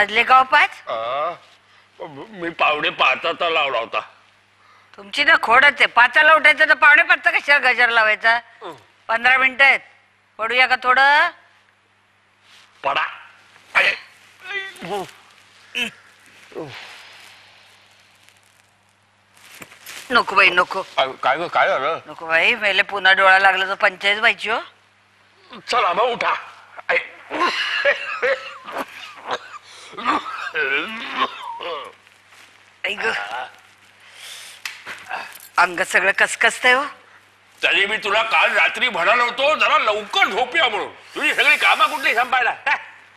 वाजले हो पाच आ, मी पावणे पाचाचा लावला होता. तुमची ना खोडच आहे. पाचाला उठायचं तर पावणे पाचचा कशाला गजर लावायचा? पंधरा मिनिटं आहेत. पडूया का थोडं? पडा. अरे, नको बाई नको. काय काय ग, काय झालं? नको बाई मेले पुन्हा डोळा लागला तर पंचायत व्हायची हो. चला मग उठा. अरे, ग. अंग सगळं कसकसतंय हो. तरी मी तुला काल रात्री म्हणालो होतो जरा लवकर झोपूया म्हणून. तुझी सगळी कामं कुठली संपायला? हा?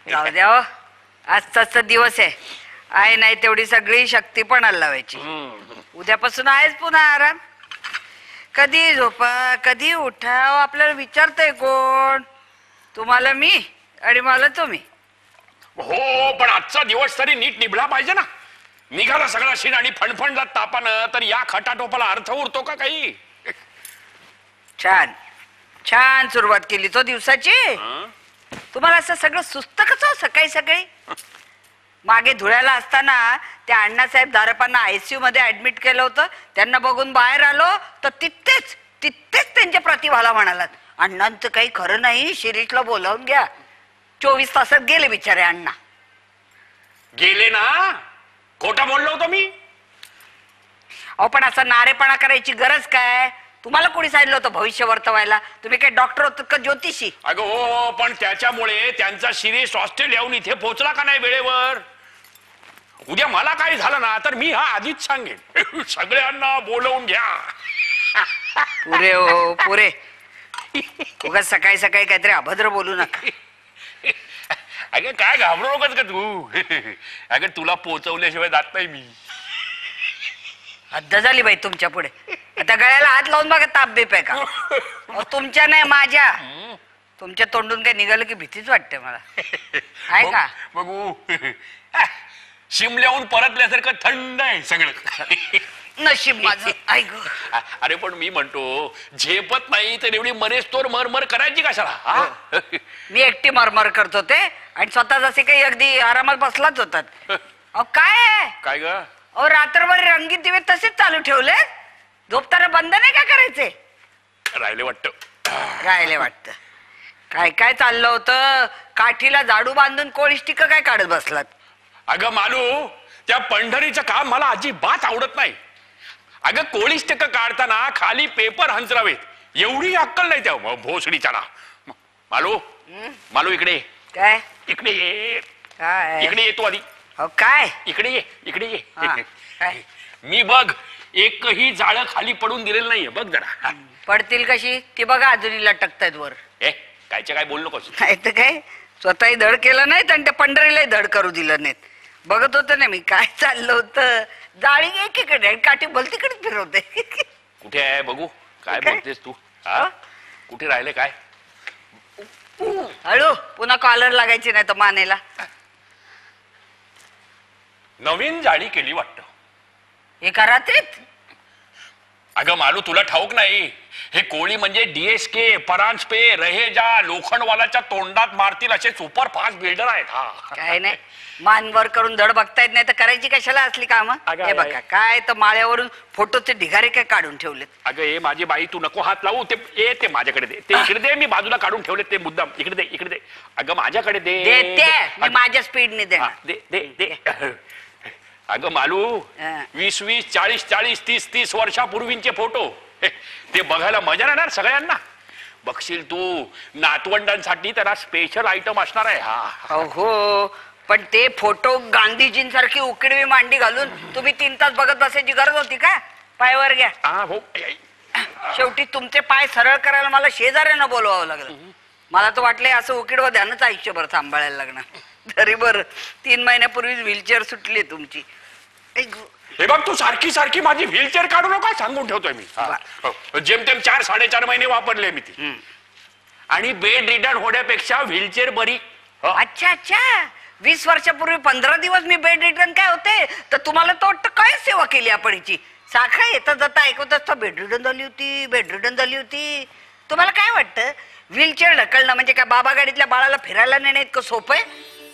जाऊ द्या हो. आजचाच तर दिवस आहे. आहे नाही तेवढी सगळी शक्ती पण लावायची हम्म. उद्यापासून आहेच पुन्हा आराम. कधी झोपा कधी उठा अहो, आपल्याला विचारतंय कोण? तुम्हाला मी आणि मला तुम्ही. हो पण आजचा दिवस तरी नीट निभला पाहिजे ना. निघाला सगळा शिण आणि फणफणला तापानं तर या खटाटोपाला अर्थ उरतो का काही? छान. छान सुरुवात केली तो दिवसाची. हं? तुम्हाला असं सगळं सुस्त कसं हो सकाळी सकाळी. मागे धुळ्याला असताना त्या अण्णासाहेब दारपांना आयसीयू मध्ये ऍडमिट केलं होतं. त्यांना बघून बाहेर आलो तर तिथेच तिथेच त्यांच्या प्रतिभाला म्हणालात. अण्णांचं काही खरं नाही शिरीषला बोलावून घ्या. चोवीस तासात गेले बिचारे अण्णा. गेले ना? खोटा बोललो होतो मी. अहो पण असा नारेपणा करायची गरज काय? तुम्हाला कोणी सांगितलं होतं भविष्य वर्तवायला? तुम्ही काय डॉक्टर होतात का ज्योतिषी? अगं हो हो पण त्याच्यामुळे त्यांचा शिरीष ऑस्ट्रेलियाहून इथे पोहोचला का नाही वेळेवर? उद्या मला काही झालं ना तर मी हा आधीच सांगेन. सगळ्यांना बोलवून घ्या. पुरे हो पुरे. उगाच सकाळी सकाळी काहीतरी अभद्र बोलू नका. अगं काय घाबरू नकोस का तू. अगं तुला पोचवल्याशिवाय जात नाही मी. हद्द झाली बाई तुमच्यापुढे. आता गळ्याला हात लावून बघा ताप बीप आहे का? अहो, तुमच्या नाही माझ्या. तुमच्या तोंडून काय निघालं की भीतीच वाटते मला. आहे का? बघू. शिमल्याहून परतल्यासारखं थंड आहे सगळं. नशीब माझं. ऐक अरे पण मी म्हणतो झेपत नाही तर एवढी मरेस तोर मरमर करायची कशाला हा? मी एकटी मरमर करत होते आणि स्वतः जसे काही अगदी आरामात बसलाच होतात अहो काय आहे? काय ग? अहो रात्रभर रंगीत दिवे तसेच चालू ठेवले? झोपताना बंद नाही का करायचे? राहिले वाटत. राहिले वाटत. काय काय चाललं होतं? काठीला झाडू बांधून कोळिष्टिक काय काढत बसलात? अगं मालू त्या पंढरीचं काम मला अजिबात आवडत नाही. अगं कोळीष्टक काढताना खाली पेपर हंचरावेत एवढी अक्कल नाही त्या भोसडीच्या ना म- मालू मालू इकडे ये. काय? इकडे ये. काय? इकडे ये तू आधी. अहो काय? इकडे ये इकडे हा, ये काय? मी बघ एकही जाळं खाली पडून दिलेलं नाहीये. बघ जरा. पडतील कशी? ती बघा अजूनही लटकतायत वर. ए कायच्या काय बोलू नकोस. नाही तर काय? स्वतःही धड केलं नाहीत आणि त्या पंढरीलाही धड करू दिलं नाहीत. बघत होतं ना मी काय चाललं होतं. जाळी एकीकडे आणि काठी भलतीकडे फिरवते. कुठे आहे बघू? काय काय? बोलतेस तू? हा? कुठे राहिले काय? हळू पुन्हा कॉलर लागायची नाही तर मानेला. नवीन जाळी केली वाटतं. एका रात्रीत? अगं मालू तुला ठाऊक नाही. हे कोळी म्हणजे डीएसके परांजपे रहेजा लोखंडवालाच्या तोंडात मारतील असे सुपर फास्ट बिल्डर आहेत. हा. काय नाही. मान वर करून धड बघता येत नाही तर करायची कशाला असली कामं? अगं, हे अगं, बघा काय तर माळ्यावरून फोटोचे ढिगारे काय काढून ठेवलेत? अगं हे माझी बाई तू नको हात लावू. ते ए ते माझ्याकडे दे. ते इकडे दे मी बाजूला काढून ठेवले ते मुद्दाम. इकडे दे इकडे दे. अगं माझ्याकडे दे. देते. मी अगं, माझ्या स्पीडने हा, देणार दे दे. दे. अगं मालू हा. वीस वीस चाळीस चाळीस तीस तीस वर्षापूर्वींचे फोटो. हे, ते बघायला मजा येणार सगळ्यांना. बघशील तू नातवंडांसाठी त्याला स्पेशल आयटम असणार आहे. हा हो पण ते फोटो गांधीजींसारखी उकडवी मांडी घालून तुम्ही तीन तास बघत बसायची गरज होती का? पायवर घ्या. हा हो ऐ, ऐ. शेवटी तुमचे पाय सरळ करायला मला शेजाऱ्यानं बोलवावं लागलं. मला तर वाटलंय असं उकिडव ध्यानच आयुष्यभर सांभाळायला लागणार. तरी बर. तीन महिन्यापूर्वीच व्हीलचेअर सुटली तुमची. ऐक, हे बघ तू सारखी सारखी माझी व्हीलचेअर काढू नका सांगून ठेवतोय मी. हा. हो. जेमतेम चार साडेचार महिने वापरले मी ती. आणि बेड रिटर्न होण्यापेक्षा व्हीलचेअर बरी. हो. अच्छा अच्छा. वीस वर्षापूर्वी पंधरा दिवस मी बेड रिटर्न काय होते? तर तुम्हाला तो वाटतं काय सेवा केली आपण हिची साखा येता जाता ऐकत असता बेड रिटर्न झाली होती बेड रिटर्न झाली होती. तुम्हाला काय वाटतं? व्हीलचेअर ढकलणं म्हणजे काय बाबा गाडीतल्या बाळाला फिरायला नेणं इतकं सोपं आहे?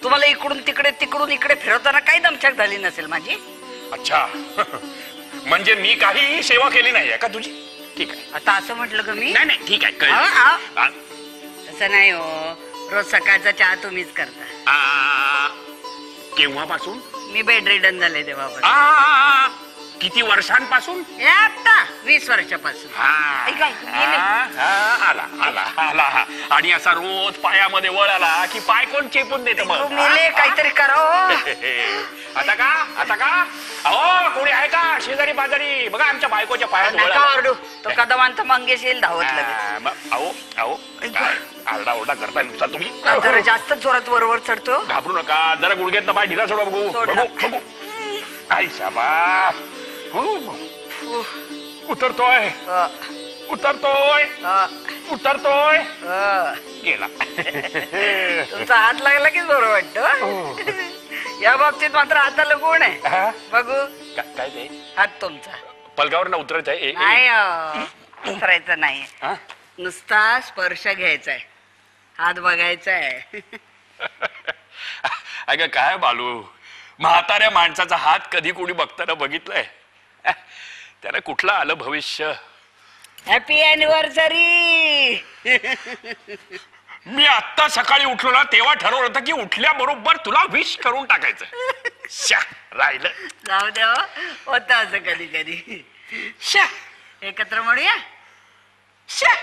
तुम्हाला इकडून तिकडे तिकडून इकडे फिरवताना काही दमछाक झाली नसेल माझी? अच्छा. म्हणजे मी काही सेवा केली नाहीये का तुझी? ठीक आहे. आता असं म्हटलं का मी? नाही नाही ठीक आहे. आ, तसं नाही हो. रोज सकाळचा चहा तुम्हीच करता. आ, केव्हापासून? मी बेड रिडन झाले आ, किती वर्षांपासून? हे आता वीस वर्षापासून. हा, ऐका. हा, हा, आला आला आला आणि असा रोज पायामध्ये वळ आला की पाय कोण चेपून देत मग? मेले काहीतरी करा हो. आता का? आता का? अहो कोणी आहे का? शेजारी पाजारी? बघा आमच्या बायकोच्या पायात वळ नका आला. ओरडू. तो कदमांत मंगेश येईल धावत लगेच. हा, मग अहो अहो काय आरडा ओरडा करताय नुसता तुम्ही? जरा जास्त जोरात वरवर चढतो? घाबरू नका. जरा गुडघ्यात पाय ढिला सोडा बघू. सोडला. बघू बघू. आई शाबा हो. उतरतोय. उतरतोय. उतरतोय. गेला. तुमचा हात लागला की बरं वाटतं या बाबतीत मात्र हाताला कोण आहे. हा? बघू. काय ते? हात तुमचा. पलगावर ना उतरायचं आहे नाही उतरायचं नाही. हा? नुसता स्पर्श घ्यायचा आहे. हात बघायचा आहे. अगं काय बालू? म्हाताऱ्या माणसाचा हात कधी कोणी बघताना बघितलंय? त्याला कुठलं आलं भविष्य? हॅपी अॅनिव्हर्सरी मी आत्ता सकाळी उठलो ना तेव्हा ठरवलं होतं की उठल्याबरोबर तुला विश करून टाकायचं. शा राहिलं. जाऊ द्या हो. होतं असं कधी कधी शा एकत्र म्हणूया? शा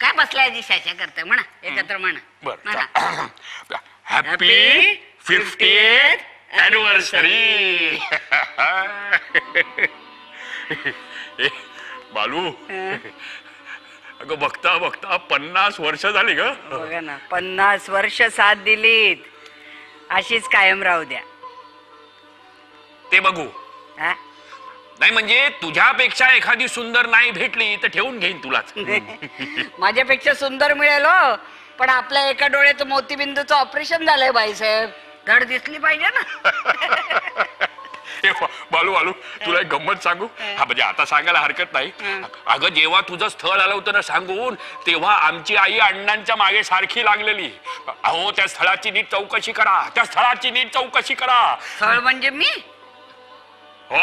काय बसलाय शाशा करताय म्हणा एकत्र म्हणा. म्हणा. बर happy fifty 50th anniversary Baalu. अगं बघता बघता पन्नास वर्ष झाली ग. बघा ना पन्नास वर्ष साथ दिलीत. अशीच कायम राहू द्या. ते बघू. हा? नाही म्हणजे तुझ्यापेक्षा एखादी सुंदर नाही भेटली तर ठेवून घेईन तुलाच. माझ्यापेक्षा सुंदर मिळेल हो. पण आपल्या एका डोळ्याचं मोतीबिंदूचं ऑपरेशन झालंय बाईसाहेब धड दिसली पाहिजे ना. बालू बालू तुला एक गंमत सांगू? हा. म्हणजे आता सांगायला हरकत नाही. अगं जेव्हा तुझं स्थळ आलं होतं ना सांगून तेव्हा आमची आई अण्णांच्या मागे सारखी लागलेली. अहो त्या स्थळाची नीट चौकशी करा. त्या स्थळाची नीट चौकशी करा. स्थळ म्हणजे मी? हो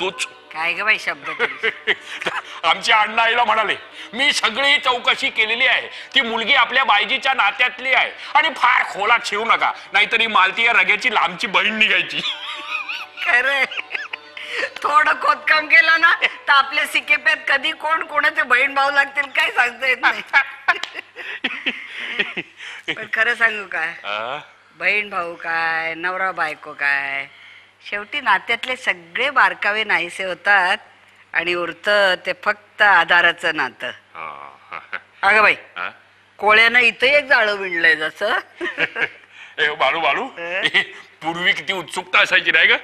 तूच. काय ग बाई शब्द तरी. आमच्या अण्णा आईला म्हणाले मी सगळी चौकशी केलेली आहे. ती मुलगी आपल्या बायजीच्या नात्यातली आहे. आणि फार खोलात शिरू नका. नाहीतरी मालती या रग्याची लांबची बहीण निघायची. खरंय थोडं खोदकाम केलं ना तर आपल्या सिकेप्यात कधी कोण कोणाचे बहीण भाऊ लागतील काय सांगता येत नाही. पण खरं सांगू काय आ? बहीण भाऊ काय नवरा बायको काय शेवटी नात्यातले सगळे बारकावे नाहीसे होतात आणि उरतं ते फक्त आधाराचं नातं. आ. अगं बाई? कोळ्यानं इथं एक जाळं विणलंय जसं. ए बालू बालू पूर्वी किती उत्सुकता असायची नाही ग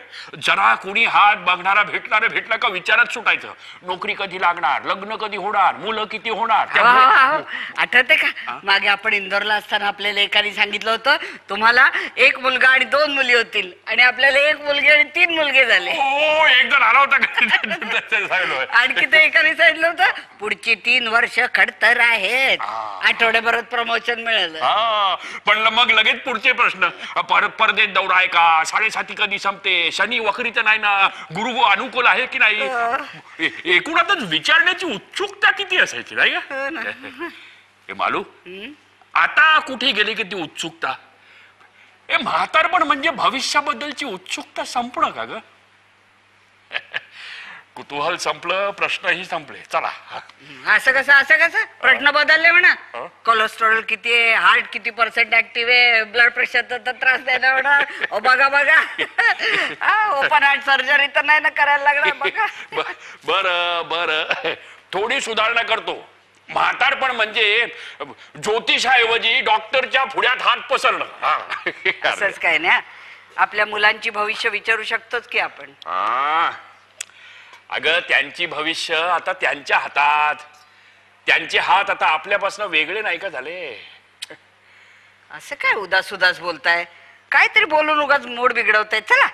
जरा कोणी हात बघणारा भेटणारा भेटला का विचारात सुटायचं. नोकरी कधी लागणार लग्न कधी होणार मुलं किती होणार हो, त्यामुळे- हो, हो. आठवते का मागे आपण इंदोरला असताना आपल्याला एकाने सांगितलं होतं तुम्हाला एक मुलगा आणि दोन मुली होतील. आणि आपल्याला एक मुलगी आणि तीन मुलगे झाले. हो एक जण आला होता का? सांगितलं. आणखी ते एकाने सांगितलं होतं पुढची तीन वर्ष खडतर आहेत. आठवड्याभरात प्रमोशन मिळालं. हा पण मग लगेच पुढचे प्रश्न. परत परदेश दौरा आहे का साडेसाती कधी संपते शनी वखरीचं नाही ना गुरु अनुकूल आहे की नाही ए- एकूणातच विचारण्याची उत्सुकता किती असायची नाही हो ना. का मालू आता कुठे गेली की ती उत्सुकता ए म्हातारपण म्हणजे भविष्याबद्दलची उत्सुकता संपणं का ग कुतूहल संपलं प्रश्नही संपले. चला. असं कसं असं कसं? प्रश्न बदलले म्हणा? कोलेस्ट्रॉल किती आहे हार्ट किती पर्सेंट ऍक्टिव्ह आहे ब्लड प्रेशरचा तर त्रास द्यायला होणार ओ बघा बघा. ओपन हार्ट सर्जरी तर नाही ना करायला लागणार बघा. ब- बर बर. थोडी सुधारणा करतो. म्हातारपण म्हणजे ज्योतिषाऐवजी डॉक्टरच्या पुढ्यात हात पसरणं. हा. असंच काय ना आपल्या मुलांची भविष्य विचारू शकतोच की आपण. हा. अगं त्यांची भविष्य आता त्यांच्या हातात. त्यांचे हात आता आपल्यापासून वेगळे नाही का झाले? असं काय उदास उदास बोलताय? काहीतरी बोलून उगाच मूड बिघडवताय. चला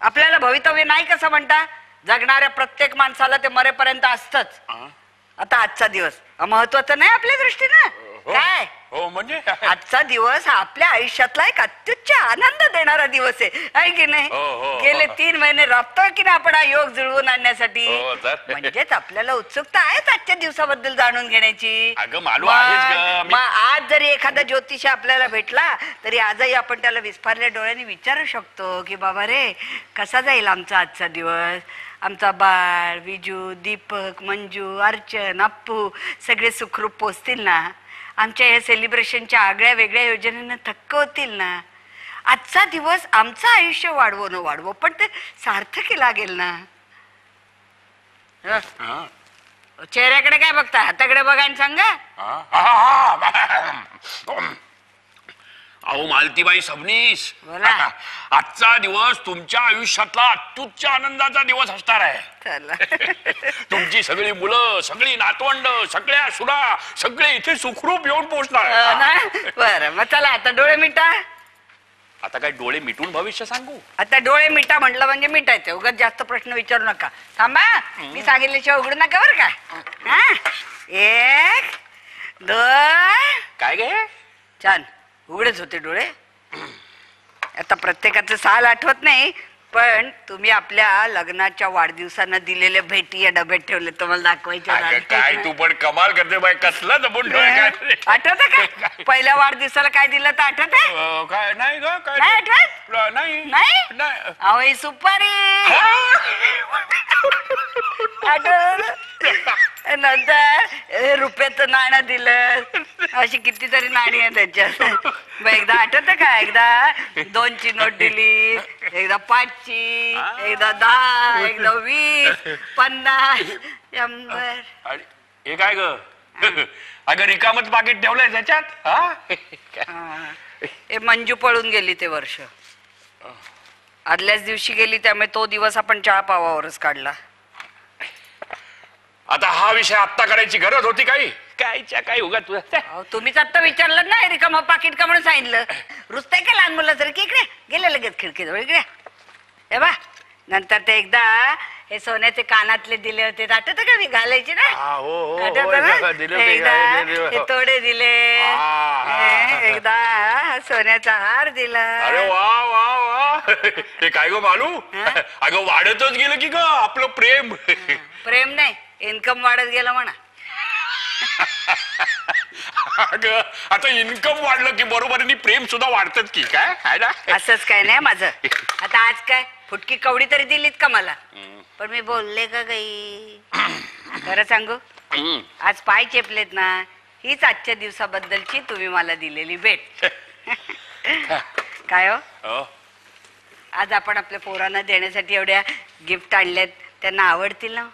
आपल्याला भवितव्य नाही कसं म्हणता? जगणाऱ्या प्रत्येक माणसाला ते मरेपर्यंत असतच? आता आजचा दिवस महत्त्वाचा नाही आपल्या दृष्टीनं? हो. काय? हो म्हणजे आजचा दिवस हा आपल्या आयुष्यातला एक अत्युच्च आनंद देणारा दिवस आहे आहे की नाही हो, हो, गेले हो. तीन महिने राबतोय की नाही आपण हा योग जुळवून आणण्यासाठी हो, तर. म्हणजेच आपल्याला उत्सुकता आहेच आजच्या दिवसाबद्दल जाणून घेण्याची अगं, मालू मग- आहेच गं. मी- मग आज जरी एखादा ज्योतिष आपल्याला भेटला तरी आजही आपण त्याला विस्फारल्या डोळ्यांनी विचारू शकतो की बाबा रे कसा जाईल आमचा आजचा दिवस आमचा बाळ विजू दीपक मंजू अर्चन अप्पू सगळे सुखरूप पोचतील ना आमच्या या सेलिब्रेशनच्या आगळ्या वेगळ्या योजनेनं थक्क होतील ना आजचा दिवस आमचं आयुष्य वाढवो न वाढवो पण ते सार्थकी लागेल ना हं? चेहऱ्याकडे काय बघता हाताकडे बघा आणि सांगा हा? हा. अहो मालतीबाई सबनीस बोला. आजचा दिवस तुमच्या आयुष्यातला अत्युच्च आनंदाचा दिवस असणार आहे. चला. तुमची सगळी मुलं सगळी नातवंड सगळ्या सुना सगळे इथे सुखरूप येऊन पोहोचणार हो आहे. ना? बरं मग चला आता डोळे मिटा. आता काय डोळे मिटून भविष्य सांगू? आता डोळे मिटा म्हटलं म्हणजे मिटायचं. उगाच जास्त प्रश्न विचारू नका. थांबा मी सांगितल्याशिवाय उघडू नका बरं का? हा? एक दोन. काय गे? छान. उघडेच होते डोळे. आता प्रत्येकाचं साल आठवत नाही पण तुम्ही आपल्या लग्नाच्या वाढदिवसानं दिलेले भेटी या डब्यात ठेवले तुम्हाला दाखवायचे अगं, काय तू पण कमाल करते बाय कसला दबून डोळे काय आठवत का? पहिल्या वाढदिवसाला काय दिलं तर आठवत? आहे अं, काय नाही ग काय नाही आठवत? अं, नाही. नाही? नाही. अहो ही सुपारी. आठवलं? नंतर रुपयाचं नाणं दिलं. अशी कितीतरी नाणी आहे त्याच्यात मग एकदा आठवत का? एकदा दोनची नोट दिली एकदा पाचची एकदा दहा एकदा वीस पन्नास शंभर. आणि हे काय ग? अगं रिकामच पाकिट ठेवलंय त्याच्यात हा? हा. हे मंजू पळून गेली ते वर्ष. आदल्याच दिवशी गेली त्यामुळे तो दिवस आपण चहा पावावरच काढला. आता हा विषय आत्ता करायची गरज होती काही? कायच्या काय उगा तुझं? अहो, तुम्हीच आता विचारलं नाही रिकामा पाकिट का म्हणून सांगितलं? रुचतंय का लहान मुलं तरी की इकडे गेले लगेच खिडकीजवळ इकडे. हे बा नंतर ते एकदा हे सोन्याचे कानातले दिले होते. आठवत का मी घालायचे ना? हा, हो, हो, हो, आठवतं ना? एकदा दिले होते, एकदा दिले होते. हे तोडे दिले. हा, हा, हे, हा. एकदा सोन्याचा हार दिला. अरे वा वा वा. हे काय ग मालू? हा? अगं वाढतच गेलं की ग आपलं प्रेम. प्रेम नाही. इन्कम वाढत गेलं म्हणा. अगं आता इन्कम वाढलं की बरोबरीने प्रेम सुद्धा वाढतच की काय? ना? असंच काय नाही माझं. आता आज काय? फुटकी कवडी तरी दिलीत का मला? पण मी बोलले का काही खरं सांगू? हम्म. आज पाय चेपलेत ना हीच आजच्या दिवसाबद्दलची तुम्ही मला दिलेली भेट. काय हो? हो. आज आपण आपल्या पोरांना देण्यासाठी एवढ्या गिफ्ट आणल्यात त्यांना आवडतील ना?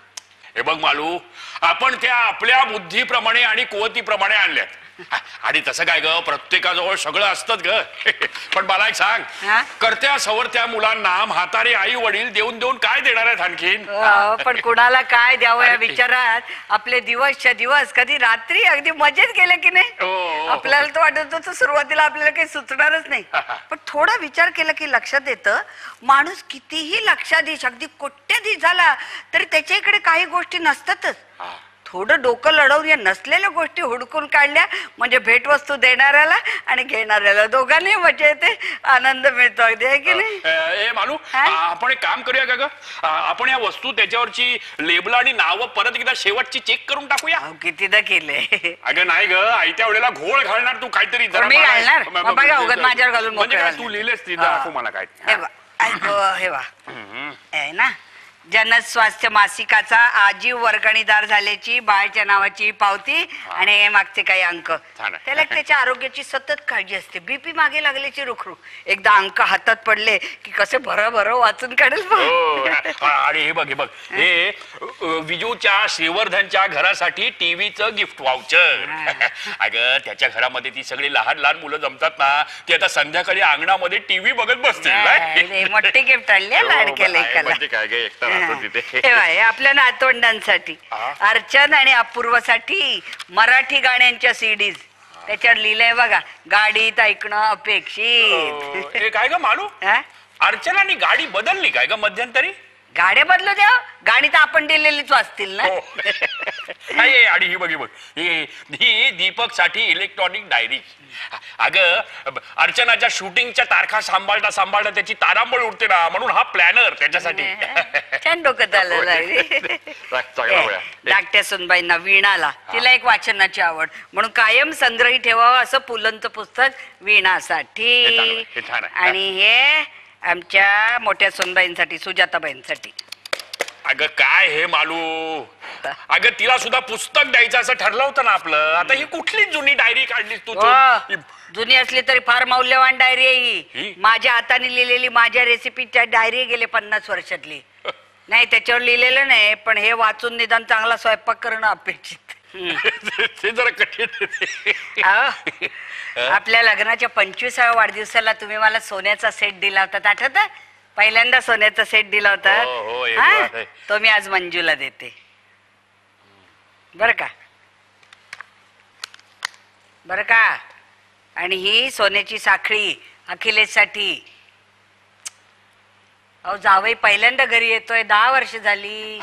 हे बघ मालू आपण त्या आपल्या बुद्धीप्रमाणे आणि कुवतीप्रमाणे आणल्यात. आणि तसं काय ग? प्रत्येकाजवळ सगळं असतच ग. पण मला एक सांग. हा? करत्या सवरत्या मुलांना म्हातारे आई वडील देऊन देऊन काय देणार आहेत आणखीन? अहो, पण कुणाला काय द्यावं या विचारात? आपले दिवसच्या दिवस कधी रात्री अगदी मजेत गेले की नाही? हो. आपल्याला तर वाटत होतं सुरुवातीला आपल्याला काही सुचणारच नाही. पण थोडा विचार केला की लक्षात येतं माणूस कितीही लक्षाधीश अगदी कोट्याधीश झाला तरी त्याच्या इकडे काही गोष्टी नसतातच. हा. थोडं डोकं लढवून या नसलेल्या गोष्टी हुडकून काढल्या म्हणजे भेटवस्तू देणाऱ्याला आणि घेणाऱ्याला दोघांनी मजा येते आनंद मिळतो अगदी आहे की नाही ए मालू हा? आ, आपण एक काम करूया का ग आ, आपण या वस्तू त्याच्यावरची लेबल आणि नावं परत एकदा शेवटची चेक करून टाकूया अहो, कितीदा केले अगं नाही ग आयत्या वेळेला घोळ घालणार तू काहीतरी जरा मी मला- घालणार? म- म- मग बघा, उगाच माझ्यावर घालून म्हणजे मोकळं काय घालणार. तू लिहिलेस ती. दाखव मला काय हे बा ऐको हे बा हम्म. आहे ना जनस्वास्थ्य मासिकाचा आजीव वर्गणीदार झाल्याची बाळच्या नावाची पावती आणि हे मागचे काही अंक. त्याला त्याच्या आरोग्याची सतत काळजी असते. बीपी मागे लागल्याची रुखरुख एकदा अंक हातात पडले की कसे भर भर वाचून काढेल. हो आणि हे बघ हे बघ. हे विजूच्या श्रीवर्धनच्या घरासाठी टीव्हीचं गिफ्ट वाउचर. अगं त्याच्या घरामध्ये ती सगळी लहान लहान मुलं जमतात ना ती आता संध्याकाळी अंगणामध्ये टीव्ही बघत हे मोठी गिफ्ट आणली हो, लाडक्या लेकाला. म्हणजे काय काय एकटा हे. आपल्या नातवंडांसाठी. अर्चन आणि अपूर्वसाठी मराठी गाण्यांच्या सीडीज. त्याच्यावर लिहिलंय बघा गाडीत ऐकणं अपेक्षित. काय ग मालू? अर्चनानी गाडी बदलली काय ग मध्यंतरी? गाड्या बदलू द्या. गाणी तर आपण दिलेलीच वाचतील ना? हो. आहे, आणि ही बघी बघ. ही ही दीपकसाठी इलेक्ट्रॉनिक डायरी अगं अर्चनाच्या शूटिंगच्या तारखा सांभाळता सांभाळता त्याची तारांबळ उठते ना म्हणून हा प्लॅनर त्याच्यासाठी. छान डोकं चाललेलं आहे चांगला वेळा. धाकट्या सुनबाईंना वीणाला तिला एक वाचनाची आवड. म्हणून कायम संग्रही ठेवावं असं पुलंचं पुस्तक हे चांगलं वीणासाठी आहे, हे छान आहे. आणि हे आमच्या मोठ्या सुनबाईंसाठी सुजाताबाईंसाठी. अगं काय हे मालू? अगं तिला सुद्धा पुस्तक द्यायचं असं ठरलं होतं ना आपलं. आता ही कुठली जुनी डायरी काढलीस तू? हो, जुनी असली तरी फार मौल्यवान डायरी आहे ही? ही? माझ्या हाताने लिहिलेली माझ्या रेसिपीच्या डायरी गेले पन्नास वर्षातली. नाही त्याच्यावर लिहिलेलं नाही पण हे वाचून निदान चांगला स्वयंपाक करणं अपेक्षित. ते जरा कठीण अहो, आपल्या लग्नाच्या पंचवीसाव्या वाढदिवसाला तुम्ही मला सोन्याचा सेट दिला होता आठवत पहिल्यांदा सोन्याचा सेट दिला होता हो, हो, एक हा? तो मी आज मंजूला देते बर का बर का आणि ही सोन्याची साखळी अखिलेशसाठी अहो जावई पहिल्यांदा घरी येतोय दहा वर्ष झाली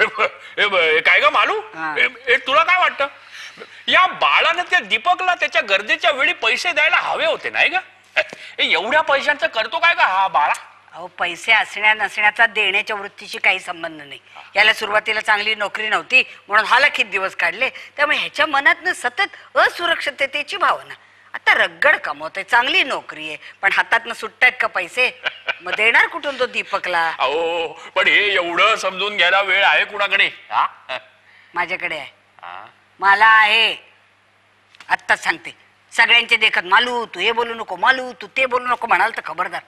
हे ब- हे काय ग मालू? हा. हे- हे तुला काय वाटतं? या बाळानं त्या दीपकला त्याच्या गरजेच्या वेळी पैसे द्यायला हवे होते नाही का हे एवढ्या पैशांचं करतो काय का हा बाळा? अहो पैसे असण्या नसण्याचा देण्याच्या वृत्तीशी काही संबंध नाही. याला सुरुवातीला चांगली नोकरी नव्हती म्हणून हालाखीत दिवस काढले. त्यामुळे ह्याच्या मनातनं सतत असुरक्षिततेची भावना. आता रगड कमवतोय चांगली नोकरी आहे. पण हातातनं सुट्टायत का पैसे? मग देणार कुठून तो दीपकला? अहो पण हे एवढं समजून घ्यायला वेळ आहे कुणाकडे? हा? माझ्याकडे आहे. हा? मला आहे. आत्ताच सांगते. सगळ्यांचे देखत मालू तू हे बोलू नको मालू तू ते बोलू नको म्हणाल तर खबरदार.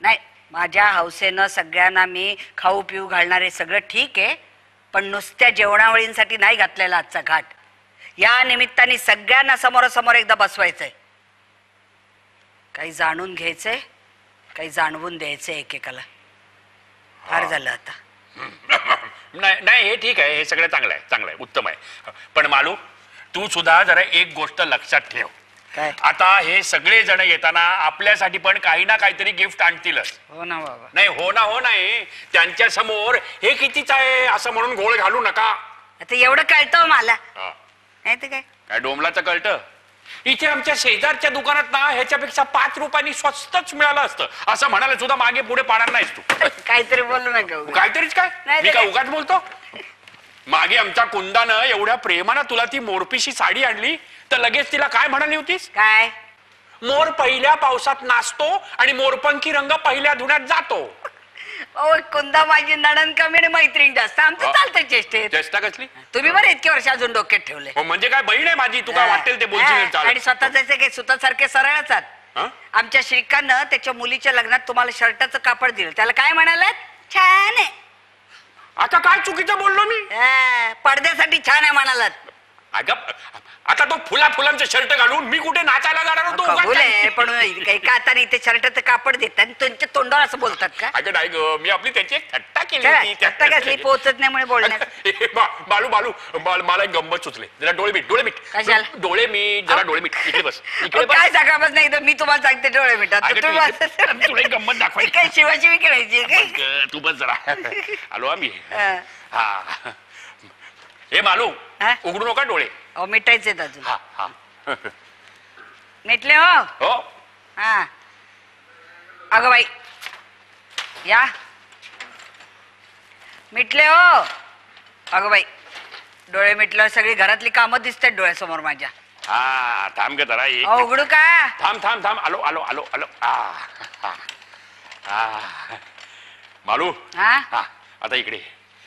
नाही माझ्या हौसेनं सगळ्यांना मी खाऊ पिऊ घालणारे सगळं ठीक आहे. पण नुसत्या जेवणावळींसाठी नाही घातलेला आजचा घाट. या निमित्ताने सगळ्यांना समोरासमोर एकदा बसवायचंय. काही जाणून घ्यायचंय काही जाणवून द्यायचंय एकेकाला. फार झालं आता. नाही नाही हे ठीक आहे हे सगळं चांगलं आहे चांगलं आहे उत्तम आहे. पण मालू तू सुद्धा जरा एक गोष्ट लक्षात ठेव. काय? आता हे सगळे जण येताना आपल्यासाठी पण काही ना काहीतरी गिफ्ट आणतीलच. हो ना बाबा. नाही हो ना हो नाही त्यांच्यासमोर हे कितीच आहे असं म्हणून गोळ घालू नका. आता एवढं कळतं हो मला. हा. नाही तर काय? काय डोंबलाचं कळत? इथे आमच्या शेजारच्या दुकानात ना ह्याच्यापेक्षा पाच रुपयांनी स्वस्तच मिळालं असतं. असं म्हणाले सुद्धा मागे पुढे पाडणार नाहीस तू. काहीतरी बोलू नका उगाच. काहीतरीच काय? नाही मी तर काय काय? उगाच बोलतो? मागे आमच्या कुंदानं एवढ्या प्रेमानं तुला ती मोरपिशी साडी आणली तर लगेच तिला काय म्हणाली होतीस? काय? मोर पहिल्या पावसात नाचतो आणि मोरपंखी रंग पहिल्या धुण्यात जातो. ओ कुंदा माझी नणन कमी आणि मैत्रीण जास्त? आमचं. चालतं चेष्टेत चेष्टा कसली? तुम्ही बरं इतके वर्ष अजून डोक्यात ठेवले. हो, म्हणजे काय बहीण आहे माझी? तू काय वाटेल ते बोलशील हा, चालेल. आणि स्वतःचे काही सुतासारखे सरळच आहात. हा? आमच्या श्रीकांतनं त्याच्या मुलीच्या लग्नात तुम्हाला शर्टाचं कापड दिलं. त्याला काय म्हणालात? छान आहे. आता काय चुकीचं बोललो मी? हा, पडद्यासाठी छान आहे म्हणालात. अगं आता तो फुला फुलांचे शर्ट घालून मी कुठे नाचायला जाणार होतो? कबूल उगाच आहे? पण काही का आता इथे शर्टाचं कापड देतात आणि तुमच्या तोंडावर असं बोलतात का? अगं नाही ग मी आपली त्याची एक थट्टा केली चला, होती आता कसली पोचत नाही म्हणून बोलण्यात. ए, बा- बालू बालू बाल- मला एक गंमत सुचले. जरा डोळे मीठ डोळे मीठ कशाला? डोळे मीठ जरा डोळे मीठ इकडे बस इकडे अहो, काय बस सांगा नाही तर मी तुम्हाला सांगते डोळे मिठात अगं, तू तुम्ही इकडे- असं- तुला एक गंमत दाखवायची. काय शिवाशिवी करायची काय? बस, तू बस जरा. आलो आम्ही. हा. हा. हे मालू हा? उघडू नका डोळे. अहो मिठायचे अजून. हा हा. मिटले हो? हो. हा. अगं बाई या. मिटले हो? अगं बाई डोळे मिटल्यावर सगळी घरातली कामं दिसतात डोळ्यासमोर माझ्या. हा थांब ग जरा एक अहो उघडू का? थांब थांब थांब. आलो आलो आलो आलो. आ, हा, हा. मालू. हा? हा आता इकडे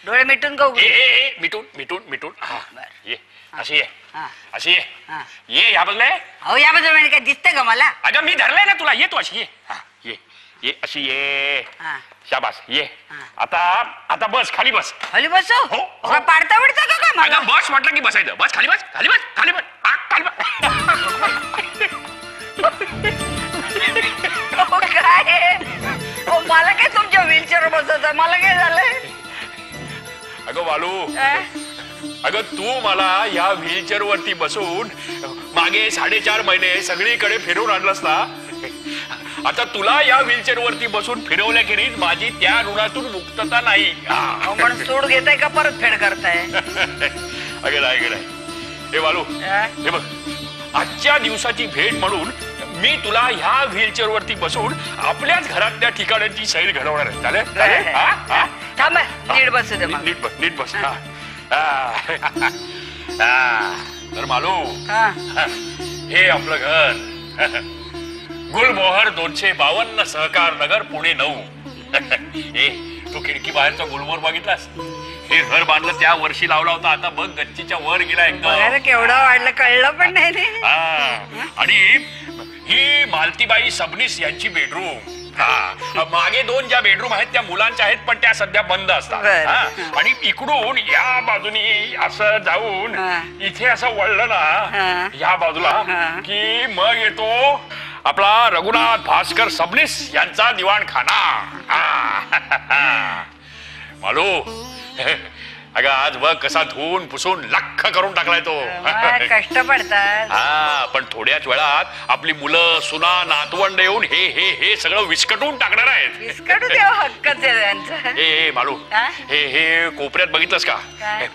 डोळे मिटून का ए, उघडू ए, ए, मिटून मिटून मिटून. हा, बरं. ये. अशी ये. हा. अशी ये. हा. ये ह्या बघले अहो याबद्दल म्हणजे काय दिसतंय का मला? अगं मी धरलंय ना तुला. ये तू अशी ये. हा, ये. ये अशी ये. हा. शाबास. ये. हा. आता आता बस खाली बस. खाली बसू? हो, हो. अहो, पाडता बिडता का काय मला? अगं बस म्हटलं की बसायचं. बस खाली बस खाली बस खाली बस. हा, खाली बस. अहो, काय? अहो, मला काय तुमच्या व्हीलचेअर बसत मला काय झालंय? अगं अं? अगं तू मला या व्हीलचेअर वरती बसून मागे साडेचार महिने सगळीकडे फिरवून आणलंस ना? आता तुला या व्हीलचेअर वरती बसून फिरवल्याखेरीज माझी त्या ऋणातून मुक्तता नाही. सूड घेताय का परत फेड करताय? अगे नाही अगे नाही. हे बालू हा? बघ. आजच्या दिवसाची भेट म्हणून मी तुला ह्या व्हीलचेअर वरती बसून आपल्याच घरातल्या ठिकाणांची सैर घडवणार आहे. चालेल? थांब नीट बसू नीट बस नीट बस. हा. तर मालू हा. हे आपलं घर. गुलमोहर दोनशे बावन्न सहकार नगर पुणे नऊ. ए तू खिडकी बाहेरचा गुलमोहर बघितलास? हे घर बांधलं त्या वर्षी लावला होता आता बघ गच्चीच्या वर गेला एकदम. केवढं वाढलं कळलं पण नाही. हा. आणि ही मालतीबाई सबनीस यांची बेडरूम हा मागे दोन ज्या बेडरूम आहेत त्या मुलांच्या आहेत पण त्या सध्या बंद असतात बरं. हा. आणि इकडून या बाजूनी असं जाऊन हा. इथे असं वळलं ना. या बाजूला हा. की मग येतो आपला रघुनाथ भास्कर सबनीस यांचा दिवाणखाना हा. मालू अगं आज बघ कसा धुवून पुसून लख करून टाकलाय तो. मग कष्ट पडतात. हा पण थोड्याच वेळात आपली मुलं सुना नातवंड येऊन हे हे हे सगळं विस्कटून टाकणार आहेत. विस्कटू देव हक्कच आहे त्यांचा. हे हे मालू हा? हे हे कोपऱ्यात बघितलंस का? काय?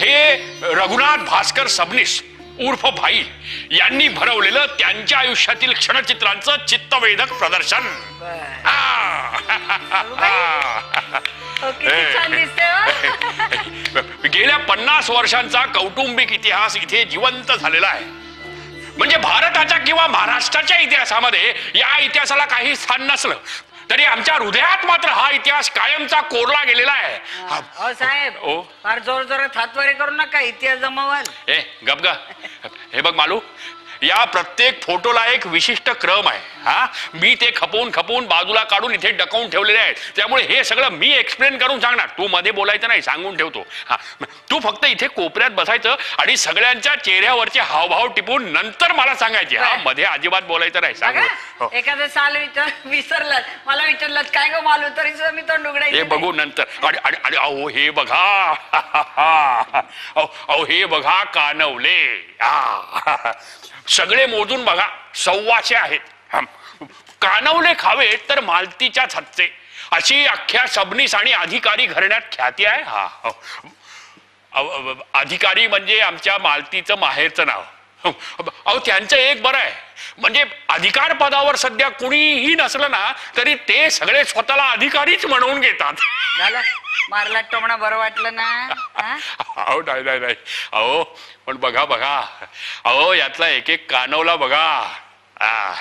हे रघुनाथ भास्कर सबनीस. उर्फ भाई यांनी भरवलेलं त्यांच्या आयुष्यातील क्षणचित्रांचं चित्तवेधक प्रदर्शन. गेल्या पन्नास वर्षांचा कौटुंबिक इतिहास इथे जिवंत झालेला आहे. म्हणजे भारताच्या किंवा महाराष्ट्राच्या इतिहासामध्ये या इतिहासाला काही स्थान नसलं. तरी आमच्या हृदयात मात्र हा इतिहास कायमचा कोरला गेलेला आहे. हा- अहो साहेब ओ. फार जोर जोरात हातवारे करू नका इतिहास जमवाल. ए गप गा. हे बघ मालू या प्रत्येक फोटोला एक विशिष्ट क्रम आहे. हा? मी ते खपवून खपवून बाजूला काढून इथे डकवून ठेवलेले आहेत. त्यामुळे हे सगळं मी एक्सप्लेन करून सांगणार. तू मध्ये बोलायचं नाही सांगून ठेवतो. हा. तू फक्त इथे कोपऱ्यात बसायचं आणि सगळ्यांच्या चेहऱ्यावरचे हावभाव टिपून नंतर मला सांगायचे. हा. मध्ये अजिबात बोलायचं नाही सांग हो. एखादं साल विसरलं मला विचारलं काय गो मालू तरी मी तो हे उघडायचं बघू नंतर. आणि अहो हे बघा. अहो हे बघा कानवले. सगळे मोजून बघा सव्वाशे आहेत. कानवले खावेत तर मालतीच्या छत्ते अशी अख्ख्या सबनीस आणि अधिकारी घरण्यात ख्याती आहे? हा हो. अधिकारी म्हणजे आमच्या मालतीचं माहेरचं नाव. अहो त्यांचं एक बरं आहे. म्हणजे अधिकार पदावर सध्या कुणीही नसलं ना तरी ते सगळे स्वतःला अधिकारीच म्हणून घेतात. झालं? मारला टोमणा बरं वाटलं ना? हा? अहो नाही नाही नाही. अहो पण बघा बघा. अहो यातला एक एक कानवला बघा. आ.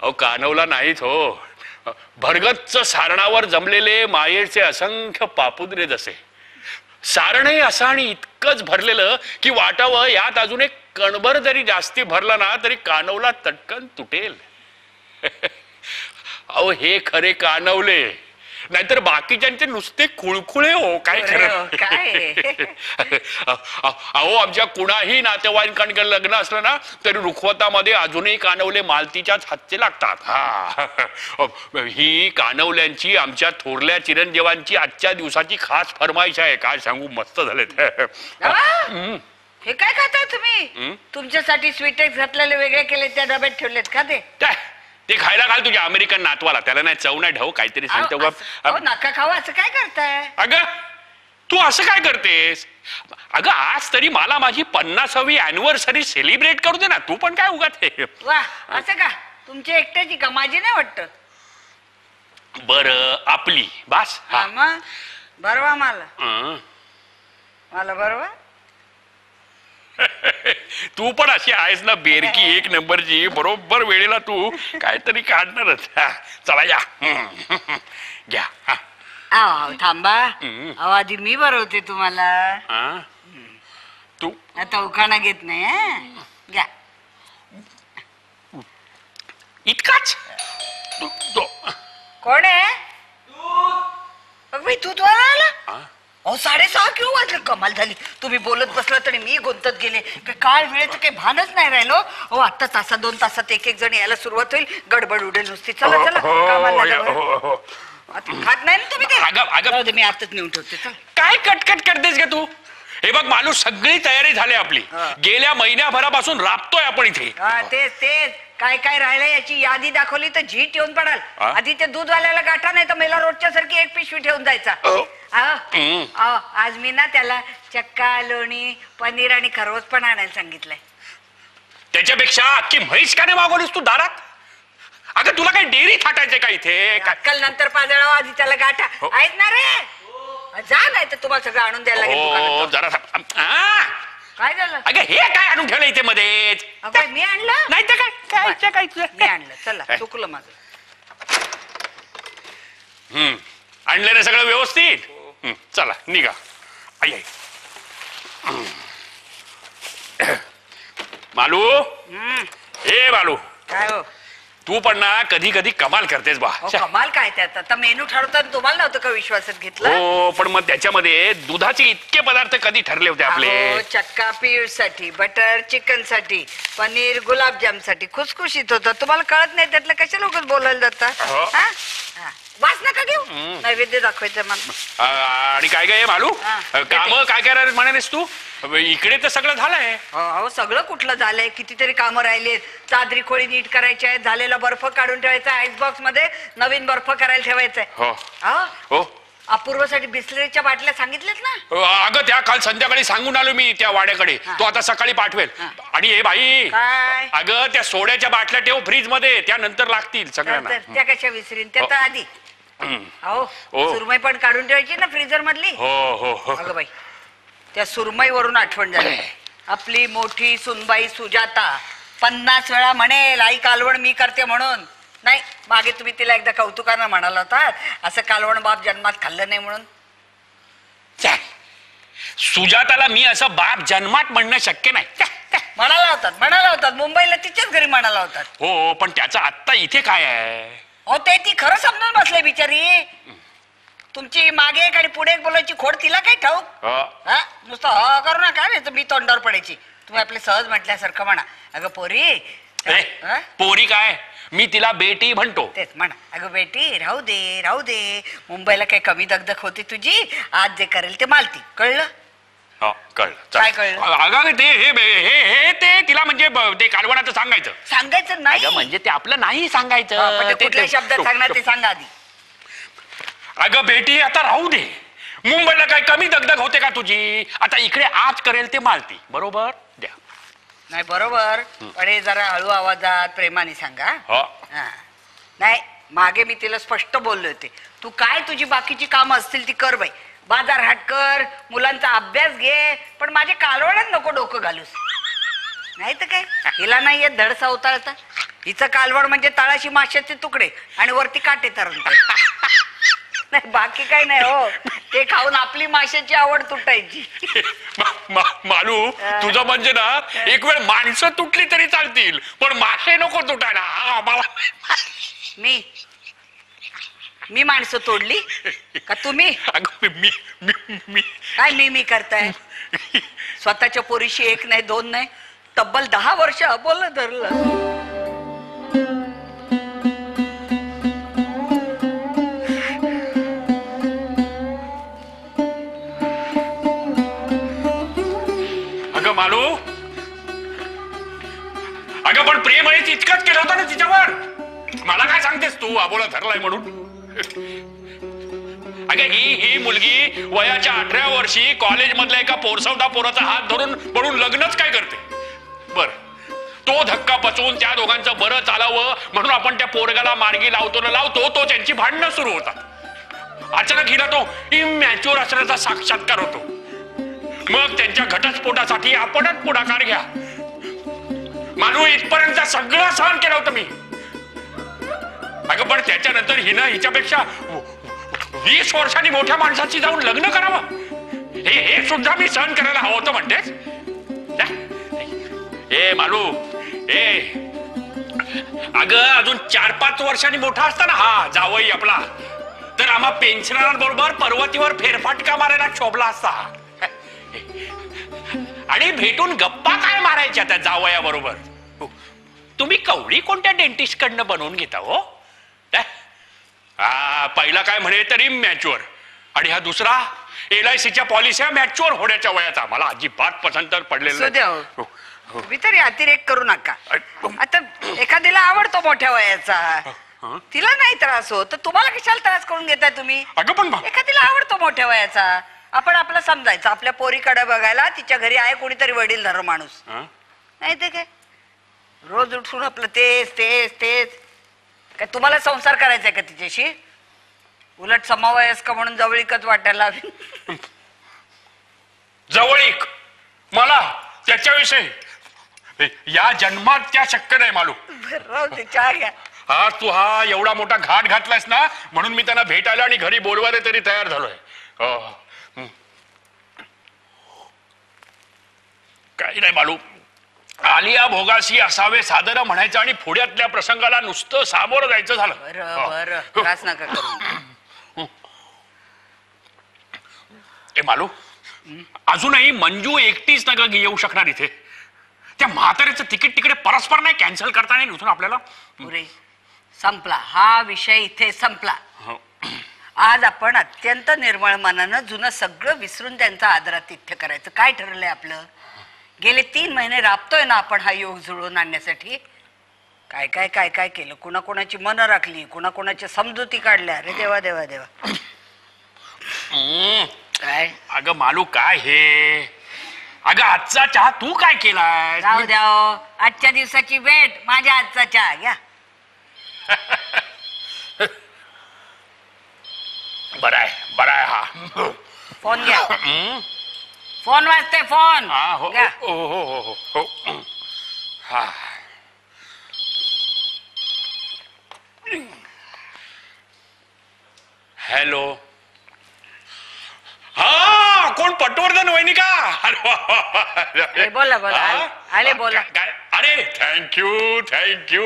अहो कानवला नाहीच हो. भरगच्च सारणावर जमलेले मायेचे असंख्य पापुद्रे जसे. सारणही असं आणि इतकंच भरलेलं की वाटावं यात अजून एक कणभर जरी जास्ती भरला ना तरी कानवला तटकन तुटेल. अहो हे खरे कानवले. नाहीतर बाकीच्यांचे नुसते खुळखुळे हो काय हो, खरं? काय? अहो आमच्या कुणाही नातेवाईकांकडे लग्न असलं ना तरी रुखवतामध्ये अजूनही कानवले मालतीच्याच हातचे लागतात. हा. ही कानवल्यांची आमच्या थोरल्या चिरंजीवांची आजच्या दिवसाची खास फरमाईश आहे. काय सांगू मस्त झालेत. बाबा, हे काय खाताय तुम्ही? हं? तुमच्यासाठी स्वीटेक्स घातलेले वेगळे केले त्या डब्यात ठेवलेत का ते? काय? ते खायला घाल तुझ्या अमेरिकन नातवाला. त्याला नाही चव नाही ढव काहीतरी सांगतो अहो, असं- अहो, नका खाऊ असं काय करताय? अगं तू असं काय करतेस? अगं आज तरी मला माझी पन्नासावी अॅनिव्हर्सरी सेलिब्रेट करू दे ना. तू पण काय उगाच हे वा असं का? तुमची एकट्याची का? माझी नाही वाटत. बर आपली. बास. हा. हा मग? बरवा मला. मला बरवा तू पण अशी आहेस ना बेरकी एक नंबरची बरोबर वेळेला तू काहीतरी काढणारच हा, चला या. घ्या हा. थांबा. अहो आधी मी बरवते तुम्हाला हा. तू आता उखाणा घेत नाही हं? घ्या इतकाच तू तो- कोण आहे अगं, तू द्वारा आला हा? अहो साडेसहा किलो वाजले कमाल झाली. तुम्ही बोलत बसला तरी मी गुंतत गेले. काय काळ वेळेचं काही भानच नाही राहिलो. अहो आता तासात दोन तासात एक एक जण यायला सुरुवात होईल. गडबड उडेल नुसती. चला चला हो, कामाला हो, लागा. हो, हो. आता खात नाही ना तुम्ही ते अगं- अगं- जाऊ दे, मी आताच नेऊन ठेवते. चल. काय कटकट करतेस का तू? हे बघ माणूस सगळी तयारी झाली आपली. हा. गेल्या महिन्याभरापासून राबतोय आपण इथे. हा, तेच तेच. काय काय राहिलं याची यादी दाखवली तर झीट येऊन पडाल हा? आधी ते दूधवाल्याला गाठा नाही तर मेला रोजच्या सारखी एक पिशवी ठेवून जायचा अहो. अहो, हम्म. अहो, आज मी ना त्याला चक्का लोणी पनीर आणि खरवस पण आणायला सांगितलंय त्याच्यापेक्षा अख्खी म्हैस का नाही मागवलीस तू दारात अगं तुला काही डेअरी थाटायचे का इथे काय अक्कल नंतर पाजळावं आधी त्याला गाठा हो. आहेत ना रे जा नाही तर तुम्हाला सगळं आणून द्यायला लागेल हो. जरा थांब. आ, काय झालं? अगं हे काय आणून ठेवलं इथे मध्येच? अहो, काय मी आणलं? नाही तर काय? काय काय मी आणलं. चला चुकलं माझं. हम्म. आणलं ना सगळं व्यवस्थित? हम्म, चला निघा. आई आई. मालू? हम्म, ए मालू. काय हो? तू पण ना कधी कधी कमाल करतेस बा. अहो, कमाल काय त्यात? आता मेनू ठरवताना तुम्हाला नव्हतं का विश्वासात घेतलं? हो पण मग त्याच्यामध्ये दुधाचे इतके पदार्थ कधी ठरले होते आपले? अहो, चक्का पीठसाठी बटर चिकनसाठी पनीर गुलाबजामसाठी खुसखुशीत होतं. तुम्हाला कळत नाही त्यातलं कशा लोक बोलायला जातात? हो. हा? हा. वास नका घेऊ. नैवेद्य दाखवायचं मला. आणि काय काय मालू? हा, काम काय काय म्हणालीस तू? इकडे तर सगळं झालंय. हो सगळं कुठलं झालंय? कितीतरी कामं राहिलीत. चादरी खोळी नीट करायची आहे झालेला बर्फ काढून ठेवायचा आईस बॉक्समध्ये नवीन बर्फ करायला ठेवायचा आहे हो. अहो, हो. अपूर्वसाठी बिस्लरीच्या बाटल्या सांगितल्यात ना? अ, अगं त्या काल संध्याकाळी सांगून आलो मी त्या वाड्याकडे. तो आता सकाळी पाठवेल. आणि हे बाई काय? अगं त्या सोड्याच्या बाटल्या ठेव फ्रीजमध्ये त्यानंतर लागतील तर- सगळ्यांना. तर त्या कशा विसरीन? त्या तर हो. आधी. हम्म. अहो हो. सुरमई पण काढून ठेवायची ना फ्रीजर मधली? हो हो हो. अगं बाई त्या सुरमईवरून आठवण झाली. आपली मोठी सुनबाई सुजाता पन्नास वेळा म्हणेल आई कालवण मी करते म्हणून. नाही मागे तुम्ही तिला एकदा कौतुकानं म्हणाला होता असं कालवण बाप जन्मात खाल्लं नाही म्हणून. सुजाताला मी असं बाप जन्मात म्हणणं शक्य नाही. म्हणाला होतात म्हणाला होतात. मुंबईला तिच्याच घरी म्हणाला होतात. हो पण त्याचं आत्ता इथे काय आहे? अहो ते ती खरं समजून बसले बिचारी. तुमची मागे एक आणि पुढे एक बोलायची खोड तिला काय ठाऊक? हो. हा? नुसतं ह करू नका तर मी तोंडावर पडायची. तुम्ही आपले सहज म्हटल्यासारखं म्हणा. अगं पोरी. ए, हा? पोरी काय? मी तिला बेटी म्हणतो. तेच म्हणा. अगं बेटी राहू दे राहू दे. मुंबईला काही कमी दगदग होती तुझी? आज जे करेल ते मालती. कळलं? हो कळलं. काय चल. कळलं? अगं ते हे हे हे ते तिला म्हणजे ब- ते कालवणाचं सांगायचं. सांगायचं नाही. अगं म्हणजे ते आपलं नाही सांगायचं. पण ते ते- कुठल्या ते- शब्दात सांगणार ते सांगा आधी. अगं बेटी आता राहू दे. मुंबईला काय कमी दगदग होते का तुझी? आता इकडे आज करेल ते मालती. बरोबर? द्या. नाही बरोबर. हे जरा हळू आवाजात प्रेमाने सांगा. हो. हा. नाही मागे मी तिला स्पष्ट बोलले होते. तू काय तुझी बाकीची कामं असतील ती कर बाई. बाजार हाट कर मुलांचा अभ्यास घे पण माझे कालवणात नको डोकं घालूस. नाही तर काय? हिला नाही येत धड सावताळता हिचं कालवण म्हणजे तळाशी माशाचे तुकडे आणि वरती काटे तरंगतात. नाही बाकी काय नाही हो. ते खाऊन आपली माशाची आवड तुटायची. मा- मा- मालू. तुझं म्हणजे ना एक वेळ माणसं तुटली तरी चालतील पण मासे नको तुटायला. हा, मला मी मी माणसं तोडली? का तुम्ही? अगं मी मी मी काय मी मी करताय? स्वतःच्या पोरीशी एक नाही दोन नाही तब्बल दहा वर्ष अबोल धरलं. अगं मालू. अगं पण प्रेम आहे इतकंच केलं होतं ना तिच्यावर. मला काय सांगतेस तू? आबोला धरलाय म्हणून. अगं ही ही मुलगी वयाच्या अठरा वर्षी कॉलेज मधल्या एका पोरसवटा पोराचा हात धरून पडून लग्नच काय करते? बर. तो धक्का बसवून त्या दोघांचं बरं चालावं म्हणून आपण त्या पोरगाला मार्गी लावतो ना लावतो तो त्यांची भांडणं सुरू होतात. अचानक हिला तो इमॅच्युअर असण्याचा साक्षात्कार होतो. मग त्यांच्या घटस्फोटासाठी आपणच पुढाकार घ्या. मानू इथपर्यंत सगळं सहन केलं होतं मी. अगं पण त्याच्यानंतर हिनं हिच्यापेक्षा वीस वर्षांनी मोठ्या माणसाची जाऊन लग्न करावं. हे हे सुद्धा मी सहन करायला हवं होतं म्हणतेस? ए मालू ए. अगं अजून चार पाच वर्षांनी मोठा असता ना हा जावई आपला. तर आम्हा पेन्शनरांबरोबर पर्वतीवर फेरफाटका मारायला शोभला असता. आणि भेटून गप्पा काय मारायच्या त्या जावया बरोबर तुम्ही कवडी कोणत्या डेंटिस्ट कडनं बनवून घेता हो? हा पहिला काय म्हणे तरी मॅच्युअर आणि हा दुसरा एल आय सीच्या पॉलिसी मॅच्युअर होण्याच्या वयाचा मला अजिबात पसंत पडलेलं नाही. हो. हो, हो. तुम्ही तरी अतिरेक करू नका अ- आता एखाद्याला आवडतो मोठ्या वयाचा हं? तिला नाही त्रास होत तर तुम्हाला कशाला त्रास करून घेताय तुम्ही अगं पण एखाद्याला आवडतो मोठ्या वयाचा आपण आपलं समजायचं आपल्या पोरीकडे बघायला तिच्या घरी आहे कोणीतरी वडील धर माणूस हं? नाही ते काय रोज उठून आपलं तेच तेच तेच काय तुम्हाला संसार करायचा आहे का तिच्याशी? उलट समवयस्क म्हणून जवळीकच वाटायला हवी जवळीक. मला त्याच्याविषयी. या जन्मात त्या शक्य नाही मालू. बरं, राहू दे, चहा घ्या. हा तू हा एवढा मोठा घाट घातलास ना म्हणून मी त्यांना भेटायला आणि घरी बोलवायला तरी तयार झालोय. हं. काही नाही मालू. आलिया भोगासी असावे सादर म्हणायचं आणि पुढ्यातल्या प्रसंगाला नुसतं सामोरं जायचं झालं. बरं. बरं. त्रास नका करू. ए मालू. अजूनही मंजू एकटीच नका येऊ शकणार इथे. त्या म्हाताऱ्याचं तिकीट तिकडे परस्पर नाही कॅन्सल करता नाही उठून आपल्याला? पुरे संपला. हा विषय इथे संपला. आज आपण अत्यंत निर्मळ मनानं जुनं सगळं विसरून त्यांचा आदरातिथ्य करायचं. काय ठरलंय आपलं? गेले तीन महिने राबतोय ना आपण हा योग जुळवून आणण्यासाठी. काय काय काय काय केलं? कुणाकुणाची मनं राखली? कुणाकुणाच्या समजुती काढल्या? अरे देवा देवा देवा. काय? अगं मालू काय हे? अगं आजचा चहा तू काय केलाय राहू द्या हो. आजच्या दिवसाची भेट माझ्या आजचा चहा. घ्या. बरं आहे बरं आहे हा. फोन घ्या. हं? फोन वाजते फोन. हा हो घ्या. हो हो हो हो हो. हॅलो. हा कोण? पटवर्धन वहिनी का अरे वा, वा, वा. अरे, बोला, बोला. हा? आले- बोला. काय- अरे थँक्यू थँक्यू.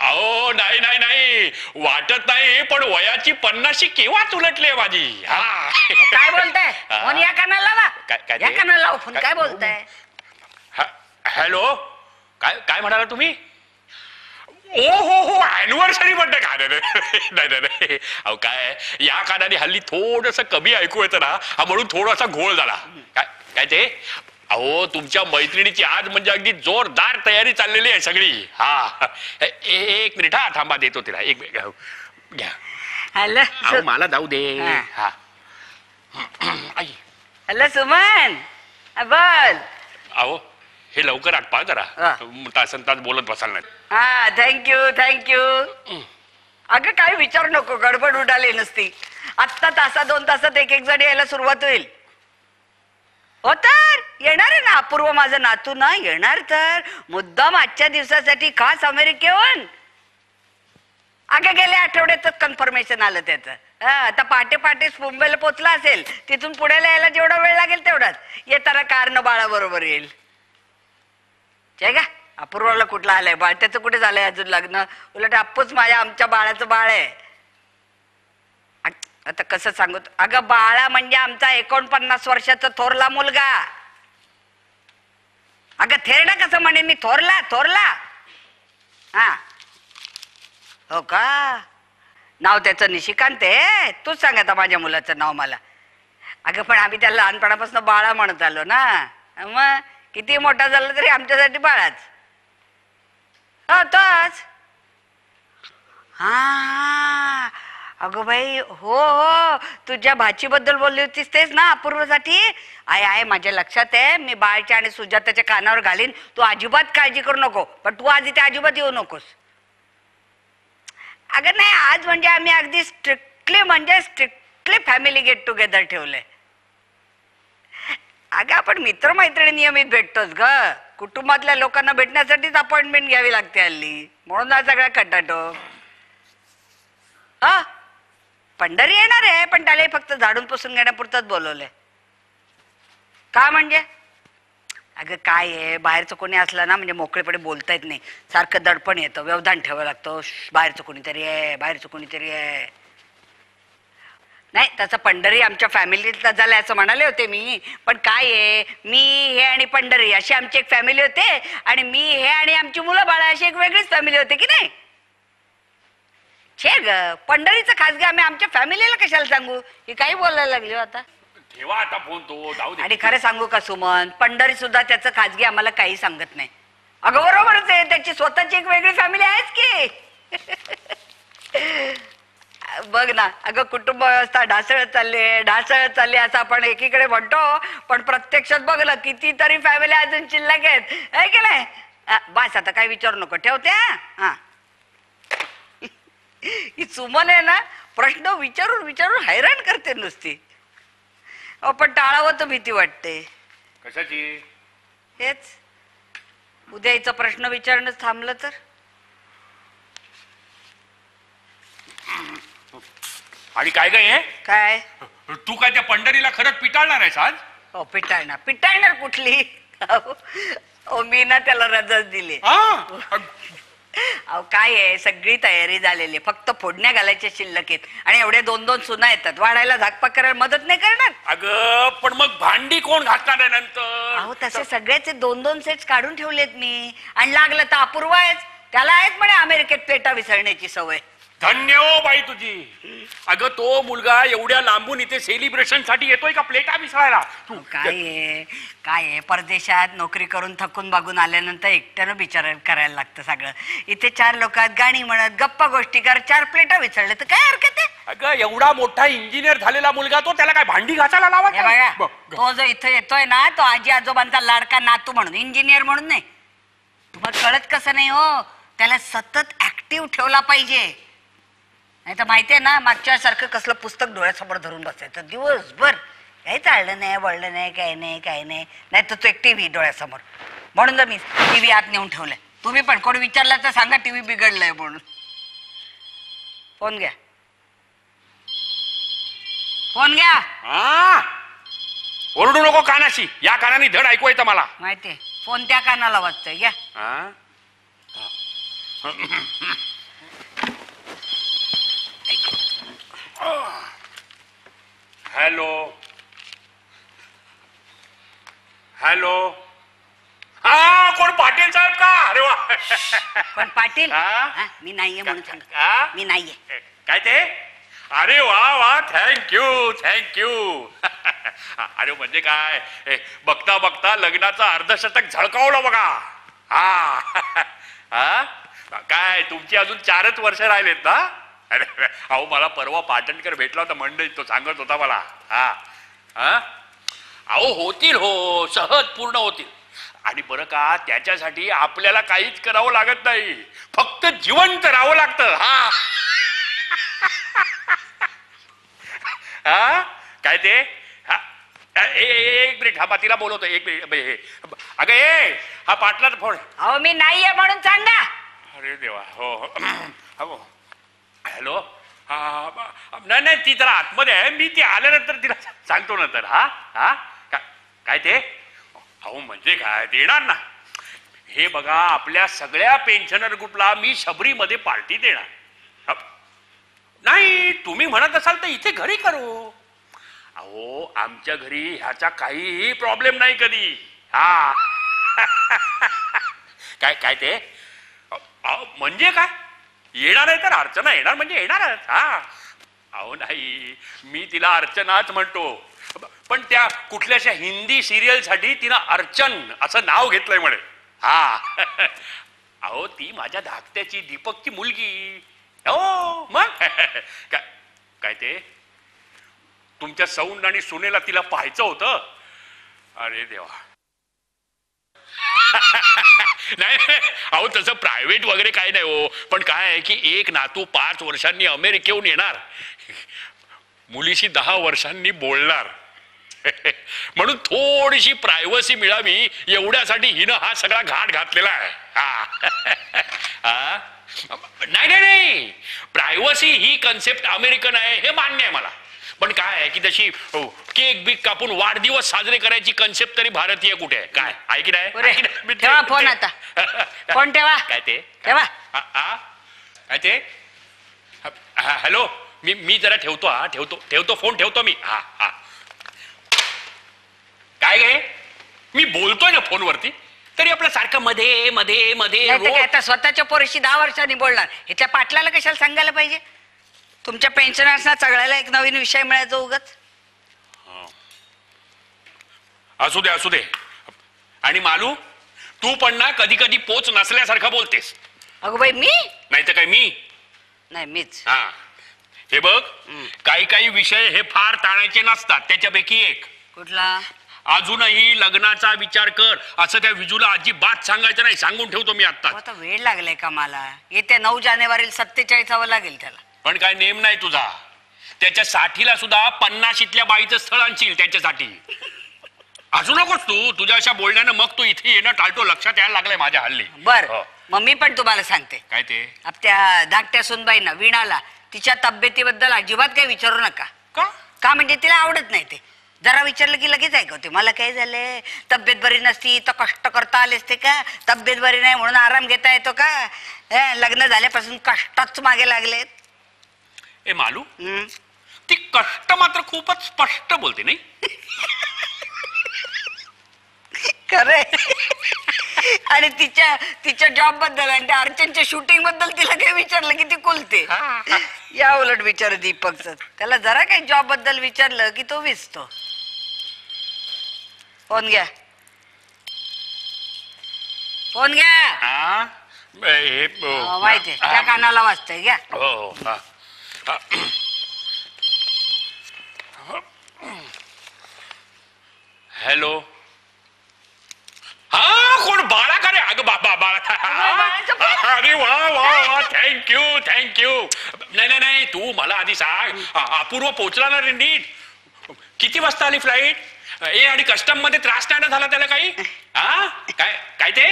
अहो नाही नाही नाही. वाटत नाही पण वयाची पन्नाशी केव्हाच उलटली माझी? हा. काय बोलताय? हा. फोन या कानाला लावा. काय- काय या? कानाला लावा फोन. काय- काय बोलताय? हॅलो? काय काय म्हणाला तुम्ही? ओ हो हो अॅनिव्हर्सरी म्हणते का नाही नाही, नाही नाही नाही. अहो काय? या कानाने हल्ली थोडस कमी ऐकू येतं ना हा म्हणून थोडासा घोळ झाला. काय काय ते? अहो तुमच्या मैत्रिणीची आज म्हणजे अगदी जोरदार तयारी चाललेली आहे सगळी. हा. ए- एक मिनिट हा थांबा देतो तिला. एक मिनिट घ्या. घ्या. हॅलो अहो मला जाऊ दे. हा. हा. आई. हॅलो सुमन. हा, बोल. अहो हे लवकर आटपा जरा. हा. तासन तास बोलत बसाल नाही हा थँक्यू थँक्यू अगं काय विचार नको गडबड उडाली नसती. आत्ता तासा दोन तासात एक एक जण यायला सुरुवात होईल. हो तर येणार आहे ना? अपूर्व माझं नातू ना येणार तर. मुद्दाम आजच्या दिवसासाठी खास अमेरिकेहून. अगं गेल्या आठवड्यातच कन्फर्मेशन आलं त्याचं. हा, आता पहाटे पहाटेच मुंबईला पोचला असेल. तिथून पुण्याला यायला जेवढा वेळ लागेल तेवढाच. येताना कारनं बाळाबरोबर येईल. का अपूर्वाला कुठलं आलंय? बाळ त्याचं कुठे झालंय अजून लग्न? उलट आपूच माझ्या आमच्या बाळाचं बाळ आहे. आता कसं सांगू? अगं बाळा म्हणजे आमचा एकोणपन्नास वर्षाचा थोरला मुलगा. अगं थेरडा कसं म्हणे? मी थोरला थोरला. हा. हो का? नाव त्याचं निशिकांत आहे. तूच सांग आता माझ्या मुलाचं नाव मला. अगं पण आम्ही त्याला लहानपणापासून बाळा म्हणत आलो ना. मग किती मोठा झाला तरी आमच्यासाठी बाळाच. हो तोच. हा अगं बाई हो हो. तुझ्या भाचीबद्दल बोलली होतीस तेच ना अपूर्वसाठी? आय आहे माझ्या लक्षात आहे. मी बाळच्या आणि सुजाताच्या कानावर घालीन. तू अजिबात काळजी करू नको. पण तू आज इथे अजिबात येऊ नकोस. अगं नाही आज म्हणजे आम्ही अगदी स्ट्रिक्टली म्हणजे स्ट्रिक्टली फॅमिली गेट टुगेदर ठेवलंय. अगं आपण मित्रमैत्रिणी नियमित भेटतोच ग. कुटुंबातल्या लोकांना भेटण्यासाठीच अपॉइंटमेंट घ्यावी लागते हल्ली. म्हणून हा सगळा कटाटो हा? पंढरी येणार आहे पण त्याला फक्त झाडून पुसून घेण्यापुरतंच बोलवलंय. का म्हणजे? अगं काय आहे? बाहेरचं कोणी असलं ना म्हणजे मोकळेपणे बोलता येत नाही. सारखं दडपण येतं व्यवधान ठेवावं लागतं. बाहेरचं कोणीतरी आहे बाहेरचं कोणीतरी आहे. नाही त्याचा पंढरी आमच्या फॅमिलीतला झालं असं म्हणाले होते मी. पण काय आहे? मी हे आणि पंढरी अशी आमची एक फॅमिली होते आणि मी हे आणि आमची मुलं बाळा अशी एक वेगळीच फॅमिली होते की नाही? छे ग पंढरीचं खासगी आम्ही आमच्या फॅमिलीला कशाला सांगू? ही काही बोलायला लागली हो आता. ठेवा आता फोन तो जाऊ दे. आणि खरं सांगू का सुमन पंढरी सुद्धा त्याचं खाजगी आम्हाला काही सांगत नाही. अगं बरोबरच आहे त्याची स्वतःची एक वेगळी फॅमिली आहेच की. बघ ना अगं कुटुंब व्यवस्था ढासळत चालली ढासळत चालली असं आपण एकीकडे म्हणतो पण प्रत्यक्षात बघ ना कितीतरी फॅमिली अजून शिल्लक आहेत है की नाही? अ, बस आता काय विचारू नको. ठेवते हा? हा. ही सुमन आहे ना प्रश्न विचारून विचारून हैराण करते नुसती. अहो, पण टाळावं तर भीती वाटते. कशाची? हेच. उद्या हिचा प्रश्न विचारणं थांबलं तर. आणि काय काय आहे काय? तू काय त्या पंढरीला खरंच पिटाळणार आहेस आज? हो पिटाळणार. पिटाळणार कुठली? अहो अहो, मी ना त्याला रजच दिली. हा? अहो काय आहे? सगळी तयारी झालेली आहे. फक्त फोडण्या घालायच्या शिल्लक आहेत आणि एवढे दोन दोन सुना येतात. वाढायला झाकपाक करायला मदत नाही करणार? अगं पण मग भांडी कोण घासणार आहे नंतर? अहो तसे सगळ्याचे दोन दोन सेट्स काढून ठेवलेत मी. आणि लागलं तर अपूर्व आहेच. त्याला आहेत म्हणे अमेरिकेत पेटा विसरण्याची सवय. धन्य हो बाई तुझी. अगं तो मुलगा एवढ्या लांबून इथे सेलिब्रेशनसाठी येतोय का प्लेटा विसरायला तू काय आहे काय आहे परदेशात नोकरी करून थकून बागून आल्यानंतर एकट्यानं विचार करायला लागतं सगळं. इथे चार लोक गाणी म्हणत गप्पा गोष्टी कर चार प्लेटा विचारले तर काय हरकत आहे? अगं एवढा मोठा इंजिनियर झालेला मुलगा तो त्याला काय भांडी घासायला लावा हे बघा तो जो इथं येतोय ना तो आजी आजोबांचा लाडका नातू म्हणून इंजिनियर म्हणून नाही. तुम्हाला कळत कसं नाही हो? त्याला सतत ऍक्टिव्ह ठेवला पाहिजे. नाही तर माहितीये ना मागच्या सारखं कसलं पुस्तक डोळ्यासमोर धरून बसायचं. दिवसभर काही चाललं नाही वळलं नाही काही नाही काही नाही. नाही तर तो एक टीव्ही डोळ्यासमोर. म्हणून तर मी टीव्ही आत नेऊन ठेवलाय. तुम्ही पण कोणी विचारलं तर सांगा टीव्ही बिघडलाय म्हणून. फोन घ्या. फोन घ्या. हा? ओरडू नको कानाशी. या कानाने धड ऐकू येतं मला. माहितीये फोन त्या कानाला वाजतोय. घ्या? हॅलो हॅलो हा कोण पाटील साहेब का? अरे वा. पण पाटील? हा? हा, मी नाहीये म्हणून सांग? मी नाहीये. काय ते? अरे वा वा थँक्यू थँक्यू अरे म्हणजे काय? ए, बघता बघता लग्नाचं अर्धशतक झळकावलं बघा. हा. हा? काय तुमची अजून चारच वर्ष राहिलेत ना? अरे अहो मला परवा पाटणकर भेटला होता मंडळीत तो सांगत होता मला. हा. हा? अहो होतील हो सहज पूर्ण होतील. आणि बरं का त्याच्यासाठी आपल्याला काहीच करावं लागत नाही. फक्त जिवंत राहावं लागतं. हा. हा? काय ते? हा. एक मिनिट हा तिला बोलवतो एक मिनिट हे. अगं ए हा पाटलाचा फोन अहो मी नाहीये म्हणून सांगा. अरे देवा हो हो. हो हॅलो? हा नाही नाही ती जरा आतमध्ये आहे. मी ती आल्यानंतर तिला सांगतो नंतर हा? हा? काय ते? अहो म्हणजे काय? देणार ना. हे बघा आपल्या सगळ्या पेन्शनर ग्रुपला मी शबरीमध्ये पार्टी देणार. नाही तुम्ही म्हणत असाल तर इथे घरी करू. अहो आमच्या घरी ह्याचा काहीही प्रॉब्लेम नाही कधी. हा. काय काय ते? म्हणजे काय? येणार आहे तर अर्चना येणार म्हणजे येणारच हा. अहो नाही. मी तिला अर्चनाच म्हणतो. पण त्या कुठल्याशा हिंदी सिरियलसाठी तिनं अर्चन असं नाव घेतलंय म्हणे. हा. अहो ती माझ्या धाकट्याची दीपकची मुलगी. हो मग? काय काय ते? तुमच्या सौंड आणि सुनेला तिला पाहायचं होतं? अरे देवा. नाही अहो तसं प्रायव्हेट वगैरे काय नाही हो. पण काय आहे की एक नातू पाच वर्षांनी अमेरिकेहून येणार. मुलीशी दहा वर्षांनी बोलणार. म्हणून थोडीशी प्रायव्हसी मिळावी एवढ्यासाठी हिनं हा सगळा घाट घातलेला आहे. नाही नाही प्रायव्हसी ही कन्सेप्ट अमेरिकन आहे हे मान्य आहे मला. पण काय आहे की तशी हो, केक बिक कापून वाढदिवस साजरे करायची कन्सेप्ट तरी भारतीय कुठे आहे? काय? आहे की नाही? ठेवा फोन आता. फोन ठेवा. काय ते? ठेवा. काय ते? हॅलो. मी मी जरा ठेवतो हा ठेवतो ठेवतो फोन ठेवतो मी. हा हा. काय गे? मी बोलतोय ना फोनवरती. तरी आपलं सारखं मध्ये मध्ये मध्ये आता स्वतःच्या पोरीशी दहा वर्षांनी बोलणार. ह्याच्या पाटलाला कशाला सांगायला पाहिजे? तुमच्या पेन्शनर्सना सगळ्याला एक नवीन विषय मिळायचा उगच. असू दे असू दे. आणि मालू तू पण ना कधी कधी पोच नसल्यासारखं बोलतेस. अगो बाई मी? नाही तर काय मी? नाही मीच. हा. हे बघ काही काही विषय हे फार टाळायचे नसतात त्याच्यापैकी एक. कुठला? अजूनही लग्नाचा विचार कर असं त्या विजूला अजिबात सांगायचं नाही सांगून ठेवतो मी आता आता वेळ लागलाय का मला? येत्या नऊ जानेवारीला सत्तेचाळीसावं लागेल त्याला. पण काय नेम नाही तुझा. त्याच्या साठीला सुद्धा पन्नाशीतल्या बाईचं स्थळ आणशील त्याच्यासाठी. असू नकोस तू. तुझ्या अशा बोलण्यानं मग तू इथे येणं टाळतो. लक्षात यायला लागलंय माझ्या हल्ली. बर. हो. मग मी पण तुम्हाला सांगते. काय ते? आप त्या धाकट्या सुनबाईंना वीणाला तिच्या तब्येतीबद्दल अजिबात काही विचारू नका. का? का म्हणजे तिला आवडत नाही ते. जरा विचारलं की लगेच ऐकवते. मला काय झालंय? तब्येत बरी नसती तर कष्ट करता आले असते का? तब्येत बरी नाही म्हणून आराम घेता येतो का? हे, लग्न झाल्यापासून कष्टच मागे लागलेत. ए मालू? हं? ती कष्ट मात्र खूपच स्पष्ट बोलते नाही? खरंय. आणि तिच्या तिच्या जॉबबद्दल आणि त्या अर्चनच्या शूटिंगबद्दल तिला काय विचारलं की ती कुलते या उलट विचार दीपकच. त्याला जरा काही जॉबबद्दल विचारलं की तो विसतो. फोन घ्या. फोन घ्या. हा? हे अं, माहितीये त्या कानाला वाजतंय. घ्या. हो हो, हा. हॅलो हा कोण बाळा का रे अगं बाबा बाळा? अरे वा वा वा थँक्यू थँक्यू नाही नाही नाही तू मला आधी सांग. अपूर्व पोहोचला ना रे नीट. किती वाजता आली फ्लाईट ए आणि कस्टममध्ये त्रास नाही झाला त्याला काही? हा? काय काय ते?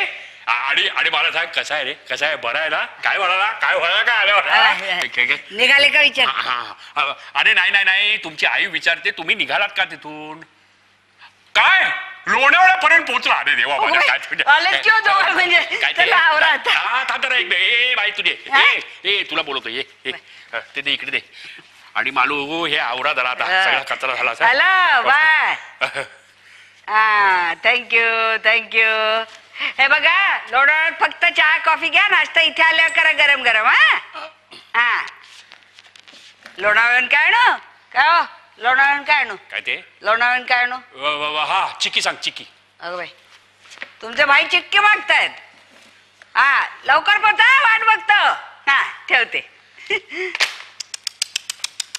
आणि आणि मला सांग कसं आहे रे? कसं आहे? बरं आहे ना? काय म्हणाला? काय म्हणाला? काय आलं निघाले का विचार? हा, हा, हा. अरे नाही नाही नाही. तुमची आई विचारते तुम्ही निघालात का तिथून? काय? लोणावळ्यापर्यंत पोहोचला. अरे देवा अगं माझ्या बाई, काय तुझ्या- आलेच किंवा जवळ म्हणजे? काय ते? चला, आवरा आता. हा, थांब जरा एक ए बाई तुझे. हा? ए ए तुला बोलवतो ये ये. हा, ते दे इकडे दे. आणि मालू हे आवरा जरा आता. हा. सगळा कचरा झाला असा. Hello bye. हा थँक्यू थँक्यू हे बघा लोणावळ्यात फक्त चहा कॉफी घ्या नाश्ता इथे आल्यावर करा गरम गरम हा? हा. लोणावळ्याहून काय आणू? काय हो? लोणावळ्याहून काय आणू? काय ते? लोणावळ्याहून काय आणू? व- व- व- हा चिकी सांग चिकी अगं बाई तुमचे भाई चिक्की मागतायत. हा लवकर पोचा वाट बघतो. हा ठेवते.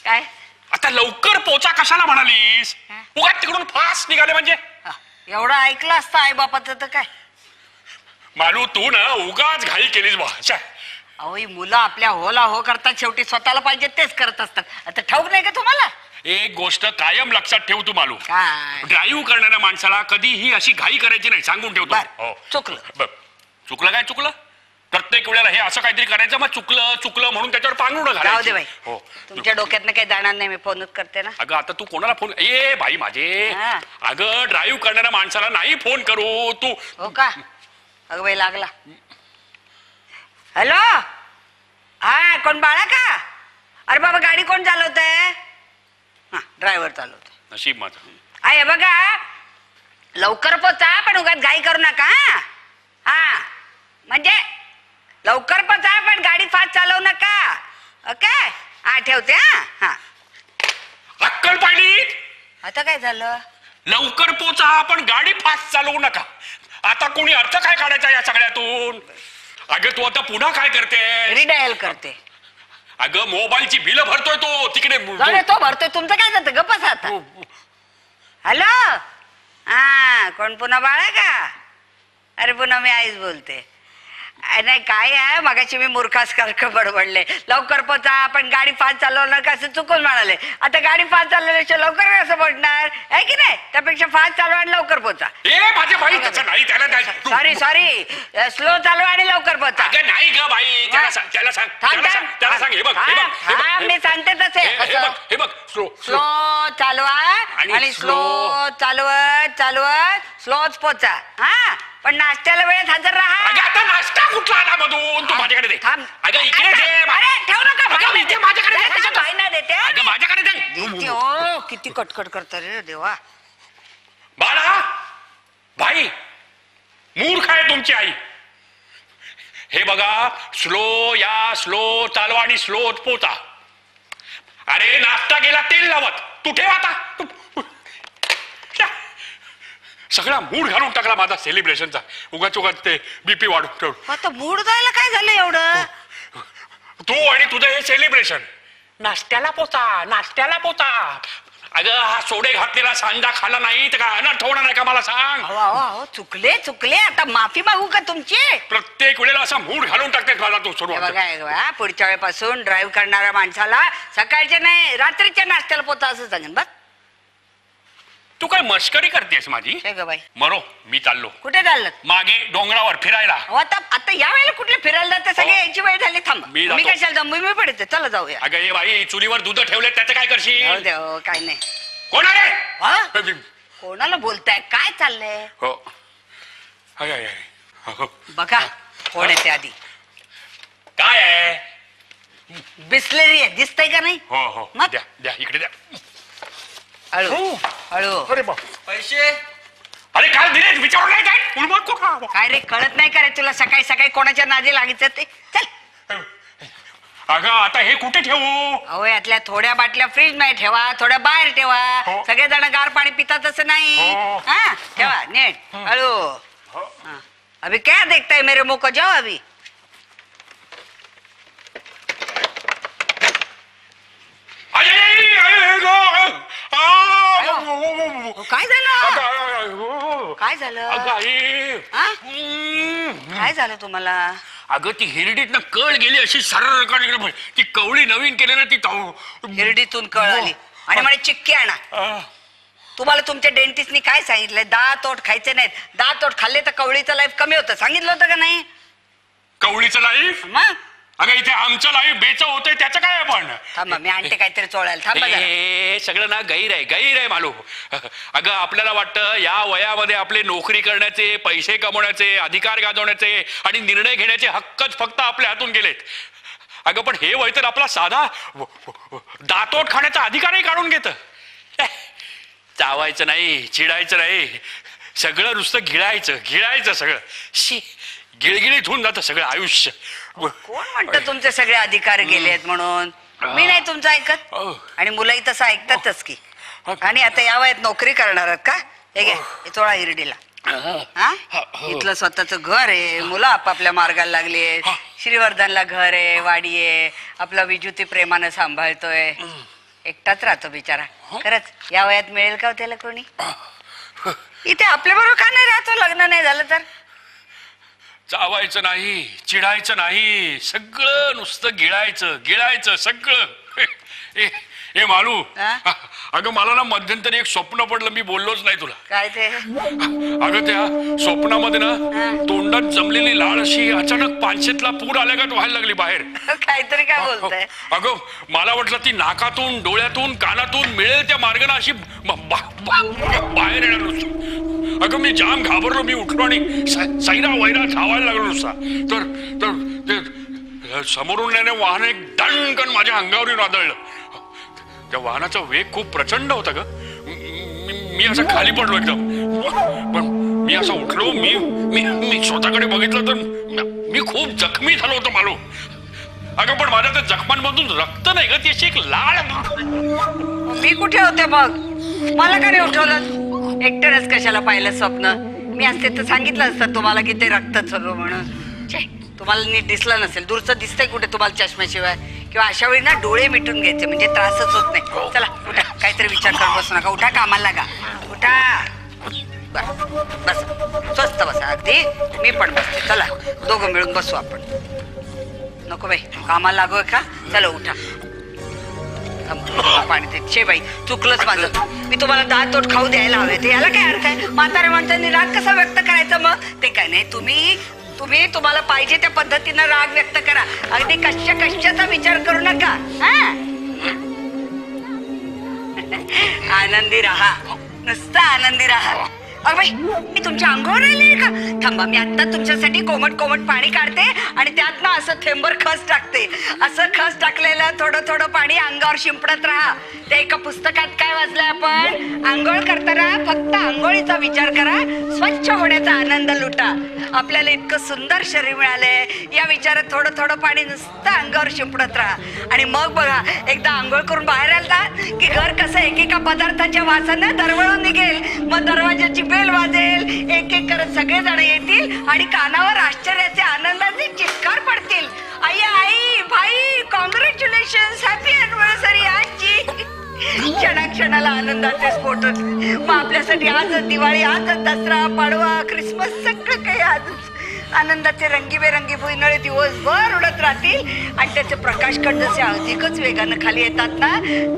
काय? आता लवकर पोचा कशाला म्हणालीस? हा? तिकडून फास्ट निघाले म्हणजे? हा, एवढं ऐकलं असतं आई बापाचं तर काय? मालू तू ना उगाच घाई केलीस बा. अहो ही मुलं आपल्या होला हो करतात शेवटी स्वतःला पाहिजे तेच करत असतात. आता ठाऊक नाही का तुम्हाला? एक गोष्ट कायम लक्षात ठेव तू मालू. काय? ड्राईव्ह करणाऱ्या माणसाला कधीही अशी घाई करायची नाही सांगून ठेवतो बर, हो. चुकलं. चुकलं काय चुकलं? प्रत्येक वेळेला हे असं काहीतरी करायचं मग चुकलं चुकलं म्हणून त्याच्यावर पांघरुण जाऊ दे घालायची बाई. हो. तुमच्या डोक्यातनं काही जाणार नाही मी फोनच करते ना. अगं आता तू कोणाला फोन ए बाई माझे. हा. अगं ड्राईव्ह करणाऱ्या माणसाला नाही फोन करू तू हो का? अगं बाई लागला. हॅलो? हा कोण बाळा का? अरे बाबा गाडी कोण चालवतंय? हा ड्रायव्हर चालवतोय. नशीब माझं. आहे बघा लवकर पोचा पण उगाच घाई करू नका हा? हा म्हणजे लवकर पोचा पण गाडी फास्ट चालवू नका. ओके? हा ठेवते हा हा. अक्कल पाहिली आता काय झालं? लवकर पोचा पण गाडी फास्ट चालवू नका. आता कोणी अर्थ काय काढायचा या सगळ्यातून? अगं तू आता पुन्हा काय करते? रिडायल करते. अगं मोबाईलची बिल भरतोय तो. तिकडे जाऊ दे, तो भरतोय. तुमचं काय जातं? गप्पच आता. हॅलो? हा कोण पुन्हा बाळा का? अरे पुन्हा मी आईच बोलते. नाही काय आहे? मगाशी मी मूर्खासारखं बडबडले. लवकर पोचा पण गाडी फास्ट चालवलं नका असं चुकून म्हणाले. आता गाडी फास्ट चालवल्याशिवाय लवकर कसं पोचणार आहे की नाही? त्यापेक्षा फास्ट चालवा आणि लवकर पोचा. ए माझ्या बाई तसं नाही त्याला नाही. तू- सॉरी सॉरी स्लो चालवा आणि लवकर पोचा. अगं नाही ग बाई त्याला सांग त्याला सांग थांब, त्याला सांग थांब. त्याला सांग. हे बघ हे बघ हे बघ, थांब, हे मी बघ. सांगते तसे हे- हे कसं? बघ हे बघ स्लो स्लो चालवा आणि आणि स्लो slow. चालवत चालवत स्लोच पोचा. हा? पण नाश्त्याला वेळेत हजर राहा. अगं आता नाश्ता कुठला आला मधून? तू माझ्याकडे दे. थांब. अगं इकडे दे. अरे ठेव नका अगं, इथे माझ्याकडे दे. देते. हा. अगं माझ्याकडे दे. किती हो, किती कटकट करता रे देवा. बाळा भाई मूर्ख आहे तुमची आई. हे बघा स्लो या स्लो चालवा आणि स्लो पोचा. अरे नाश्ता गेला तेल लावत. तू ठेव आता. तू- सगळा मूड घालून टाकला माझा सेलिब्रेशनचा. उगाच उगाच ते बीपी वाढून ठेव आता मूड जायला काय झालं एवढं? तू आणि तुझं हे सेलिब्रेशन. नाश्त्याला पोचा नाश्त्याला पोचा. अगं हा सोडे घातलेला सांजा खाला नाही तर काय अनर्थ होणार नाही का मला सांग? अहो अहो अहो चुकले चुकले. आता माफी मागू का तुमची? प्रत्येक वेळेला असा मूड घालून टाकते माझा तू हे सोडून बघा हे बघा, पुढच्या वेळेपासून ड्राईव्ह करणाऱ्या माणसाला सकाळच्या नाही रात्रीच्या नाश्त्याला पोता असं सांगेन बघ तू काय मस्करी करतेस माझी? हे ग बाई. मरो मी चाललो. कुठे चाललं मागे डोंगरावर फिरायला. आता आता या वेळेला कुठले फिरायला जाते? सगळे हो. यायची वेळ झाली थांब. मी मी जातो. कशाला जाऊ? मी पडते. चला जाऊया. अगं हे बाई चुलीवर दूध ठेवले त्याचं काय जाऊ करशील दे हो, काय नाही. कोण आहे? हा? कोणाला बोलताय? काय चाललंय? हो. अय, अय, अय. हो. बघा कोण येते आधी. काय आहे? बिस्लेरी आहे. दिसतंय का नाही? हो हो. मग? द्या द्या इकडे द्या. हळू. हळू. अरे बाप पैसे? अरे काल दिले? विचारून नाही काय? उलमत को का काय रे कळत नाही का रे तुला सकाळी सकाळी कोणाच्या नादी लागायचं ते? चल. अगं आता हे कुठे ठेवू? अहो यातल्या थोड्या बाटल्या फ्रीजमध्ये ठेवा थोड्या बाहेर ठेवा. हो. सगळेजण गार पाणी पितात असं नाही. हो. हा ठेवा नीट. हळू. हाँ. अभी क्या देखता है मेरे मुंह को? जाओ अभी. काय झालं. काय झालं. हा? काय झालं तुम्हाला? अगं ती हिरडीत ना कळ गेली अशी सरळ ती कवळी नवीन केली ना ती ताव- हिरडीतून कळ आली. आणि म्हणे चिक्की आणा. तुम्हाला तुमच्या डेंटिस्टनी काय सांगितलंय? दात ओठ खायचे नाहीत. दात ओठ खाल्ले तर कवळीचं लाईफ कमी होतं. सांगितलं होतं का नाही? कवळीचं लाईफ मग? अगं इथे आमचं लाईफ बेच होतंय त्याचं काय आपण? थांबा मी आणते काहीतरी चोळायला. थांबा जरा. हे सगळं ना गैर आहे गैर आहे मालू अगं आपल्याला वाटतं या वयामध्ये आपले नोकरी करण्याचे पैसे कमवण्याचे अधिकार गाजवण्याचे आणि निर्णय घेण्याचे हक्कच फक्त आपल्या हातून गेलेत. अगं पण हे वय तर आपला साधा व- व- दातोट खाण्याचा अधिकारही काढून घेत. चावायचं नाही चिडायचं नाही. सगळं नुसतं गिळायचं गिळायचं सगळं. शी गिळगिळीत होऊन जातं सगळं आयुष्य. कोण म्हणतं तुमचे सगळे अधिकार गेलेत म्हणून? मी नाही तुमचं ऐकत. अहो. आणि मुलंही तसं ऐकतातच की. आणि आता या वयात नोकरी करणार आहात का? हे घे हे चोळा हिरडीला. हा? इथलं स्वतःच घर आहे. मुलं आपापल्या मार्गाला लागली हा. श्रीवर्धनला घर आहे वाडी आहे. आपला विजुती प्रेमानं सांभाळतोय. एकटाच राहतो बिचारा. खरंच या वयात मिळेल का हो त्याला कोणी? इथे आपल्या बरोबर का नाही राहतो? लग्न नाही झालं तर? चावायचं नाही चिडायचं नाही सगळं नुसतं गिळायचं गिळायचं सगळं. ए, ए मालू. हा? अगं मला ना मध्यंतरी एक स्वप्न पडलं मी बोललोच नाही तुला. काय ते? अगं त्या स्वप्नामध्ये ना तोंडात जमलेली लाळ अशी अचानक पानशेतला पूर आल्यागत व्हायला लागली बाहेर. काहीतरी काय बोलताय? अगं मला वाटलं ती नाकातून डोळ्यातून कानातून मिळेल त्या मार्गाने अशी ब- ब- ब- बाहेर येणार नुसतं. अगं मी जाम घाबरलो मी उठलो आणि सैरा वैरा धावायला लागलो नुसता. तर तर ते समोरून येणे वाहन एक दणकन माझ्या अंगावर वादळलं आदळलं त्या वाहनाचा वेग खूप प्रचंड होता ग. मी असं खाली पडलो एकदम. पण मी असं उठलो मी मी मी स्वतःकडे बघितलं तर मी- मी खूप जखमी झालो होतो मालो अगं पण माझ्या त्या जखमांमधून रक्त नाही ग ती अशी एक लाळ. मी कुठे होते मग? मला का नाही उठवलं? एकटरच कशाला पाहिलं स्वप्न? मी असते तर सांगितलं असतं तुम्हाला की ते रक्त सर्व म्हणून. छे, तुम्हाला नीट दिसलं नसेल. दूरचं दिसतंय कुठे तुम्हाला चष्म्याशिवाय? किंवा अशा वेळी ना डोळे मिटून घ्यायचे म्हणजे त्रासच होत नाही. चला उठा. काहीतरी विचार करत बसू नका. उठा कामाला लागा. उठा. बस स्वस्त बसा. अगदी मी पण बसते. चला दोघं मिळून बसू आपण. नको बाई कामाला लागू का? चला उठा. पाणी दे शे बाई चुकलंच माझं. मी तुम्हाला दात तोट खाऊ द्यायला हवे. ते याला काय अर्थ आहे? म्हाताऱ्या माणसांनी राग कसा व्यक्त करायचा मग? ते काय नाही तुम्ही तुम्ही तुम्हाला पाहिजे त्या पद्धतीनं राग व्यक्त करा. अगदी कश्य कश्याचा विचार करू नका. आनंदी राहा. नुसतं आनंदी राहा. अरे मी तुमच्या अंगावर राहिले का? थांबा मी आता तुमच्यासाठी कोमट कोमट पाणी काढते आणि त्यात ना असं थेंबर खस टाकते. असं खस टाकलेलं थोडं थोडं पाणी अंगावर शिंपडत राहा. त्या एका पुस्तकात काय वाचलंय आपण? आंघोळ करताना फक्त आंघोळीचा विचार करा. स्वच्छ होण्याचा आनंद लुटा. आपल्याला इतकं सुंदर शरीर मिळालंय. या विचारात थोडं थोडं पाणी नुसतं अंगावर शिंपडत राहा. आणि मग बघा एकदा आंघोळ करून बाहेर आलता की घर कसं एकेका पदार्थाच्या वासानं दरवळून निघेल. मग दरवाजाची बेल वाजेल एक एक करत सगळे जण येतील आणि कानावर आश्चर्याचे आनंदाचे चित्कार पडतील. आई आई भाई कॉंग्रॅच्युलेशन हॅपी अनिव्हर्सरी आजची क्षणाक्षणाला आनंदाचे स्फोट होते मग आपल्यासाठी आजच दिवाळी आजच दसरा पाडवा ख्रिसमस सगळं काही आजच. आनंदाचे रंगीबेरंगी भुईनळे दिवसभर उडत राहतील. आणि त्याचे प्रकाश कण जसे अधिकच वेगानं खाली येतात ना.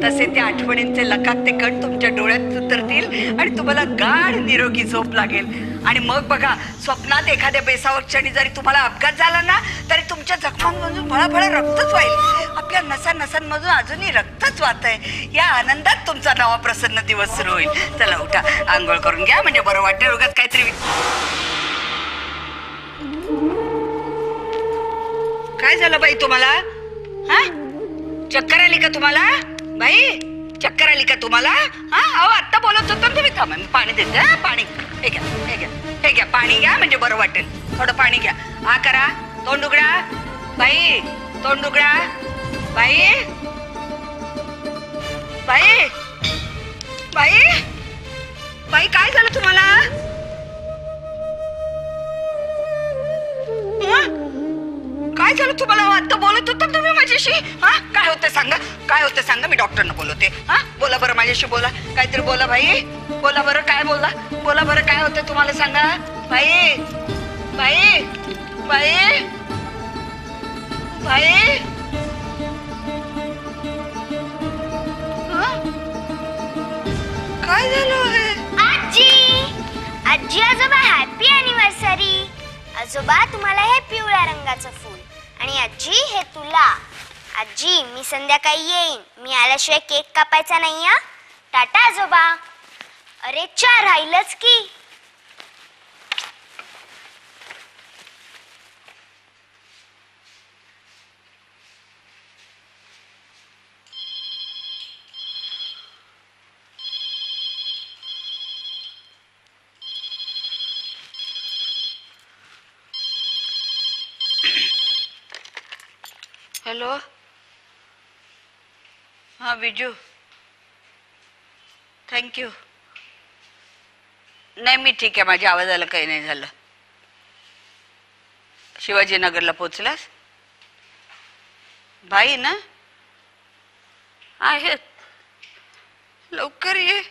तसे त्या आठवणींचे लकाकते कण तुमच्या डोळ्यात उतरतील आणि तुम्हाला गाढ निरोगी झोप लागेल. आणि मग बघा स्वप्नात एखाद्या बेसावर क्षणी जरी तुम्हाला अपघात झाला ना तरी तुमच्या जखमांमधून फळाफळा रक्तच वाईल आपल्या नसा नसांमधून अजूनही रक्तच वाहत आहे या आनंदात तुमचा नवा प्रसन्न दिवस सुरू होईल. चला उठा. आंघोळ करून घ्या. म्हणजे बरं वाटेल उगाच काहीतरी काय झालं बाई तुम्हाला? हा? चक्कर आली का तुम्हाला? बाई चक्कर आली का तुम्हाला? हा? अहो आत्ता बोलत होतो ना तुम्ही. थांबा मी पाणी देते हा पाणी. हे घ्या हे घ्या हे घ्या पाणी घ्या म्हणजे बरं वाटेल. थोडं पाणी घ्या. हा करा. तोंड उघडा. बाई तोंड उघडा. बाई. बाई. बाई. बाई काय झालं तुम्हाला? काय झालं तुम्हाला आता बोलत होता तुम्ही माझ्याशी? हा? काय होतं सांगा? काय होतं सांगा? मी डॉक्टरनं बोलवते. हा? बोला बरं माझ्याशी बोला. काहीतरी बोला भाई बोला बरं काय बोला बोला बरं काय होतं तुम्हाला सांगा? भाई भाई भाई भाई काय झालं आहे आजी! आजी आजोबा हॅपी अॅनिव्हर्सरी आजोबा तुम्हाला हे पिवळ्या रंगाचं फूल. आणि आजी हे तुला. आजी मी संध्याकाळी येईन. मी आल्याशिवाय केक कापायचा नाही हा? टाटा आजोबा. अरे चा राहिलंच की. हॅलो. हा बिजू थँक्यू नाही मी ठीक आहे. माझ्या आवाजाला काही नाही झालं. शिवाजीनगरला पोचलास भाई ना? आहेत. लवकर ये.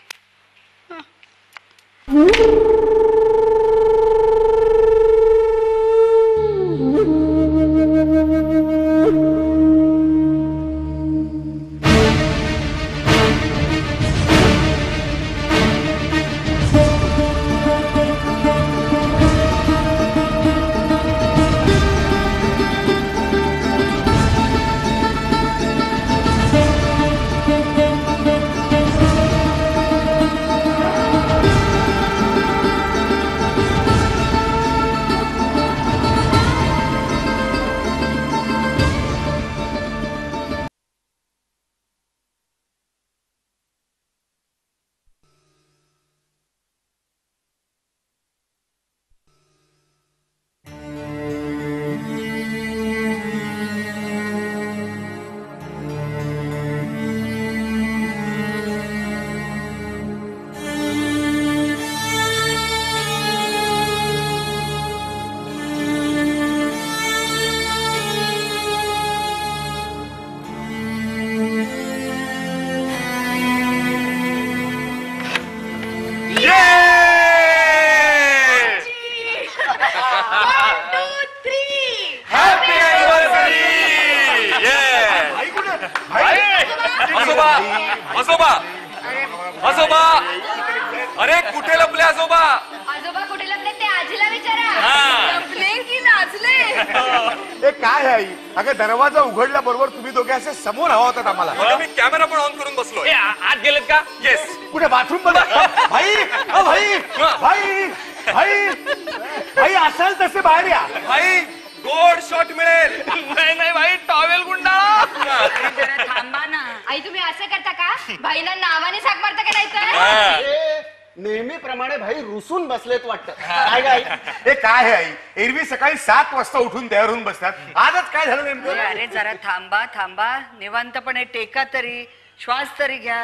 सात वाजता उठून तयार बसतात. आजच काय झालं अरे नेमकं? अरे जरा थांबा थांबा. निवांतपणे टेका तरी श्वास तरी घ्या.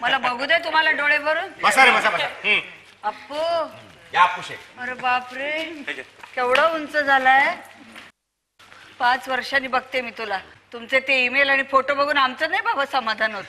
मला बघू दे तुम्हाला डोळे भरून. बसा रे बसा बसा. अप्पू. या पुशे. अरे बापरे. केवढा उंच झालाय. पाच वर्षांनी बघते मी तुला. तुमचे ते ईमेल आणि फोटो बघून आमचं नाही बाबा समाधान होत.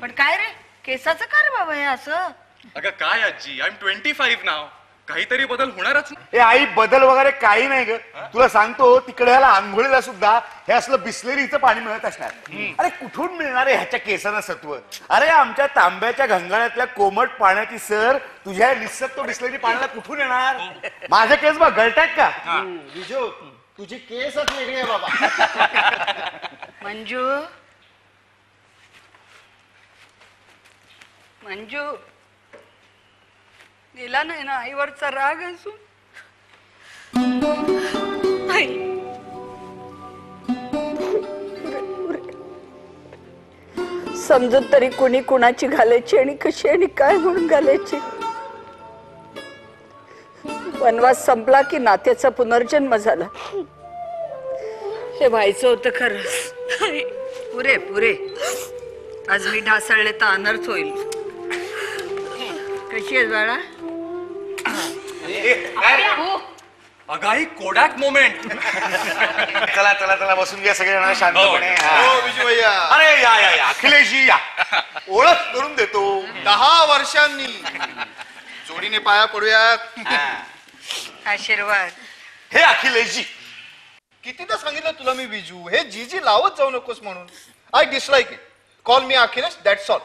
पण काय रे? केसाचं का रे बाबा हे असं? अगं काय आजी? आय एम ट्वेंटी फाईव्ह नाव काहीतरी बदल होणारच ना. हे आई बदल वगैरे काही नाही ग. तुला सांगतो तिकडे ह्याला आंघोळीला सुद्धा हे असलं बिस्लेरीचं पाणी मिळत असणार. अरे कुठून मिळणार आहे ह्याच्या केसांना सत्व? अरे आमच्या तांब्याच्या घंगाळ्यातल्या कोमट पाण्याची सर तुझ्या निसत्व बिस्लेरी पाण्याला कुठून येणार? माझे केस बघ गळतात का? विजू तुझी केसच वेगळी आहे बाबा. मंजू? मंजू? दिला नाही ना आईवरचा राग असून आई. समजून तरी कुणी कुणाची घालायची आणि कशी आणि काय म्हणून घालायची? वनवास संपला की नात्याचा पुनर्जन्म झाला. हे व्हायचं होतं खरं पुरे पुरे. आज मी ढासळले तर अनर्थ होईल. कशी आहे बाळा? अगं आई कोडॅक मोमेंट चला चला चला बसून घ्या सगळ्यांना शांतपणे. हा. हो. विजू भैया अरे या या या. अखिलेशजी या. ओळख करून देतो. दहा वर्षांनी. जोडीने पाया पडूयात. आशीर्वाद. हे अखिलेशजी. कितीदा सांगितलं तुला मी विजू? हे जी जी लावत जाऊ नकोस म्हणून. I dislike it call me Akhilesh that's all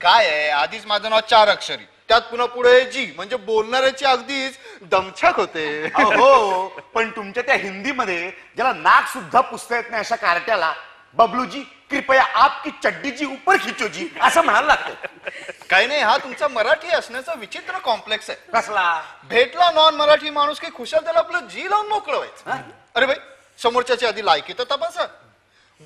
काय आहे आधीच माझं नाव चार अक्षरी. त्यात पुन्हा पुढे जी म्हणजे बोलणाऱ्याची अगदीच दमछाक होते. हो पण तुमच्या त्या हिंदीमध्ये ज्याला नाक सुद्धा पुसता येत नाही अशा कार्ट्याला बबलूजी कृपया आपकी चड्डीजी ऊपर खिचोजी असं म्हणायला लागतं काही नाही हा तुमचा मराठी असण्याचा विचित्र कॉम्प्लेक्स आहे. कसला? भेटला नॉन मराठी माणूस की खुशाल त्याला आपलं जी लावून मोकळं व्हायचं. अरे भाई समोरच्याची आधी लायकी तर तपासा.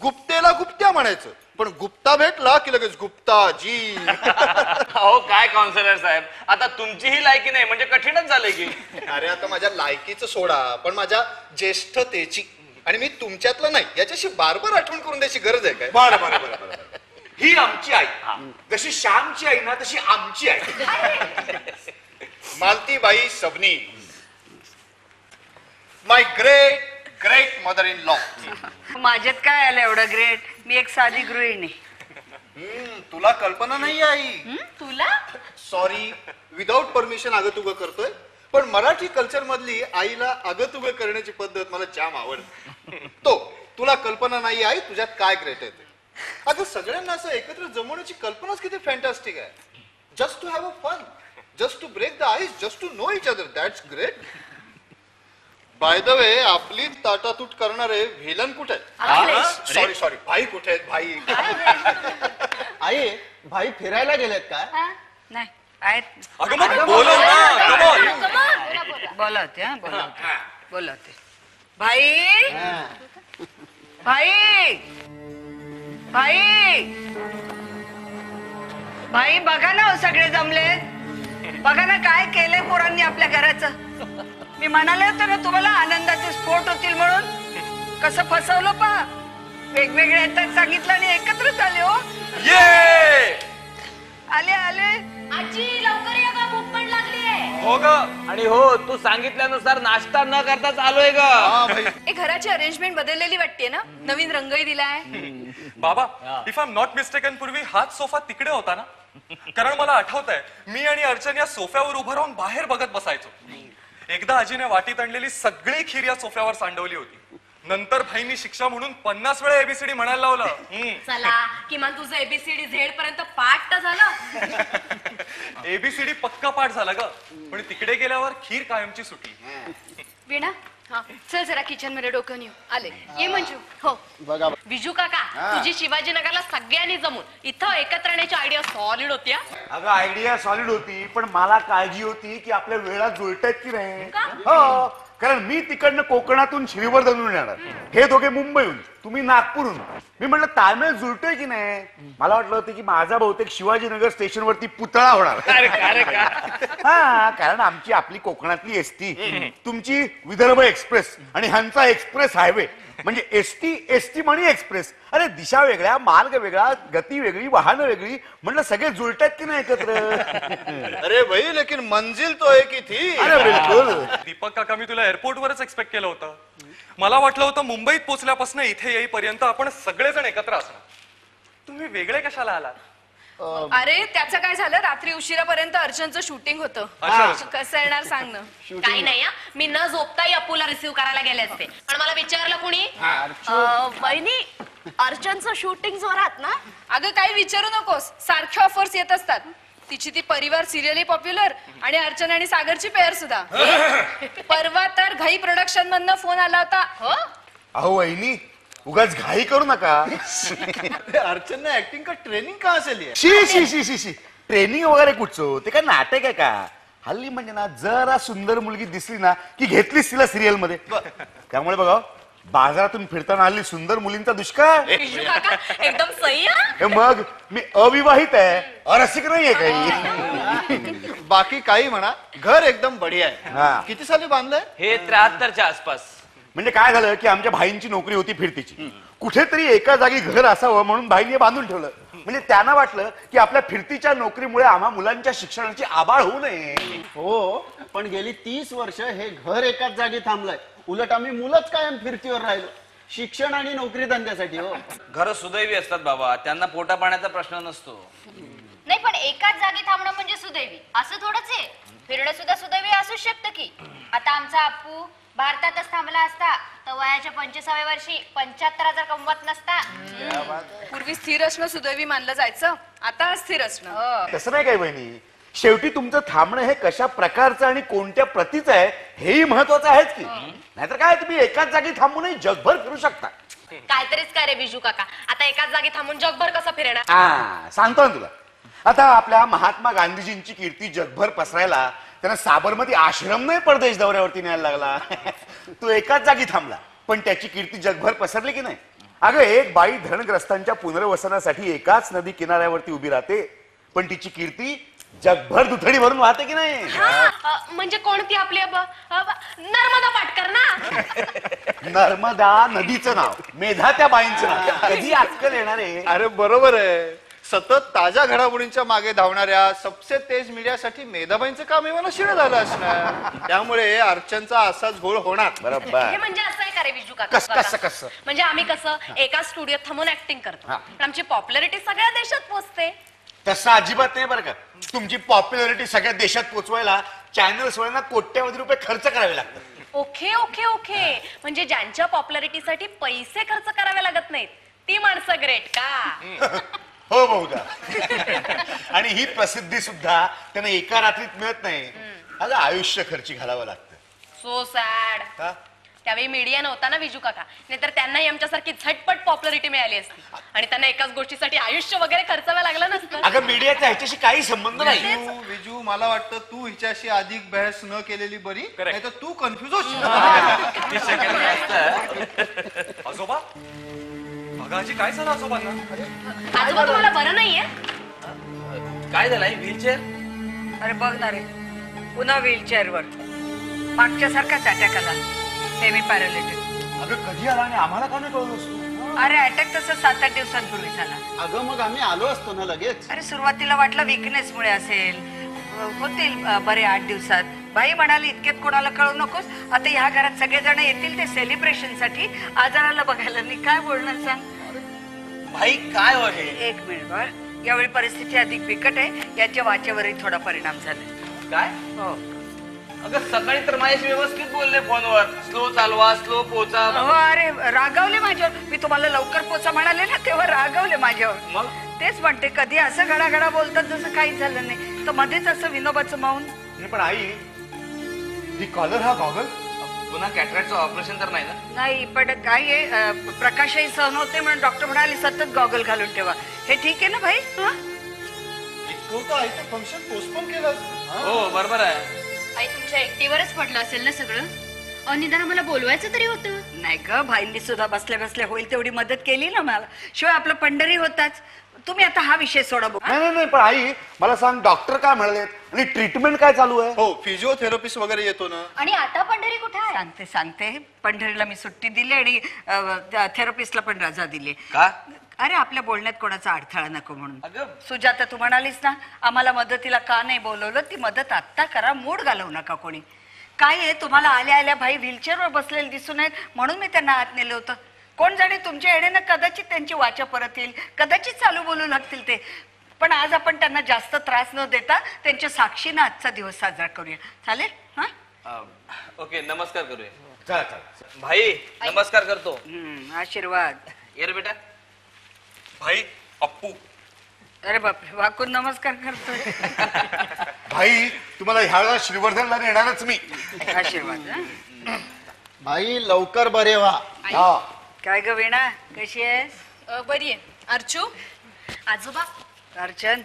गुप्तेला गुप्त्या म्हणायचं. पण गुप्ता भेटला की लगेच गुप्ता जी. अहो काय काउन्सिलर साहेब? आता तुमचीही लायकी नाही म्हणजे कठीणच झालंय की. अरे आता माझ्या लायकीचं सोडा पण माझ्या ज्येष्ठतेची. आणि मी तुमच्यातलं नाही याच्याशी बारबार आठवण करून द्यायची गरज आहे काय? बरं बरं बरं बरं बरं. ही आमची आई. जशी श्यामची आई ना तशी आमची आई. Maltibai Sabni. My great great mother in law माझ्यात काय आलं एवढं ग्रेट मी एक साधी गृहिणी. तुला कल्पना नाही आई. हं? तुला? सॉरी विदाऊट परमिशन आगतुग करतोय. पण मराठी कल्चर मधली आईला आगतुग करण्याची पद्धत मला जाम आवडते. तो तुला कल्पना नाही आई तुझ्यात काय ग्रेट आहे ते? अगं सगळ्यांना असं एकत्र जमवण्याची कल्पनाच किती फॅन्टॅस्टिक आहे. Just to have a fun just to break the ice just to know each other that's great by the way आपली ताटातूट करणारे व्हिलन कुठे सॉरी सॉरी भाई कुठे आहेत? भाई. आई भाई फिरायला गेलेत काय हा? नाही. आहेत. अगं मग बोलव ना. come on. बोलवते हा बोलवते. बोलवते. भाई. भाई. भाई. भाई बघा ना हो सगळे जमले बघा ना काय केलंय पोरांनी आपल्या घराचं. मी म्हणाले होते ना तुम्हाला आनंदाचे स्फोट होतील म्हणून. कसं फसवलं पा. वेगवेगळे येतात सांगितलं आणि एकत्रच आले हो. ये! आले आले. आजी लवकर या गा भूक पण लागली आहे. हो ग. आणि हो तू सांगितल्यानुसार नाश्ता न करताच आलोय ग. हा भाई. ए घराची अरेंजमेंट बदललेली वाटते ना? नवीन रंगही दिलाय. बाबा if I am not mistaken पूर्वी हाच सोफा तिकडे होता ना? कारण मला आठवत आहे मी आणि अर्चन या सोफ्यावर उभं राहून बाहेर बघत बसायचो. एकदा आजीने वाटीत आणलेली सगळी खीर या सोफ्यावर सांडवली होती. नंतर भाईनी शिक्षा म्हणून पन्नास वेळा एबीसीडी म्हणायला लावलं. हम्म. चला किमान तुझं एबीसीडी झेड पर्यंत पाठ तर झालं. एबीसीडी पक्का पाठ झाला ग. पण तिकडे गेल्यावर खीर कायमची सुटली. वीणा हा चल जरा किचनमध्ये डोकं नेऊ. आले. ये मंजू. हो. बघा. विजू काका तुझी शिवाजीनगरला सगळ्यांनी जमून. इथं एकत्र राहण्याची आयडिया सॉलिड होती हा. अगं आयडिया सॉलिड होती पण मला काळजी होती की आपल्या वेळा जुळतायत की नाही? हो. कारण मी तिकडनं कोकणातून श्रीवर्धनहून येणार हे दोघे मुंबईहून तुम्ही नागपूरहून. मी म्हटलं ताळमेळ जुळतोय की नाही? मला वाटलं होतं की माझा बहुतेक शिवाजीनगर स्टेशनवरती पुतळा होणार. हा कारण आमची आपली कोकणातली एसटी तुमची विदर्भ एक्सप्रेस आणि ह्यांचा एक्सप्रेस हायवे. म्हणजे एसटी एसटी म्हणी एक्सप्रेस. अरे दिशा वेगळ्या मार्ग वेगळा गती वेगळी वाहनं वेगळी. म्हटलं सगळे जुळतात की नाही एकत्र? अरे भाई लेकिन मंजिल तो एक ही थी. अरे बिलकुल. दीपक काका मी तुला एअरपोर्टवरच एक्सपेक्ट केलं होतं. मला वाटलं होतं मुंबईत पोहोचल्यापासून इथे येईपर्यंत आपण सगळेजण एकत्र असणार. तुम्ही वेगळे कशाला आलात? अरे त्याचं काय झालं? रात्री उशिरापर्यंत अर्चनचं शूटिंग होतं. अच्छा. कसं येणार सांग ना. काही नाही हा. मी न झोपताही अपूला रिसीव्ह करायला गेले असते. पण मला विचारलं कुणी? अं, वहिनी अर्चनचं शूटिंग जोरात ना? अगं काही विचारू नकोस. सारखे ऑफर्स येत असतात. तिची ती परिवार सिरियली पॉप्युलर आणि अर्चना आणि सागरची पेअर सुद्धा. परवा तर घाई प्रोडक्शन मधनं फोन आला होता. हो अहो वहिनी उगाच घाई करू नका. अर्चन ने एक्टिंग का ट्रेनिंग कहाँ से लिया शी शी शी शी शी. ट्रेनिंग वगैरे कुठचं ते काय नाटक आहे का? हल्ली म्हणजे ना जरा सुंदर मुलगी दिसली ना की घेतलीच तिला सिरियलमध्ये त्यामुळे बघा बाजारातून फिरताना हल्ली सुंदर मुलींचा दुष्काळ. काका एकदम सही हा? हे मग मी अविवाहित आहे. अरसिक नाहीये काही. बाकी काही म्हणा घर एकदम बढिया हा. आहे किती साली बांधलंय? हे त्र्याहत्तरच्या आसपास. म्हणजे काय झालं की आमच्या भाईंची नोकरी होती फिरतीची. कुठेतरी एका जागी घर असावं म्हणून भाईंनी बांधून ठेवलं. म्हणजे त्यांना वाटलं की आपल्या फिरतीच्या नोकरीमुळे आम्हा मुलांच्या शिक्षणाची आबाळ होऊ नये. हो पण गेली तीस वर्ष हे घर एकाच जागी थांबलंय. उलट आम्ही मुलंच कायम फिरतीवर राहिलो. शिक्षण आणि नोकरी धंद्यासाठी हो. घर सुदैवी असतात बाबा. त्यांना पोटा पाण्याचा प्रश्न नसतो. नाही पण एकाच जागी थांबणं म्हणजे सुदैवी. असं थोडंच आहे. फिरणं सुद्धा सुदैवी असू शकतं की. आता आमचा अप्पू भारतातच थांबला असता तर वयाच्या पंचवीसाव्या वर्षी पंच्याहत्तर हजार कमवत नसता. पूर्वी स्थिर असणं सुदैवी मानलं जायचं. आता अस्थिर असणं तसं नाही काय बहिणी शेवटी तुमचं थांबणं हे कशा प्रकारचं आणि कोणत्या प्रतीचं आहे हेही महत्वाचं आहेच की. नाहीतर काय तुम्ही एकाच जागी थांबूनही जगभर फिरू शकता. काहीतरीच काय रे विजू काका. आता एकाच जागी थांबून जगभर कसं फिरणार? हा सांगतो ना तुला. आता आपल्या महात्मा गांधीजींची कीर्ती जगभर पसरायला त्यांना साबरमती आश्रम नाही परदेश दौऱ्यावरती न्यायला लागला. तो एकाच जागी थांबला. पण त्याची कीर्ती जगभर पसरली की नाही? अगं एक बाई धरणग्रस्तांच्या पुनर्वसनासाठी एकाच नदी किनाऱ्यावरती उभी राहते पण तिची कीर्ती जगभर दुथडी भरून वाहते की नाही? हा, अं, म्हणजे कोणती आपली अब- अब- नर्मदा पाटकर ना? नर्मदा नदीचं नाव. मेधा त्या बाईंचं नाव. कधी आजकाल येणार? आहे अरे बरोबर आहे. सतत ताज्या घडामोडींच्या मागे धावणाऱ्या सबसे तेज मीडियासाठी मेधाबाईंचं काम मला शिळ झालं असणार. त्यामुळे अर्चनचा असाच घोळ होणार. बरोबर. हे म्हणजे असं आहे का रे विजू काका? कस- कसं- कसं? म्हणजे आम्ही कसं एका स्टुडिओत थांबून ऍक्टिंग करतो. हा. पण आमची पॉप्युलरिटी सगळ्या देशात पोहोचते तसं अजिबात नाही बरं का. तुमची पॉप्युलरिटी सगळ्या देशात पोहोचवायला चॅनल्स वरना कोट्यावधी रुपये खर्च करावे लागतात. Okay okay okay. म्हणजे ज्यांच्या पॉप्युलरिटीसाठी पैसे खर्च करावे लागत नाहीत ती माणसं ग्रेट का? हो बहुधा. आणि ही प्रसिद्धी सुद्धा त्यांना एका रात्रीत मिळत नाही. अगं आयुष्य खर्ची घालावं लागतं. सो सॅड का? त्यावेळी मीडिया नव्हता ना विजू काका. नाहीतर त्यांनाही आमच्यासारखी झटपट पॉप्युलरिटी मिळाली असती. आणि त्यांना एकाच गोष्टीसाठी आयुष्य वगैरे खर्चावं लागलं नसतं. अगं मीडियाचा ह्याच्याशी काही संबंध नाही. विजू विजू मला वाटतं तू हिच्याशी अधिक बहस न केलेली बरी नाही तर तू कन्फ्युज होशील. आजोबा आजी काय झालं आजोबांना? आजोबा तुम्हाला बरं नाहीये? काय झालंय व्हीलचेअर अरे बघ ना रे पुन्हा व्हीलचेअर वर मागच्या सारखाच अटॅक आला सेमी पॅरालिटिक अगं कधी आला आणि आम्हाला का नाही कळलं अरे अटॅक तसं सात आठ दिवसांपूर्वी झाला. अगं मग आम्ही आलो असतो ना लगेच. अरे सुरुवातीला वाटलं weakness मुळे असेल. अ, होतील अ, बरे आठ दिवसात. बाई म्हणाली इतक्यात कोणाला कळू नकोस. आता ह्या घरात सगळेजण येतील ते सेलिब्रेशनसाठी. आजाराला बघायला नाही काय बोलणार सांग? भाई काय हो हे? एक मिनिट बर यावेळी परिस्थिती अधिक बिकट आहे. याच्या वाचेवरही थोडा परिणाम झाला. काय? हो. अगं सकाळी तर माझ्याशी व्यवस्थित बोलले फोनवर. स्लो चालवा स्लो पोचा. हो अरे रागावले माझ्यावर. मी तुम्हाला लवकर पोचा म्हणाले ना तेव्हा रागावले माझ्यावर. मग? तेच म्हणते कधी असं घडाघडा बोलतात जसं काहीच झालं नाही. तर मध्येच असं विनोबाचं माऊन नाही, पण आई ही कॉलर हा गॉगल? पुन्हा कॅटरॅक्टचं ऑपरेशन तर नाही ना? नाही पण काय आहे अं, प्रकाशही सहन होते म्हणून डॉक्टर म्हणाले सतत गॉगल घालून ठेवा. हे ठीक आहे ना भाई? हं? इतकं तर आईचं फंक्शन पोस्टपोन केलं. हो? बरोबर आहे. आई तुमच्या एकटीवरच पडलं असेल ना सगळं? निदान मला बोलवायचं तरी होतं. नाही ग भाईंनी सुद्धा बसल्या बसल्या होईल तेवढी मदत केली ना मला. शिवाय आपलं पंढरी होताच. तुम्ही आता हा विषय सोडा बघ नाही नाही नाही पण आई मला सांग डॉक्टर काय म्हणाले आणि ट्रीटमेंट काय चालू आहे? हो फिजिओथेरपिस्ट वगैरे येतो ना. आणि आता पंढरी कुठे आहे? सांगते सांगते. पंढरीला मी सुट्टी दिली आणि थेरपिस्टला पण रजा दिली. का? अरे आपल्या बोलण्यात कोणाचा अडथळा नको म्हणून. सुजाता तू म्हणालीस ना आम्हाला मदतीला का नाही बोलवलं? ती मदत आत्ता करा मूड घालवू नका कोणी. काय आहे? तुम्हाला आल्या आल्या भाई व्हीलचेअरवर बसलेले दिसून आहेत म्हणून मी त्यांना आत नेलं होतं. कोण जाणे तुमच्या येण्यानं कदाचित त्यांची वाचा परत येईल कदाचित चालू बोलू लागतील ते. पण आज आपण त्यांना जास्त त्रास न देता त्यांच्या साक्षीनं आजचा दिवस साजरा करूया. चालेल? हा? ओके नमस्कार करूया. चला चला. भाई नमस्कार करतो. हम्म, आशीर्वाद. ये रे बेटा. भाई अप्पू. अरे बापरे वाकून नमस्कार करतोय. भाई तुम्हाला ह्या वेळेला श्रीवर्धनला नेणारच मी. आशीर्वाद हं? भाई लवकर बरे व्हा. हा. काय ग वीणा कशी आहेस? अ, बरी आहे. अर्चू? आजोबा? अर्चन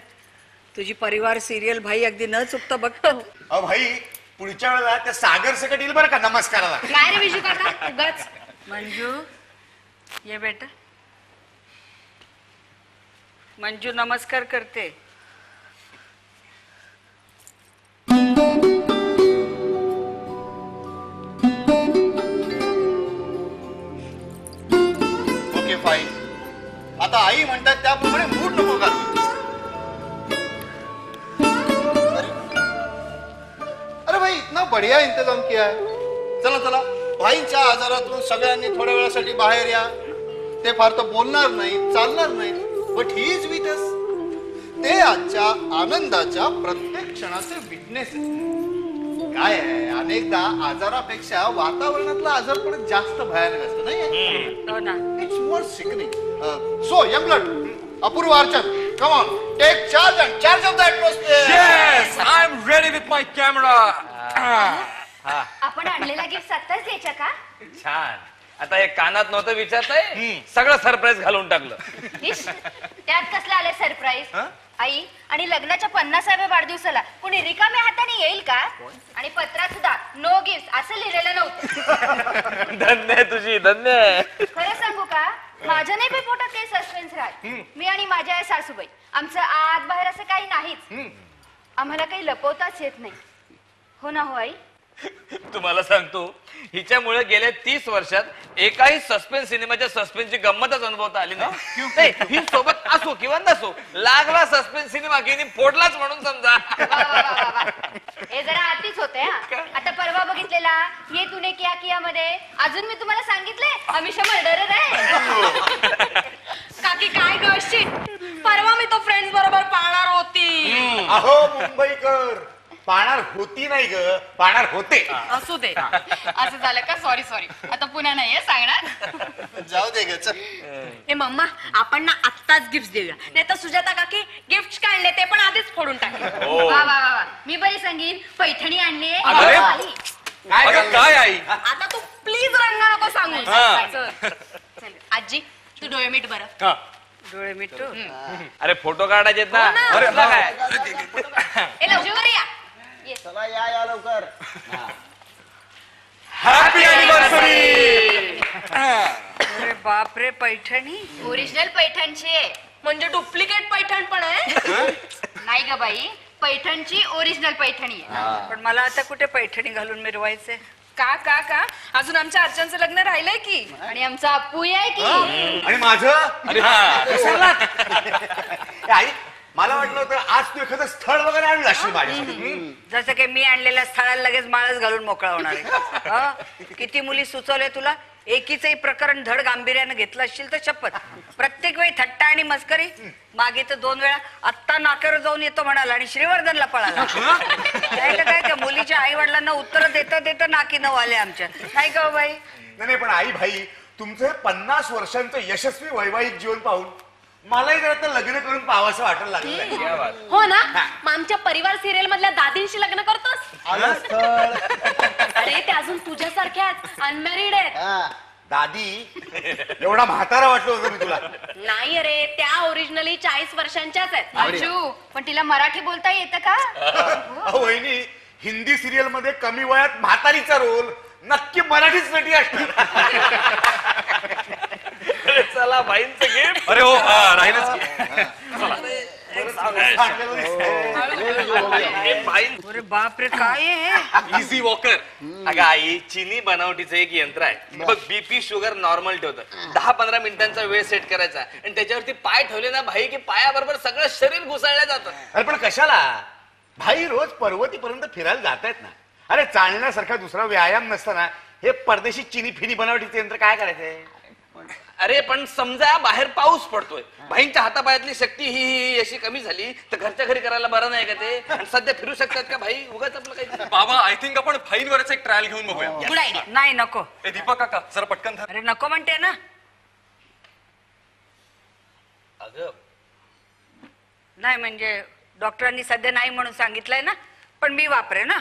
तुझी परिवार सिरियल भाई अगदी न चुकता बघतो अहो भाई पुढच्या वेळेला त्या सागर सकट येईल बरं का नमस्काराला. काय रे विजू काका? उगाच. मंजू ये बेटा. मंजू नमस्कार करते. आता आई म्हणतात त्याप्रमाणे मूड नको घालू. अरे- अरे भाई इतना बढिया इंतजाम किया है. चला चला. भाईंच्या आजारातून सगळ्यांनी थोड्या वेळासाठी बाहेर या. ते फार तर बोलणार नाही चालणार नाही. But he is with us ते आजच्या आनंदाच्या प्रत्येक क्षणाचे विटनेस काय आहे? अनेकदा आजारापेक्षा वातावरणातला आजारपण जास्त भयानक असतं नाही more sickening. Uh, so, young blood, Apurva Archan, come on, take charge and charge of the atmosphere. Yes I am ready with my camera आपण आणलेला गिफ्ट आत्ताच द्यायच्या का? छान. आता हे कानात नव्हतं विचारताय? सगळं सरप्राईज घालून टाकलं. इश, त्यात कसलं आलं सरप्राईज आई आणि लग्नाच्या पन्नासाव्या वाढदिवसाला कुणी रिकाम्या हाताने येईल का? आणि पत्रात सुद्धा नो गिफ्ट असं लिहिलेलं नव्हतं. धन्य आहे तुझी धन्य आहे. खरं सांगू माझ्या नाही बाई पोटात काही सस्पेन्स राहत मी आणि माझ्या सासूबाई. आमचं आत बाहेर असं काही नाहीच. आम्हाला काही लपवताच येत नाही. हो ना हो आई? तुम्हाला सांगतो हिच्यामुळे गेल्या तीस वर्षात एकाही सस्पेन्स सिनेमाच्या सस्पेन्सची गंमतच अनुभवता आली नाही. नाही, ही सोबत असो किंवा नसो लागला सस्पेन्स सिनेमा की हिने फोडलाच म्हणून समजा. वा, वा, वा, वा, वा. हे जरा आतीच होते हा. आता परवा बघितलेला ये तुने किया किया मध्ये अजून मी तुम्हाला सांगितलंय हमेशा मर्डरर आहे. काकी काय गळशीट परवा मी तो फ्रेंड्स बरोबर पाहणार होती. अहो मुंबईकर. पाणार होती नाही ग पाणार होते. असू दे. असं झालं का? सॉरी सॉरी आता पुन्हा नाहीये सांगणार? जाऊ दे ग चल. हे मम्मा आपण ना आत्ताच गिफ्ट देऊया. नाही तर सुजाता काकी गिफ्ट काढले ते पण आधीच फोडून टाकले. वा वा वा वा. मी बरी सांगीन. पैठणी आणली. अरे. अगं काय आई? आता तू प्लीज रंग नको सांगू. चल. चल. आजी तू डोळे मीठ बरं. डोळे मिटू अरे फोटो काढायचे ना. हो ना. अरे काय ए लवकर या. चला या या लवकर. हॅपी अॅनिव्हर्सरी अरे बापरे पैठणी? ओरिजिनल पैठणची आहे. म्हणजे डुप्लिकेट पैठण पण आहे? नाही ग बाई पैठणची ओरिजिनल पैठणी आहे. पण मला आता कुठे पैठणी घालून मिरवायचे का का का? अजून आमच्या अर्चनचं लग्न राहिलंय की? आणि आमचा अप्पू आहे की? आणि माझं? आई मला वाटलं होतं आज तू एखादं स्थळ वगैरे आणलं असेल माझ्यासाठी. जसं की मी आणलेल्या स्थळाला लगेच माळच घालून मोकळा होणार आहे. हं? किती मुली सुचवले तुला? एकीचंही प्रकरण धड गांभीर्यानं घेतलं असशील तर शपथ. प्रत्येक वेळी थट्टा आणि मस्करी. मागे तर दोन वेळा आत्ता नाक्यावर जाऊन येतो म्हणाला आणि श्रीवर्धनला पळाला. नाही तर काय का मुलीच्या आई वडिलांना उत्तर देता देता नाकी नऊ आले आमच्या. नाही का हो बाई? नाही नाही, पण आई भाई तुमचं हे पन्नास वर्षांचं यशस्वी वैवाहिक जीवन पाहून मलाही जरा आता लग्न करून पाहावंसं वाटायला लागलं. हो ना? मग आमच्या परिवार सिरियल मधल्या दादींशी लग्न करतोस? आलं स्थळ अरे ते अजून तुझ्यासारख्याच अनमॅरिड आहेत. हा. दादी एवढा म्हातारा वाटलो होतो मी तुला. नाही अरे त्या ओरिजिनली चाळीस वर्षांच्याच आहेत. अंजू पण तिला मराठी बोलता येतं का? अहो, वहिनी हिंदी सिरियलमध्ये कमी वयात म्हातारीचा रोल नक्की मराठीच नटी असणार. अरे चला अरे हो राहीलच की. अरे बापरे काय आहे हे? इझी वॉकर अगं आई चिनी बनावटीचं एक यंत्र आहे. बघ बीपी शुगर नॉर्मल ठेवतं. दहा पंधरा मिनिटांचा वेळ सेट करायचा. आणि त्याच्यावरती पाय ठेवले ना भाई की पायाबरोबर सगळं शरीर घुसळलं जातं. अरे पण कशाला? भाई रोज पर्वतीपर्यंत फिरायला जात आहेत ना. अरे चालण्यासारखा दुसरा व्यायाम नसताना हे परदेशी चिनी फिनी बनावटीचे यंत्र काय करायचंय? अरे पण समजा बाहेर पाऊस पडतोय. भाईंच्या हातापायातली शक्ती ही ही अशी कमी झाली तर घरच्या घरी करायला बरं नाही का ते? आणि सध्या फिरू शकतात का भाई? उगाच आपलं काही बाबा आय थिंक आपण फाईनवरच एक ट्रायल घेऊन बघूया. गुड आयडिया नाही नको. ए दीपक काका जरा पटकन धर. अरे नको म्हणते ना. अगं. नाही म्हणजे डॉक्टरांनी सध्या नाही म्हणून सांगितलंय ना. पण मी वापरे ना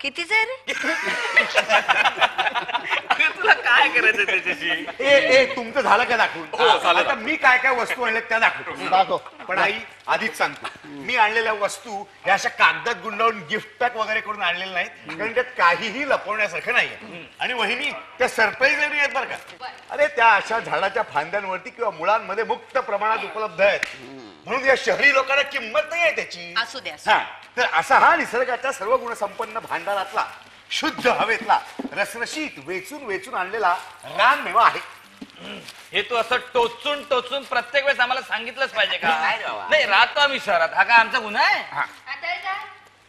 कितीच आहे रे तुला काय करायचं त्याच्याशी? ए ए तुमचं झालं का दाखवून? हो, झालं. आता मी काय काय वस्तू आणल्या त्या दाखवतो. दाखव. पण आई आधीच सांगतो. मी आणलेल्या वस्तू ह्या अशा कागदात गुंडाळून गिफ्ट पॅक वगैरे करून आणलेल्या नाहीत कारण त्यात काहीही लपवण्यासारखं नाहीये. आणि वहिनी त्या सरप्राईज आहेत बरं का. अरे त्या अशा झाडाच्या फांद्यांवरती किंवा मुळांमध्ये मुक्त प्रमाणात उपलब्ध आहेत. म्हणून या शहरी लोकांना किंमत नाही आहे त्याची. असू द्या असू हा तर असा हा निसर्गाच्या सर्व गुणसंपन्न भांडारातला शुद्ध हवेतला रसरशीत वेचून वेचून आणलेला रानमेवा आहे. हे तू असं टोचून टोचून प्रत्येक वेळेस आम्हाला सांगितलंच पाहिजे का? काय रे बाबा? नाही राहतो आम्ही शहरात. हा काय आमचा गुन्हा आहे? आता काय?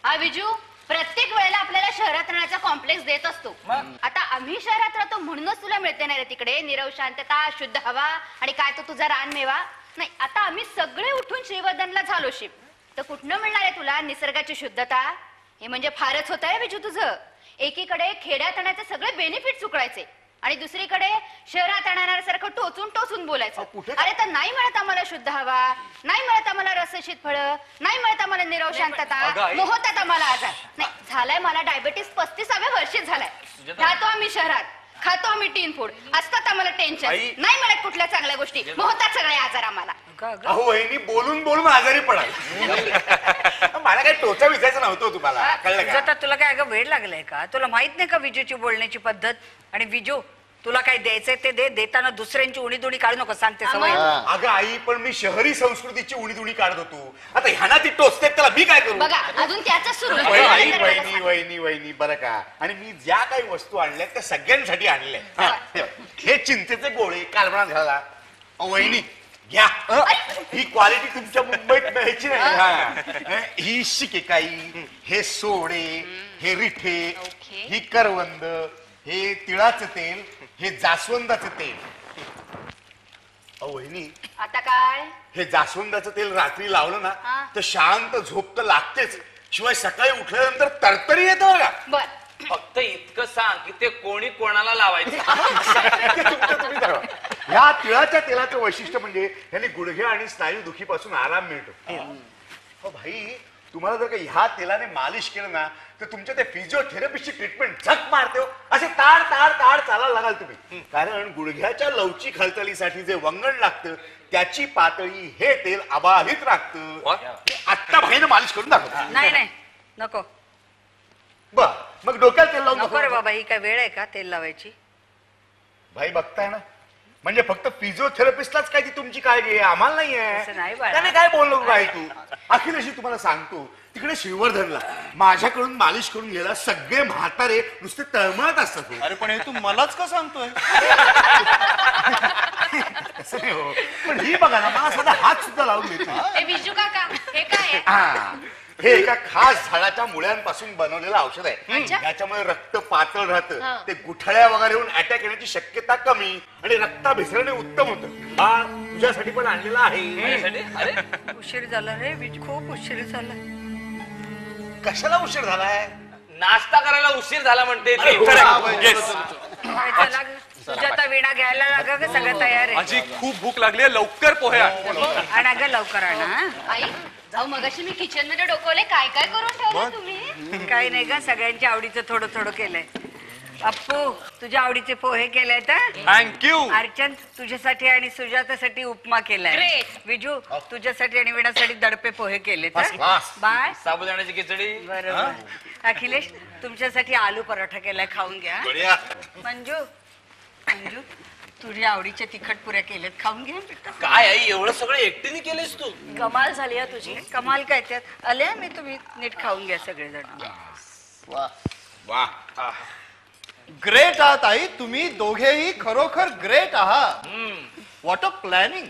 हा विजू प्रत्येक वेळेला आपल्याला शहरात राहण्याचा कॉम्प्लेक्स देत असतो. आता आम्ही शहरात राहतो म्हणूनच तुला मिळते नाही रे तिकडे. निरव शांतता शुद्ध हवा आणि काय तो तुझा रानमेवा नाही आता आम्ही सगळे उठून श्रीवर्धनला झालो शिप तर कुठनं मिळणार आहे तुला निसर्गाची शुद्धता? हे म्हणजे फारच होत आहे विजू तुझं. एकीकडे खेड्यात आणण्याचे सगळे बेनिफिट चुकवायचे आणि दुसरीकडे शहरात आणण्यासारखं टोचून टोचून बोलायचं? अरे तर नाही मिळत आम्हाला शुद्ध हवा. नाही मिळत आम्हाला रसशीत फळं. नाही मिळत आम्हाला निरव शांतता. मोहतात आम्हाला आजार. नाही झालाय मला डायबिटीस पस्तीसाव्या वर्षी झालाय. राहतो आम्ही शहरात. खातो आम्ही टीन फूड. असतात आम्हाला टेन्शन आई- नाही मिळत कुठल्या चांगल्या गोष्टी. मोहतात सगळे आजार आम्हाला. अहो वहिनी बोलून बोलून आजारी पडाल मला काही टोचा विचारायचं नव्हतं तुम्हाला. कळलं तुझं का? तर तुला काय अगं वेळ लागलाय का? तुला माहीत नाही का विजूची बोलण्याची पद्धत? आणि विजू तुला काय द्यायचंय ते दे देताना दुसऱ्यांची उणी दुणी काढू नको सांगते सवय. हा. अगं आई पण मी शहरी संस्कृतीची उणी दुणी काढत होतो. आता ह्याना ती टोचते त्याला मी काय करू? बघा अजून त्याच सुरू वहिनी आई, वहिनी वहिनी वहिनी बरं का. आणि मी ज्या काही वस्तू आणल्या त्या सगळ्यांसाठी आणल्या. हा, हे. बघ. हे चिंचेचे गोळे कालवणात घाला अहो, वहिनी घ्या. ही क्वालिटी तुमच्या मुंबईत मिळायची नाही. हा. ही शिकेकाई हे सोडे हे रिठे ओके. ही करवंद हे तिळाचं तेल हे जास्वंदाचं तेल. अहो, वहिनी. आता काय? हे जास्वंदाचं तेल रात्री लावलं ना. तर शांत झोप तर लागतेच. शिवाय सकाळी उठल्यानंतर तरतरी येतं बघा. बर. फक्त इतकं सांग की ते कोणी कोणाला लावायचं? ते तुमचं तुम्ही ठरवा. ह्या तिळाच्या तेलाचं वैशिष्ट्य म्हणजे ह्याने गुडघे आणि स्नायू दुखीपासून आराम मिळतो. हो. भाई तुम्हाला जर का ह्या तेलाने मालिश केलं ना तर तुमच्या त्या फिजिओथेरपीची ट्रीटमेंट झक मारते हो. असे ताड ताड ताड चालायला लागाल तुम्ही. कारण गुडघ्याच्या लवचिक हालचालीसाठी जे वंगण लागतं त्याची पातळी हे तेल अबाधित राखतं? आत्ता भाईनं मालिश करून दाखव. नाही नाही. नको. बर मग डोक्याला तेल लावून नको रे दाखव. बाबा ही काय वेळ आहे का तेल लावायची? भाई बघताय ना? म्हणजे फक्त फिजिओथेरपिस्टलाच काय ती तुमची काळजी आहे? आम्हाला नाही बाळा. त्याने काय बोललो काय तू? अखिलेशी तुम्हाला सांगतो तिकडे श्रीवर्धनला माझ्याकडून मालिश करून गेला सगळे म्हातारे नुसते तळमळत असतात हो. अरे पण हे तू मलाच का सांगतोय? नाही हो. पण ही बघा ना मला साधा हात सुद्धा लावून देतो ए विजू काका हे काय आहे? हा. हे एका खास झाडाच्या मुळ्यांपासून बनवलेलं औषध आहे. त्याच्यामुळे रक्त पातळ राहतं. हा. ते गुठळ्या वगैरे येऊन अटॅक येण्याची शक्यता कमी आणि रक्ताभिसरणे उत्तम होतं. हा तुझ्यासाठी पण आणलेला आहे. माझ्यासाठी? अरे. उशीर झाला रे विजू खूप उशीर झाला कशाला उशीर झालाय? नाश्ता करायला उशीर झाला म्हणते ती. Yes. लाग विणा घ्यायला लागा ग सगळं तयार आहे. आजी खूप भूक लागली आहे. लवकर पोह्या आणि. अगं लवकर आणा? आई जाऊ मगाशी मी किचनमध्ये डोकवले काय काय करून ठेवलं तुम्ही? काही नाही ग सगळ्यांच्या आवडीचं थोडं थोडं केलंय. अप्पू तुझ्या आवडीचे पोहे केले तर? थँक्यू अर्चन तुझ्यासाठी आणि सुजातासाठी उपमा केलाय. Great. विजू तुझ्यासाठी आणि विणासाठी दडपे पोहे केले First class. बाय. साबुदाण्याची खिचडी. बरोबर. अखिलेश तुमच्यासाठी आलू पराठा केलाय खाऊन घ्या. बढिया. मंजू मंजू तुझ्या आवडीच्या तिखट पुऱ्या केल्यात खाऊन बेटा. काय आई एवढं सगळं एकटीने केलेस तू? कमाल झाली आहे तुझी. कमाल काय त्यात? आले मी तुम्ही. नीट खाऊन घ्या सगळेजण. वा. ग्रेट आहात आई तुम्ही दोघेही खरोखर ग्रेट आहात. वॉट अ प्लॅनिंग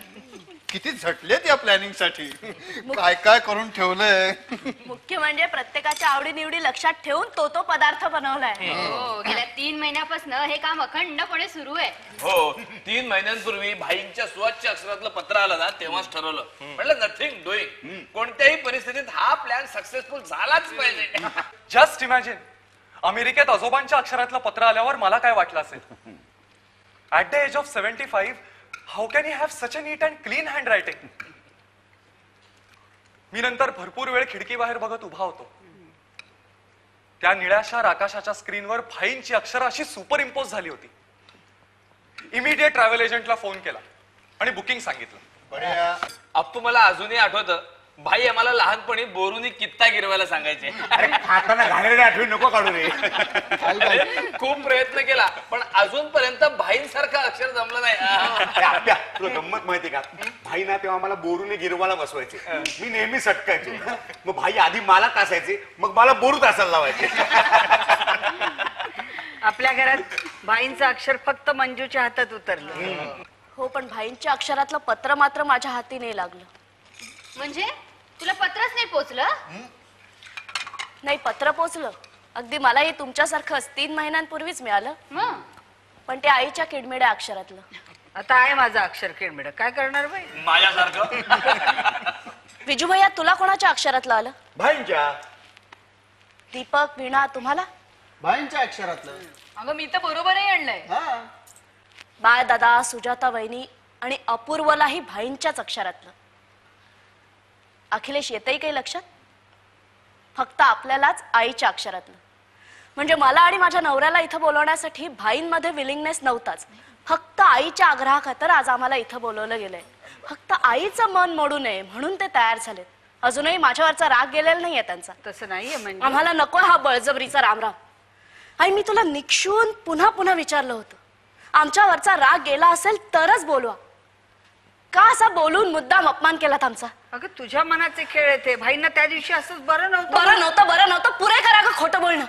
किती झटलेत या प्लॅनिंगसाठी? काय काय करून ठेवलंय? मुख्य म्हणजे प्रत्येकाच्या आवडीनिवडी लक्षात ठेवून तो तो पदार्थ बनवलाय. हो गेल्या तीन महिन्यापासून हे काम अखंडपणे सुरू आहे. हो तीन महिन्यांपूर्वी भाईंच्या स्वच्छ अक्षरातलं पत्र आलं ना तेव्हाच ठरवलं. म्हटलं नथिंग डुईंग कोणत्याही परिस्थितीत हा प्लॅन सक्सेसफुल झालाच पाहिजे. जस्ट इमॅजिन अमेरिकेत आजोबांच्या अक्षरातलं पत्र आल्यावर मला काय वाटलं असेल? At the age of seventy five how can you have such a neat and clean handwriting मी नंतर भरपूर वेळ खिडकी बाहेर बघत उभा होतो. त्या निळ्याशार आकाशाच्या स्क्रीनवर फाईनची अक्षरं अशी सुपर इम्पोज झाली होती. इमिडिएट ट्रॅव्हल एजंटला फोन केला आणि बुकिंग सांगितलं. बढिया. अप्पू मला अजूनही आठवतं भाई आम्हाला लहानपणी बोरूनी कित्ता गिरवायला सांगायचे. अरे खाताना घाणेरड्या आठवणी नको काढू रे. अरे, खूप प्रयत्न केला. पण अजूनपर्यंत भाईंसारखं अक्षर जमलं नाही. अरे आप्या, तुला गंमत माहिती का? भाई ना तेव्हा मला बोरूने गिरवाला बसवायचे. मी नेहमी सटकायचो. मग भाई आधी मला तासायचे मग मला बोरू तासायला लावायचे. आपल्या घरात बाईंचं अक्षर फक्त मंजूच्या हातात उतरलं. हो पण भाईंच्या अक्षरातलं पत्र मात्र माझ्या हाती नाही लागलं. म्हणजे? तुला पत्रच नाही पोचलं? नाही पत्र पोचलं. अगदी मलाही तुमच्यासारखंच तीन महिन्यांपूर्वीच मिळालं. मग पण ते आईच्या किडमिड्या अक्षरातलं. आता आहे माझं अक्षर खेळमेड काय करणार बाई? माझ्यासारखं? विजू भैया तुला कोणाच्या अक्षरातलं आलं? भाईंच्या? दीपक वीणा तुम्हाला? भाईंच्या अक्षरातलं. अगं मी तर बरोबरही आणलंय. हा. बाळ दादा सुजाता वहिनी आणि अपूर्वलाही भाईंच्याच अक्षरातलं. अखिलेश येतही काही लक्षात? फक्त आपल्यालाच आईच्या अक्षरातलं म्हणजे मला आणि माझ्या नवऱ्याला इथं बोलवण्यासाठी भाईंमध्ये विलिंगनेस नव्हताच. फक्त आईच्या आग्रहाखातर आज आम्हाला इथं बोलवलं गेलंय. फक्त आईचं मन मोडू नये म्हणून ते तयार झालेत. अजूनही माझ्यावरचा राग गेलेला नाहीये त्यांचा. तसं नाहीये म्हणजे? आम्हाला नको हा बळजबरीचा रामराम. आई मी तुला निक्षून पुन्हा पुन्हा विचारलं होतं. आमच्यावरचा राग गेला असेल तरच बोलवा. का असा बोलून मुद्दाम अपमान केलात आमचा? अगं तुझ्या मनाचे खेळ येते भाईंना त्या दिवशी असंच बरं नव्हतं बरं नव्हतं बरं नव्हतं. पुरे करा का खोटं बोलणं.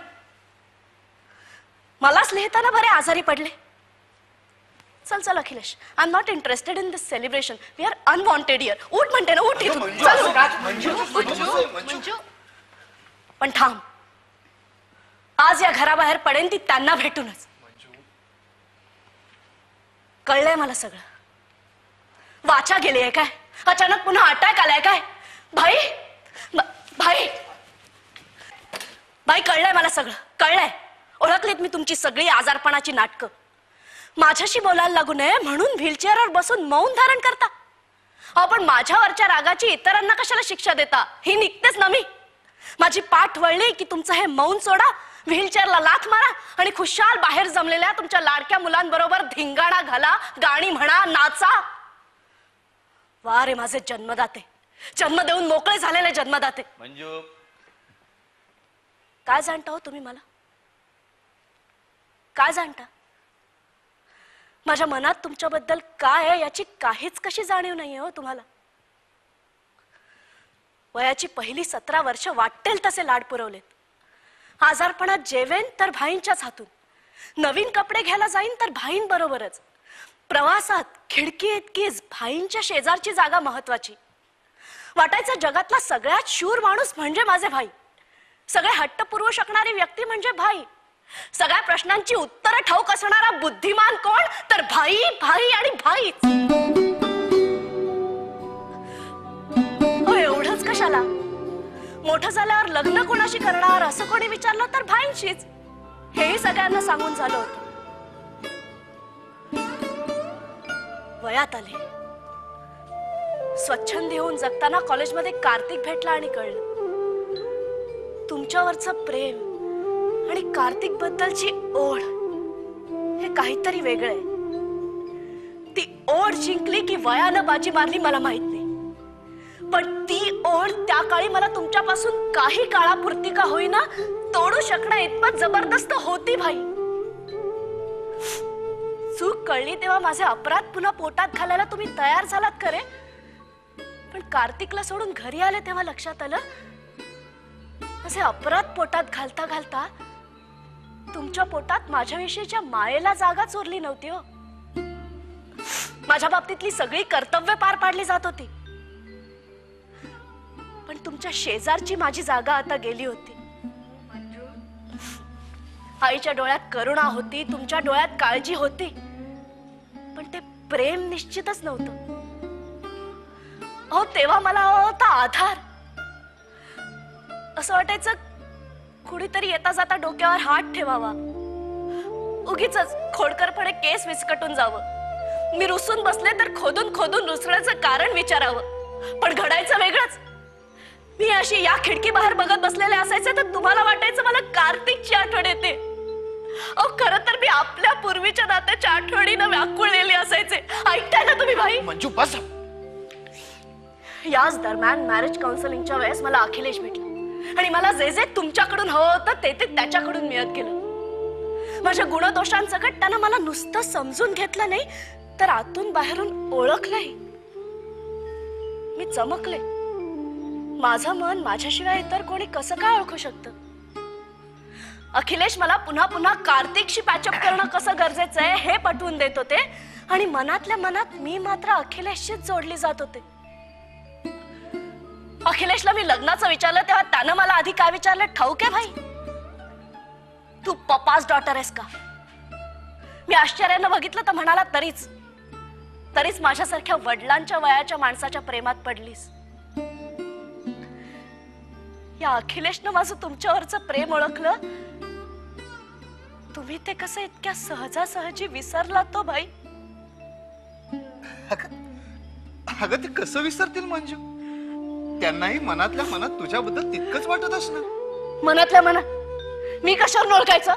मलाच लिहिताना बरे आजारी पडले. चल चल Akhilesh. I am not interested in this celebration we are unwanted year उठ म्हणते ना उठ इथून. चल, उठ. मंजू. पण थांब. आज या घराबाहेर पडेन ती त्यांना भेटूनच. कळलंय मला सगळं. वाचा गेली आहे काय? अचानक पुन्हा अटॅक आलाय काय? भाई? भाई? भाई कळलंय मला सगळं. कळलंय. ओळखलीत मी तुमची सगळी आजारपणाची नाटकं. माझ्याशी बोलायला लागू नये म्हणून व्हीलचेअरवर बसून मौन धारण करता. अहो पण माझ्यावरच्या रागाची इतरांना कशाला शिक्षा देता? ही निघतेच ना मी. माझी पाठ वळली की तुमचं हे मौन सोडा व्हीलचेअरला लाथ मारा आणि खुशाल बाहेर जमलेल्या तुमच्या लाडक्या मुलांबरोबर धिंगाणा घाला गाणी म्हणा नाचा. वा रे माझे जन्मदाते. जन्म देऊन मोकळे झालेले जन्मदाते. मंजू. काय जाणता हो तुम्ही मला? काय जाणता? माझ्या मनात तुमच्याबद्दल काय आहे याची काहीच कशी जाणीव नाहीये हो तुम्हाला. वयाची पहिली सतरा वर्ष वाटेल तसे लाड पुरवलेत. आजारपणात जेवेन तर भाईंच्याच हातून. नवीन कपडे घ्यायला जाईन तर भाईन बरोबरच प्रवासात खिडकी इतकीच भाईंच्या शेजारची जागा महत्वाची. वाटायचं जगातला सगळ्यात शूर माणूस म्हणजे माझे भाई. सगळे हट्ट पुरवू शकणारी व्यक्ती म्हणजे भाई. सगळ्या प्रश्नांची उत्तरं ठाऊक असणारा बुद्धिमान कोण? तर भाई भाई आणि भाई हो एवढंच कशाला? मोठं झाल्यावर लग्न कोणाशी करणार असं कोणी विचारलं तर भाईंशीच. हेही सगळ्यांना सांगून झालं होतं. वयात आले. स्वच्छंदी होऊन जगताना कॉलेजमध्ये कार्तिक भेटला आणि कळलं. तुमच्यावरचं प्रेम आणि कार्तिक बद्दलची ओढ हे काहीतरी वेगळं आहे. ती ओढ जिंकली की वयानं बाजी मारली मला माहीत नाही. पण ती ओढ त्या काळी मला तुमच्यापासून काही काळापुरती का होईना तोडू शकणं इतपत जबरदस्त होती भाई. चूक कळली तेव्हा माझे अपराध पुन्हा पोटात घालायला तुम्ही तयार झालात खरे पण कार्तिकला सोडून घरी आले तेव्हा लक्षात आलं? माझे अपराध पोटात घालता घालता तुमच्या पोटात माझ्याविषयीच्या मायेला जागा चोरली नव्हती हो. माझ्या बाबतीतली सगळी कर्तव्य पार पाडली जात होती. पण तुमच्या शेजारची माझी जागा आता गेली होती. आईच्या डोळ्यात करुणा होती तुमच्या डोळ्यात काळजी होती. पण ते प्रेम निश्चितच नव्हतं. अहो तेव्हा मला होता आधार. असं वाटायचं कुणीतरी येता जाता डोक्यावर हात ठेवावा. उगीच खोडकरपणे केस विस्कटून जावं. मी रुसून बसले तर खोदून खोदून रुसण्याचं कारण विचारावं. पण घडायचं वेगळंच. मी अशी या खिडकी बाहेर बघत बसलेले असायचे तर तुम्हाला वाटायचं मला कार्तिकची आठवण येते. अहो खरं तर मी आपल्या पूर्वीच्या नात्याच्या आठवणीनं व्याकुळलेली असायचे. ऐकताय ना तुम्ही भाई मंजू बस. याच दरम्यान मॅरेज काउन्सिलिंगच्या वेळेस मला अखिलेश भेटला. आणि मला जे जे तुमच्याकडून हवं होतं ते ते त्याच्याकडून मिळत गेलं. माझ्या गुणदोषांसकट त्यानं मला नुसतं समजून घेतलं नाही तर आतून बाहेरून ओळखलंही. मी चमकले. माझं मन माझ्याशिवाय इतर कोणी कसं काय ओळखू शकतं? अखिलेश मला पुन्हा पुन्हा कार्तिकशी पॅचअप करणं कसं गरजेचं आहे हे पटवून देत होते. आणि मनातल्या मनात मी मात्र अखिलेशशीच जोडली जात होते. अखिलेशला मी लग्नाचं विचारलं तेव्हा त्यानं मला आधी काय विचारलं? ठाऊक आहे भाई. तू पप्पाच डॉटर आहेस का? मी आश्चर्यानं बघितलं तर म्हणाला तरीच. तरीच माझ्यासारख्या वडिलांच्या वयाच्या माणसाच्या प्रेमात पडलीस. या अखिलेशनं माझं तुमच्यावरचं प्रेम ओळखलं तुम्ही ते कसं इतक्या सहजासहजी विसरला तो भाई? अगं ते कसं विसरतील मंजू? त्यांनाही मनातल्या मनात तुझ्याबद्दल तितकंच वाटत असणार. मनातल्या मनात? मी कशावर ओळखायचं?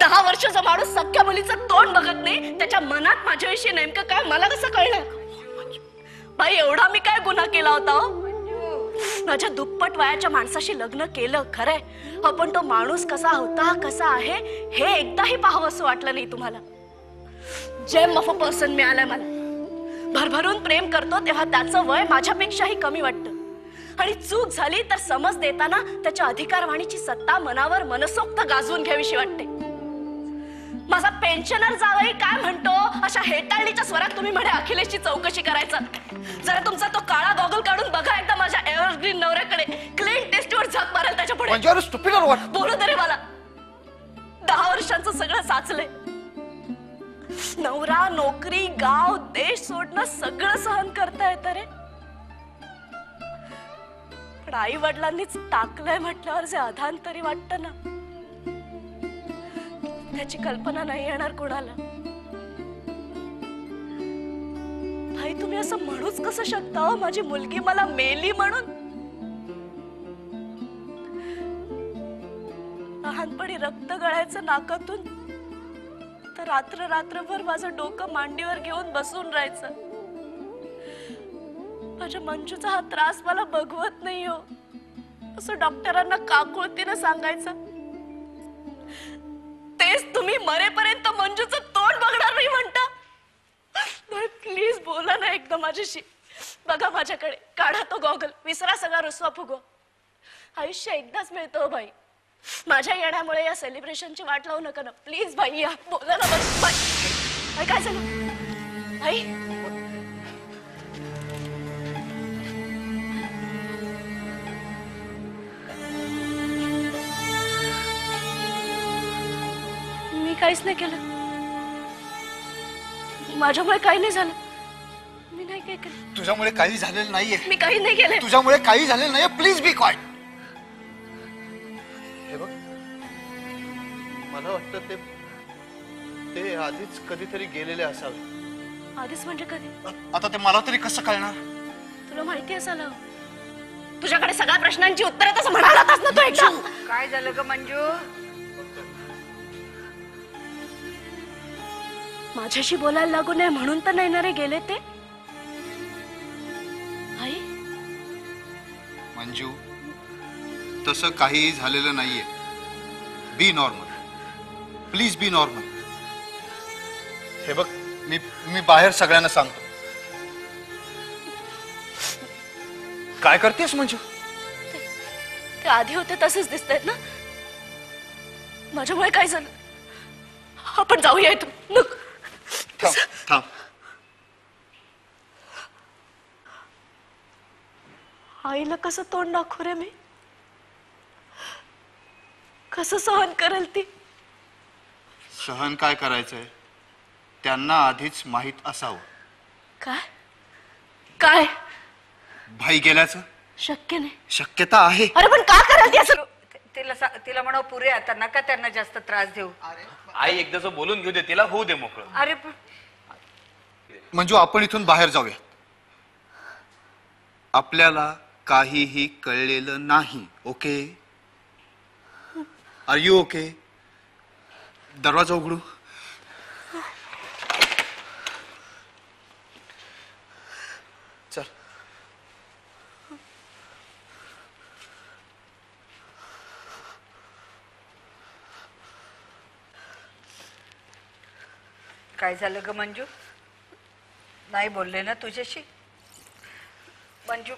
दहा वर्षाचा माणूस सख्या मुलीचं तोंड बघत नाही त्याच्या मनात माझ्याविषयी नेमकं काय मला कसं कळलं बाई एवढा मी काय गुन्हा केला होता हो? माझ्या दुप्पट वयाच्या माणसाशी लग्न केलं खरंय. हो, पण तो माणूस कसा होता कसा आहे हे एकदाही पाहावं असं वाटलं नाही तुम्हाला. जेम ऑफ अ पर्सन मिळालाय मला. भरभरून प्रेम करतो तेव्हा त्याचं वय माझ्यापेक्षाही कमी वाटतं. आणि चूक झाली तर समज देताना त्याच्या अधिकारवाणीची सत्ता मनावर मनसोक्त गाजवून घ्यावीशी वाटते. माझा पेन्शनर जावई काय म्हणतो? अशा हेटाळणीच्या स्वरात तुम्ही म्हणे अखिलेशची चौकशी करायचं. जरा तुमचा तो काळा गॉगल काढून बघा एकदा माझ्या एव्हरग्रीन नवऱ्याकडे. क्लीन टेस्टवर झाक मारेल त्याच्या पुढे. what? बोलू दे मला. दहा वर्षांचं सगळं साचलंय. नवरा नोकरी गाव देश सोडणं सगळं सहन करता येतं रे. पण आई वडिलांनीच टाकलंय म्हटल्यावर जे अधान तरी वाटत ना. त्याची कल्पना नाही येणार कोणाला. भाई तुम्ही असं म्हणूच कसं शकता हो? माझी मुलगी मला मेली म्हणून. लहानपणी रक्त गळायचं नाकातून तर रात्र रात्रभर माझं डोकं मांडीवर घेऊन बसून राहायचं. माझ्या मंजूचा हा त्रास मला बघवत नाही हो. असं डॉक्टरांना काकुळतीनं सांगायचं. तेच तुम्ही मरेपर्यंत मंजूच तोंड बघणार नाही म्हणता. प्लीज बोला ना एकदा माझ्याशी. बघा माझ्याकडे. काढा तो गॉगल विसरा सगळा रुसवा फुगो आयुष्य एकदाच मिळतो हो भाई माझ्या येण्यामुळे या सेलिब्रेशनची वाट लावू नका ना. प्लीज भाई या. बोला ना बस. बाई. काय झालं? भाई काहीच नाही केलं. माझ्यामुळे काही नाही झालं. मी नाही काय केलं. तुझ्यामुळे काही झालेलं नाहीये. मी काही नाही केलं. तुझ्यामुळे काही झालेलं नाहीये. प्लीज बी कॉय हे बघ मला वाटतं ते ते आधीच कधीतरी गेलेले असावे. आधीच म्हणजे कधी? आता ते मला तरी कसं कळणार? तुला माहिती असायला तुझ्याकडे सगळ्या प्रश्नांची उत्तरं तसं म्हणाला होतास ना तू एकदा. काय झालं ग मंजू? माझ्याशी बोलायला लागू नये म्हणून तर नाही ना रे गेले ते. आई? मंजू तसं काहीही झालेलं नाहीये. Be normal please be normal हे बघ मी मी बाहेर सगळ्यांना सांगतो. काय करतेस मंजू? ते आधी होते तसेच दिसत आहेत ना? माझ्यामुळे काय झालं? आपण जाऊया इथून. थांब आईला कसं तोंड दाखवू रे मी? कसं सहन करेल ती? सहन काय करायचंय? त्यांना आधीच माहीत असावं. काय? काय? भाई गेल्याचं? शक्य नाही. शक्यता आहे. अरे पण का कराल ती असं? तिला सा- तिला म्हणा पुरे आता नका त्यांना जास्त त्रास देऊ. आई एकदाच बोलून घेऊ दे तिला होऊ दे मोकळं. अरे पण मंजू आपण इथून बाहेर जाऊया. आपल्याला काहीही कळलेलं नाही ओके? आर यू ओके दरवाजा उघडू. काय झालं ग मंजू? नाही बोलले ना तुझ्याशी? मंजू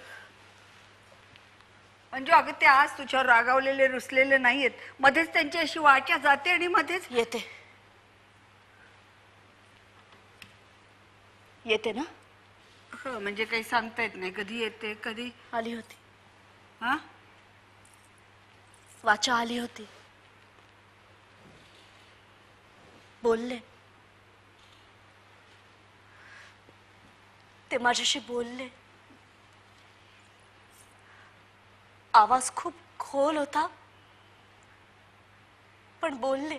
मंजू अगं ते आज तुझ्यावर रागावलेले रुसलेले नाहीयेत. मध्येच त्यांची अशी वाचा जाते आणि मध्येच येते. येते ना? हो, म्हणजे काही सांगता येत नाही. कधी येते कधी? आली होती. हा? वाचा आली होती. बोलले. ते माझ्याशी बोलले. आवाज खूप खोल होता. पण बोलले.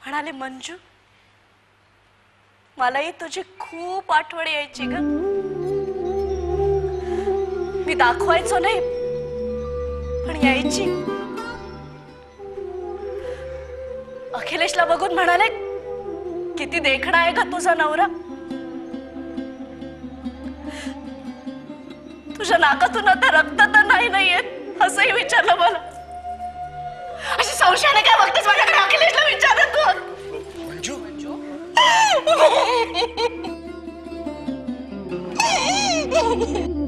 म्हणाले मंजू मलाही तुझी खूप आठवण यायची ग. मी दाखवायचो नाही पण यायची. अखिलेशला बघून म्हणाले किती देखणा आहे का तुझा नवरा? तुझ्या नाकातून आता रक्त तर नाही नाही येत असंही विचारलं मला. अशी संशयाने काय बघतेस माझ्याकडे अखिलेशला विचारत तू? मंजू? बाई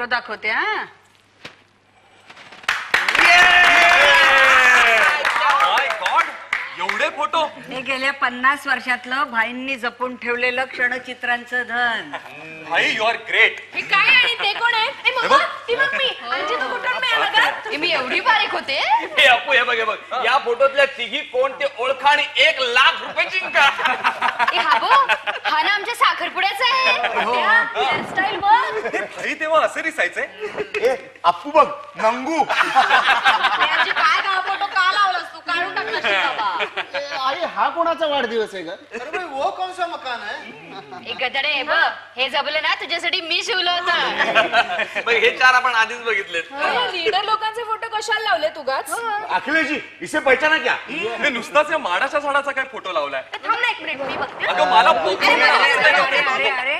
फोटो दाखवते हा माय गॉड एवढे फोटो हे गेल्या पन्नास वर्षातलं भाईंनी जपून ठेवलेलं क्षणचित्रांचं धन. भाई यू आर ग्रेट हे काय आणि ते कोण आहे? ए, मम्मा, ती बघ मी. आजी तू कुठून मिळाला का ए, मी एवढी बारीक होते? हे अपू हे बघ हे बघ. या फोटोतल्या तिघी कोण ते ओळखा आणि एक लाख रुपये जिंका. ए, हा बो हा ना आमच्या साखरपुड्याचा आहे. हेअरस्टाईल बघ. भाई तेव्हा असे दिसायचे ए अप्पू बघ नंगू. तू अरे हा कोणाचा वाढदिवस आहे का अरे भाई वो कौन सा मकान है? एक गदडे हे बघ हे जबलं ना तुझ्यासाठी मी शिवलं होतं. हे चार आपण आधीच बघितलेत. लीडर लोकांचे फोटो कशाला लावले तुगाच अखिलेश जी इसे पहचाना क्या? हे नुसताच या माडाच्या झाडाचा काय फोटो लावलाय? थांब ना एक मिनिट मी बघते. अगं मला अरे, अरे, अरे, अरे, फोटो अरे अरे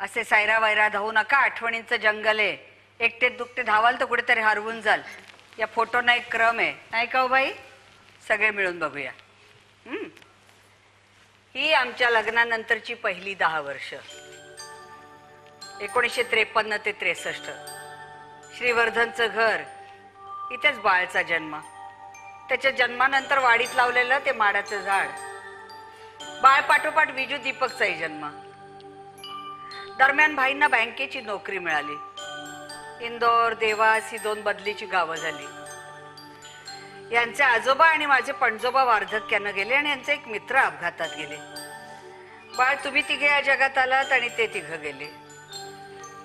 असे सायरा वैरा धावू नका आठवणींचं जंगल आहे. एकटे दुकटे धावाल तर कुठेतरी हरवून जाल. या फोटोना एक क्रम आहे. नाही का हो बाई. सगळे मिळून बघूया. ही आमच्या लग्नानंतरची पहिली दहा वर्ष. एकोणीसशे त्रेपन्न ते त्रेसष्ट. श्रीवर्धनचं घर इथेच बाळचा जन्म. त्याच्या जन्मानंतर वाडीत लावलेलं ते माडाचं झाड. बाळ पाठोपाठ विजू दीपकचाही जन्म. दरम्यान भाईंना बँकेची नोकरी मिळाली. इंदोर देवास ही दोन बदलीची गावं झाली. यांचे आजोबा आणि माझे पणजोबा वार्धक्यानं गेले आणि यांचे एक मित्र अपघातात गेले. बाळ तुम्ही तिघे या जगात आलात आणि ते तिघं गेले.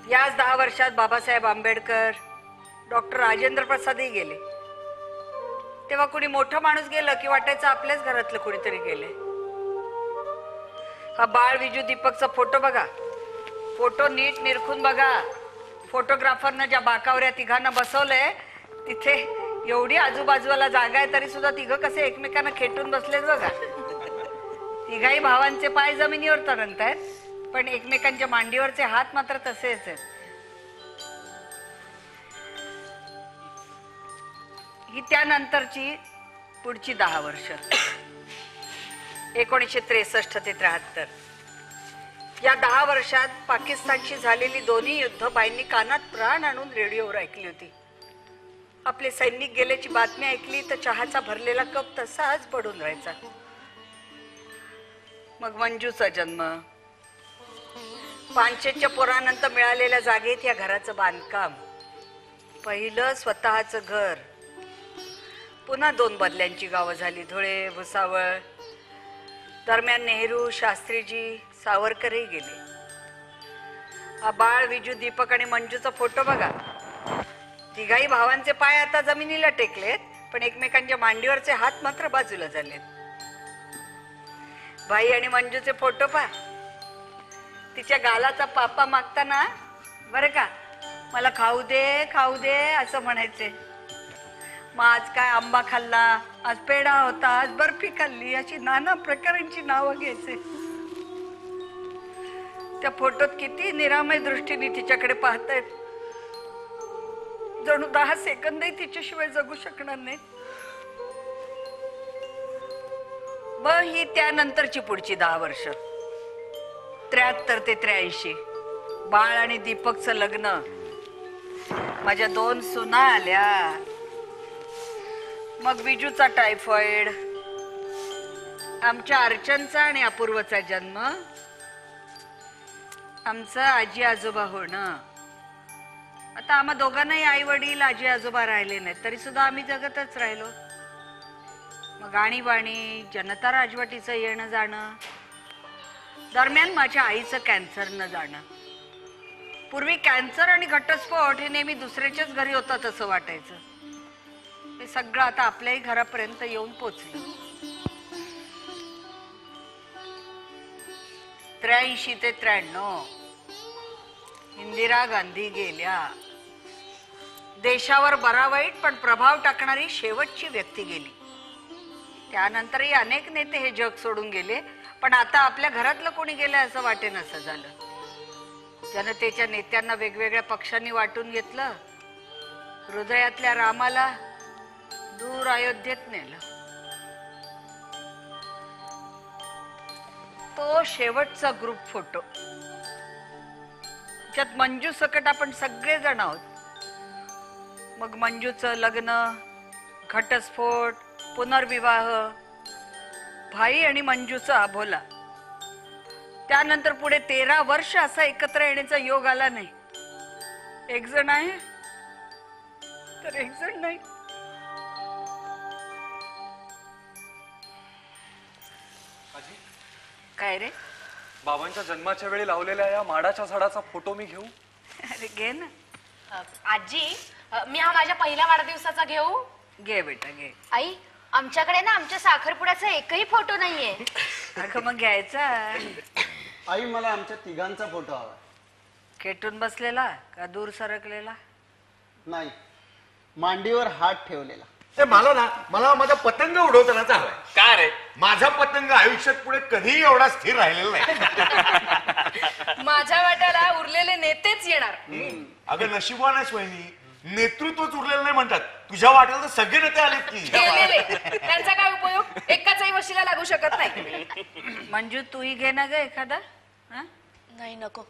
याच दहा वर्षात बाबासाहेब आंबेडकर डॉक्टर राजेंद्र प्रसादही गेले. तेव्हा कुणी मोठं माणूस गेलं की वाटायचं आपल्याच घरातलं कुणीतरी गेले. हा बाळ विजू दीपकचा फोटो बघा. फोटो नीट निरखून बघा. फोटोग्राफरनं ज्या बाकावर या तिघांना बसवलंय तिथे एवढी आजूबाजूला जागा आहे तरी सुद्धा तिघं कसे एकमेकांना खेटून बसलेत बघा. तिघाही भावांचे पाय जमिनीवर तरंत आहेत पण एकमेकांच्या मांडीवरचे हात मात्र तसेच आहेत. ही त्यानंतरची पुढची दहा वर्ष. एकोणीसशे त्रेसष्ट ते त्र्याहत्तर. या दहा वर्षात पाकिस्तानशी झालेली दोन्ही युद्ध बाईंनी कानात प्राण आणून रेडिओवर ऐकली होती. आपले सैनिक गेल्याची बातमी ऐकली तर चहाचा भरलेला कप तसाच पडून राहायचा. मग मंजूचा जन्म. पानशेच्या पोरानंतर मिळालेल्या जागेत या घराचं बांधकाम. पहिलं स्वतःच घर. पुन्हा दोन बदल्यांची गावं झाली धुळे भुसावळ. दरम्यान नेहरू शास्त्रीजी सावरकरही गेले. हा बाळ विजू दीपक आणि मंजूचा फोटो बघा. तिघाही भावांचे पाय आता जमिनीला टेकलेत पण एकमेकांच्या मांडीवरचे हात मात्र बाजूला झालेत. भाई आणि मंजूचे फोटो पा तिच्या गालाचा पापा मागताना बरं का मला खाऊ दे खाऊ दे असं म्हणायचे. मग आज काय आंबा खाल्ला आज पेढा होता आज बर्फी खाल्ली अशी नाना प्रकारांची नावं घ्यायचे. त्या फोटोत किती निरामय दृष्टीने तिच्याकडे पाहतायत. जणू दहा सेकंदही तिच्याशिवाय जगू शकणार नाही. मग ही त्यानंतरची पुढची दहा वर्ष. त्र्याहत्तर ते त्र्याऐंशी. बाळ आणि दीपकचं लग्न. माझ्या दोन सुना आल्या. मग बिजूचा टायफॉइड आमच्या अर्चनचा आणि अपूर्वचा जन्म. आमचं आजी आजोबा होणं. आता आम्हा दोघांनाही आई वडील आजी आजोबा राहिले नाहीत तरी सुद्धा आम्ही जगतच राहिलो. मग आणीबाणी जनता राजवटीचं येणं जाणं दरम्यान माझ्या आईचं कॅन्सरनं जाणं. पूर्वी कॅन्सर आणि घटस्फोट हे नेहमी दुसऱ्याच्याच घरी होतात असं वाटायचं. हे सगळं आता आपल्याही घरापर्यंत येऊन पोचलं. त्र्याऐंशी ते त्र्याण्णव. इंदिरा गांधी गेल्या. देशावर बरा वाईट पण प्रभाव टाकणारी शेवटची व्यक्ती गेली. त्यानंतरही अनेक नेते हे जग सोडून गेले पण आता आपल्या घरातलं कोणी गेलं असं वाटेन असं झालं. जनतेच्या नेत्यांना वेगवेगळ्या पक्षांनी वाटून घेतलं. हृदयातल्या रामाला दूर अयोध्येत नेलं. तो शेवटचा ग्रुप फोटो त्यात मंजू सकट आपण सगळे जण आहोत. मग मंजूचं लग्न घटस्फोट पुनर्विवाह भाई आणि मंजूचा अभोला त्यानंतर पुढे तेरा वर्ष असा एकत्र येण्याचा योग आला नाही. एक जण आहे? तर एक जण नाही. काय रे? बाबांच्या जन्माच्या वेळी लावलेल्या या माडाच्या झाडाचा फोटो मी घेऊ? अरे घे ना. अ, आजी अ, मी हा माझ्या पहिल्या वाढदिवसाचा घेऊ? घे बेटा घे. आई आमच्याकडे ना आमच्या साखरपुड्याचा एकही फोटो नाहीये. अगं मग घ्यायचा. आई मला आमच्या तिघांचा फोटो हवा. खेटून बसलेला का दूर सरकलेला? नाही मांडीवर हात ठेवलेला. ते मला ना मला माझा पतंग उडवतानाचा हवाय का रे? माझा पतंग आयुष्यात पुढे कधीही एवढा स्थिर राहिलेला नाही. माझ्या वाट्याला उरलेले नेतेच येणार. अगं नशिबान आहेस वहिनी. नेतृत्वच उरलेलं नाही म्हणतात. तुझ्या वाटेल तर सगळे नेते आलेत की. गेलेले त्यांचा काय उपयोग? एकाचाही वशीला लागू शकत नाही. मंजू तूही घे ना ग एखादा. हा? नाही नको.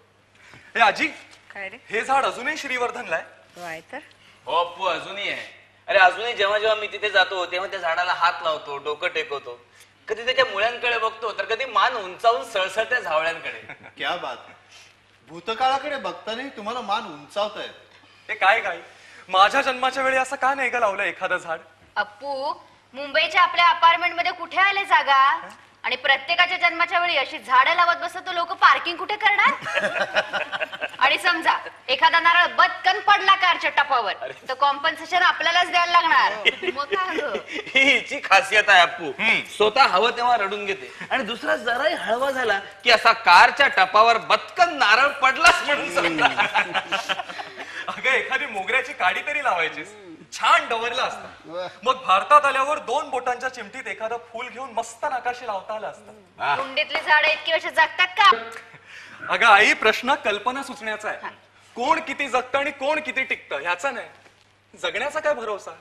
हे आजी काय रे? हे झाड अजूनही श्रीवर्धनला आहे? तो आहे तर? हो अप्पू अजूनही आहे. अरे अजूनही जेव्हा जेव्हा मी तिथे जातो तेव्हा त्या झाडाला हात लावतो डोकं टेकवतो. कधी त्याच्या मुळ्यांकडे बघतो तर कधी मान उंचावून सळसळत्या झावळ्यांकडे. क्या बात भूतकाळाकडे बघतानाही तुम्हाला मान उंचावतायत ते काय काय? माझ्या जन्माच्या वेळी असं का नाही का लावलं एखादं झाड? अप्पू मुंबईच्या आपल्या अपार्टमेंटमध्ये कुठे आले जागा? आणि प्रत्येकाच्या जन्माच्या वेळी अशी झाडं लावत बसत तर लोक पार्किंग कुठे करणार? आणि समजा एखादा नारळ बदकन पडला कारच्या टपावर तर कॉम्पन्सेशन आपल्यालाच द्यायला लागणार. मग काय गं? ही हिची खासियत आहे अप्पू. स्वतः हवं तेव्हा रडून घेते. आणि दुसरा जराही हळवा झाला की असा कारच्या टपावर बत्कन नारळ पडलाच म्हणून समजा. अगं एखादी मोगऱ्याची काडी तरी लावायचीस. छान डवरला असतं. मग भारतात आल्यावर दोन बोटांच्या चिमटीत एखादं फुल घेऊन मस्त नाकाशी लावता आलं असतं कुंडीतली झाडं इतकी वर्ष जगतात का? अगं आई प्रश्न कल्पना सुचण्याचा आहे. कोण किती जगतं आणि कोण किती टिकतं ह्याचा नाही. जगण्याचा काय भरोसा?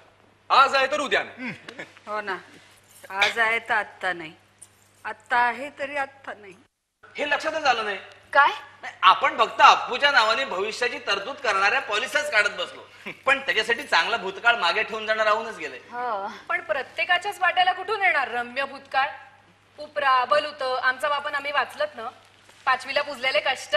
आज आहे तर उद्या नाही. हो ना. आज आहे तर आत्ता नाही. आत्ता आहे तरी आत्ता नाही. हे लक्षातच आलं नाही. काय? नाही, आपण फक्त अप्पूच्या नावाने भविष्याची तरतूद करणाऱ्या पॉलिसीच काढत बसलो. पण त्याच्यासाठी चांगला भूतकाळ मागे ठेवून जाणार राहूनच गेले. हो. पण प्रत्येकाच्याच वाट्याला कुठून येणार रम्य भूतकाळ? उपरा बलुत आमचा बापन आम्ही वाचलत ना? पाचवीला पुजलेले कष्ट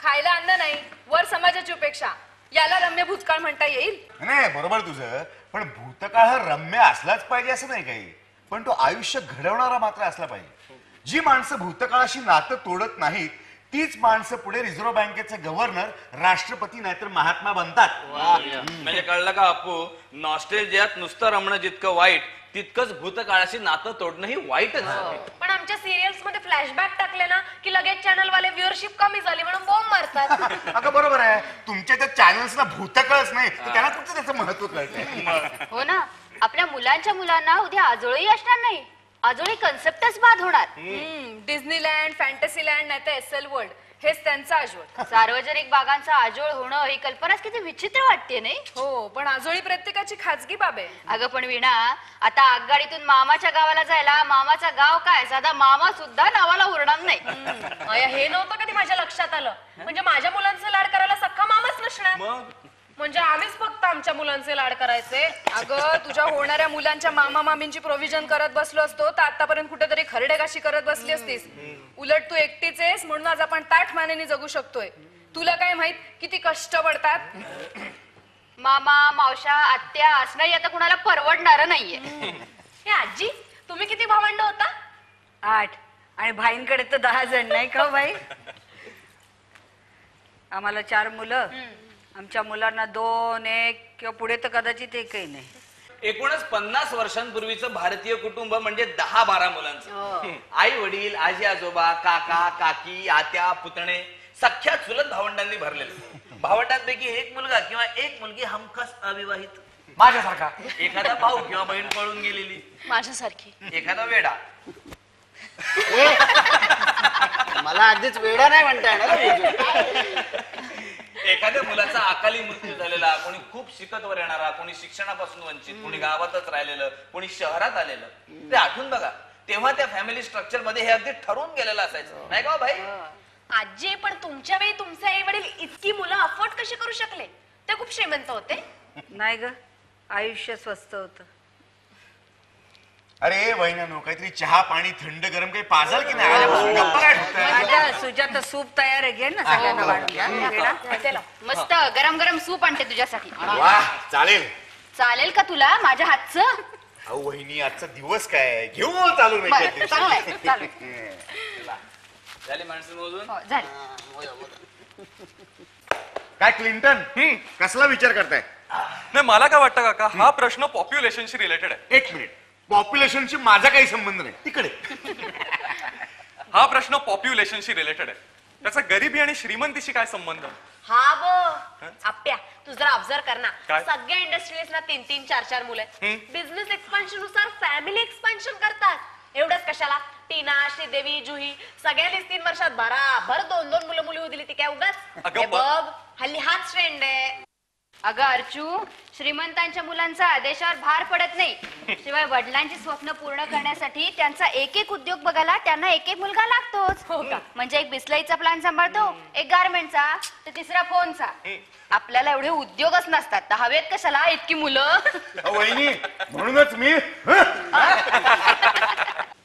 खायला अन्न नाही वर समाजाची उपेक्षा. याला रम्य भूतकाळ म्हणता येईल? नाही बरोबर तुझं. पण भूतकाळ हा रम्य असलाच पाहिजे असं नाही काही. पण तो आयुष्य घडवणारा मात्र असला पाहिजे. जी माणसं भूतकाळाशी नातं तोडत नाहीत तीच माणसं पुढे रिझर्व्ह बँकेचे गव्हर्नर राष्ट्रपती नाहीतर महात्मा बनतात. म्हणजे कळलं का अप्पू? नॉस्ट्रेलियात नुसतं रमणं जितकं वाईट तितकंच भूतकाळाशी नातं तोडणं ही. वाईटच पण आमच्या सिरियल्समध्ये फ्लॅशबॅक टाकले ना की लगेच चॅनल वाले व्ह्युअरशिप कमी झाली म्हणून बॉम्ब मारतात. अगं बरोबर आहे. तुमच्या त्या चॅनल्सला भूतकाळच नाही तर त्यांना तुमचं त्याचं महत्त्व कळतंय. हो ना. आपल्या मुलांच्या मुलांना उद्या आजोळी असणार नाही. आजोळी कन्सेप्टच बाद होणार. डिझनीलँड फॅन्टसीलँड नाही तर एस एल वर्ल्ड हेच त्यांचं आजवळ. सार्वजनिक बागांचा आजोळ होणं ही कल्पनाच किती विचित्र वाटते नाही? हो पण आजोळी प्रत्येकाची खाजगी बाब आहे. अगं पण विणा आता आगगाडीतून मामाच्या गावाला जायला मामाचं गाव काय? साधा मामा सुद्धा नावाला उरणार नाही. अय्या, हे नव्हतं कधी माझ्या लक्षात आलं. म्हणजे माझ्या मुलांचे लाड करायला सख्खा मामाच नसणार. मग? म्हणजे आम्हीच फक्त आमच्या मुलांचे लाड करायचे. अगं तुझ्या होणाऱ्या मुलांच्या मामा मामींची प्रोव्हिजन करत बसलो असतो तर आतापर्यंत कुठेतरी खरडेगाशी करत बसली असतीस. उलट तू एकटीच आहेस म्हणून आज आपण ताठ मानेने जगू शकतोय. तुला काय माहीत किती कष्ट पडतात? मामा मावशा आत्या असणंही आता कुणाला परवडणार नाहीये. हे आजी तुम्ही किती भावंड होता? आठ. आणि भाईंकडे तर दहा जण नाही का हो बाई आम्हाला चार मुलं. आमच्या मुलांना दोन एक किंवा पुढे तर कदाचित एकही नाही. एकूणच पन्नास वर्षांपूर्वीचं भारतीय कुटुंब म्हणजे दहा बारा मुलांचं. आई वडील आजी आजोबा काका काकी आत्या पुतणे सख्या चुलत भावंडांनी भरलेले. भावंडांपैकी एक मुलगा किंवा एक मुलगी हमखास अविवाहित. माझ्यासारखा. एखादा भाऊ किंवा बहीण पळून गेलेली. माझ्यासारखी. एखादा वेडा. मला अगदीच वेडा नाही म्हणता येणार. हं, एखाद्या मुलाचा अकाली मृत्यू झालेला कोणी खूप शिकत वर येणारा कोणी शिक्षणापासून वंचित कोणी गावातच राहिलेलं कोणी शहरात आलेलं ते आठवून बघा. तेव्हा त्या फॅमिली स्ट्रक्चरमध्ये हे अगदी ठरवून गेलेलं असायचं. नाही का हो भाई? आजी पण तुमच्या वेळी तुमचे आई वडील इतकी मुलं अफोर्ड कशी करू शकले? ते खूप श्रीमंत होते. नाही ग आयुष्य स्वस्त होतं. अरे वहिन्यानो काहीतरी चहा पाणी थंड गरम काही पाजाल की नाही? आल्यापासून गप्पा काय ठोकताय? माझ्या सुजाता सूप तयार आहे घे ना सगळ्यांना घ्या. वेडा. मस्त गरम गरम सूप आणते तुझ्यासाठी. वा चालेल. चालेल का तुला माझ्या हातचं? अहो वहिनी आजचा दिवस काय आहे? घेऊ चालू नाही बरं, त्या दिवशी. चांगलं आहे, चालेल. झाली माणसं मोजून? हो, झालं. काय क्लिंटन? कसला विचार करताय? नाही मला काय वाटतं काका हा प्रश्न पॉप्युलेशनशी रिलेटेड आहे. एक मिनिट. पॉप्युलेशनशी माझा काही संबंध नाही. तिकडे. हा प्रश्न पॉप्युलेशनशी रिलेटेड आहे. त्याचा गरिबी आणि श्रीमंतीशी काय संबंध? हा ब. आप्या तू जरा ऑब्झर्व कर ना. काय? सगळ्या इंडस्ट्रीज ना तीन तीन चार चार मुलं बिझनेस एक्सपान्शननुसार फॅमिली एक्सपान्शन करतात. एवढंच कशाला? टीना श्रीदेवी जुही सगळ्यांनीच तीन वर्षात बराबर दोन दोन मुलं मुली होऊ दिली ती काय उगाच? अगं हे ब- बघ हल्ली हाच ट्रेंड आहे. अगं अर्चू श्रीमंतांच्या मुलांचा आदेशावर भार पडत नाही. शिवाय वडिलांची स्वप्न पूर्ण करण्यासाठी त्यांचा एक एक उद्योग बघायला त्यांना एक एक मुलगा लागतोच. हो का? म्हणजे एक बिस्लईचा प्लान सांभाळतो एक गारमेंटचा तर तिसरा फोनचा. आपल्याला एवढे उद्योगच नसतात. तर हवेत कशाला इतकी मुलं? अहो, वहिनी म्हणूनच मी हं?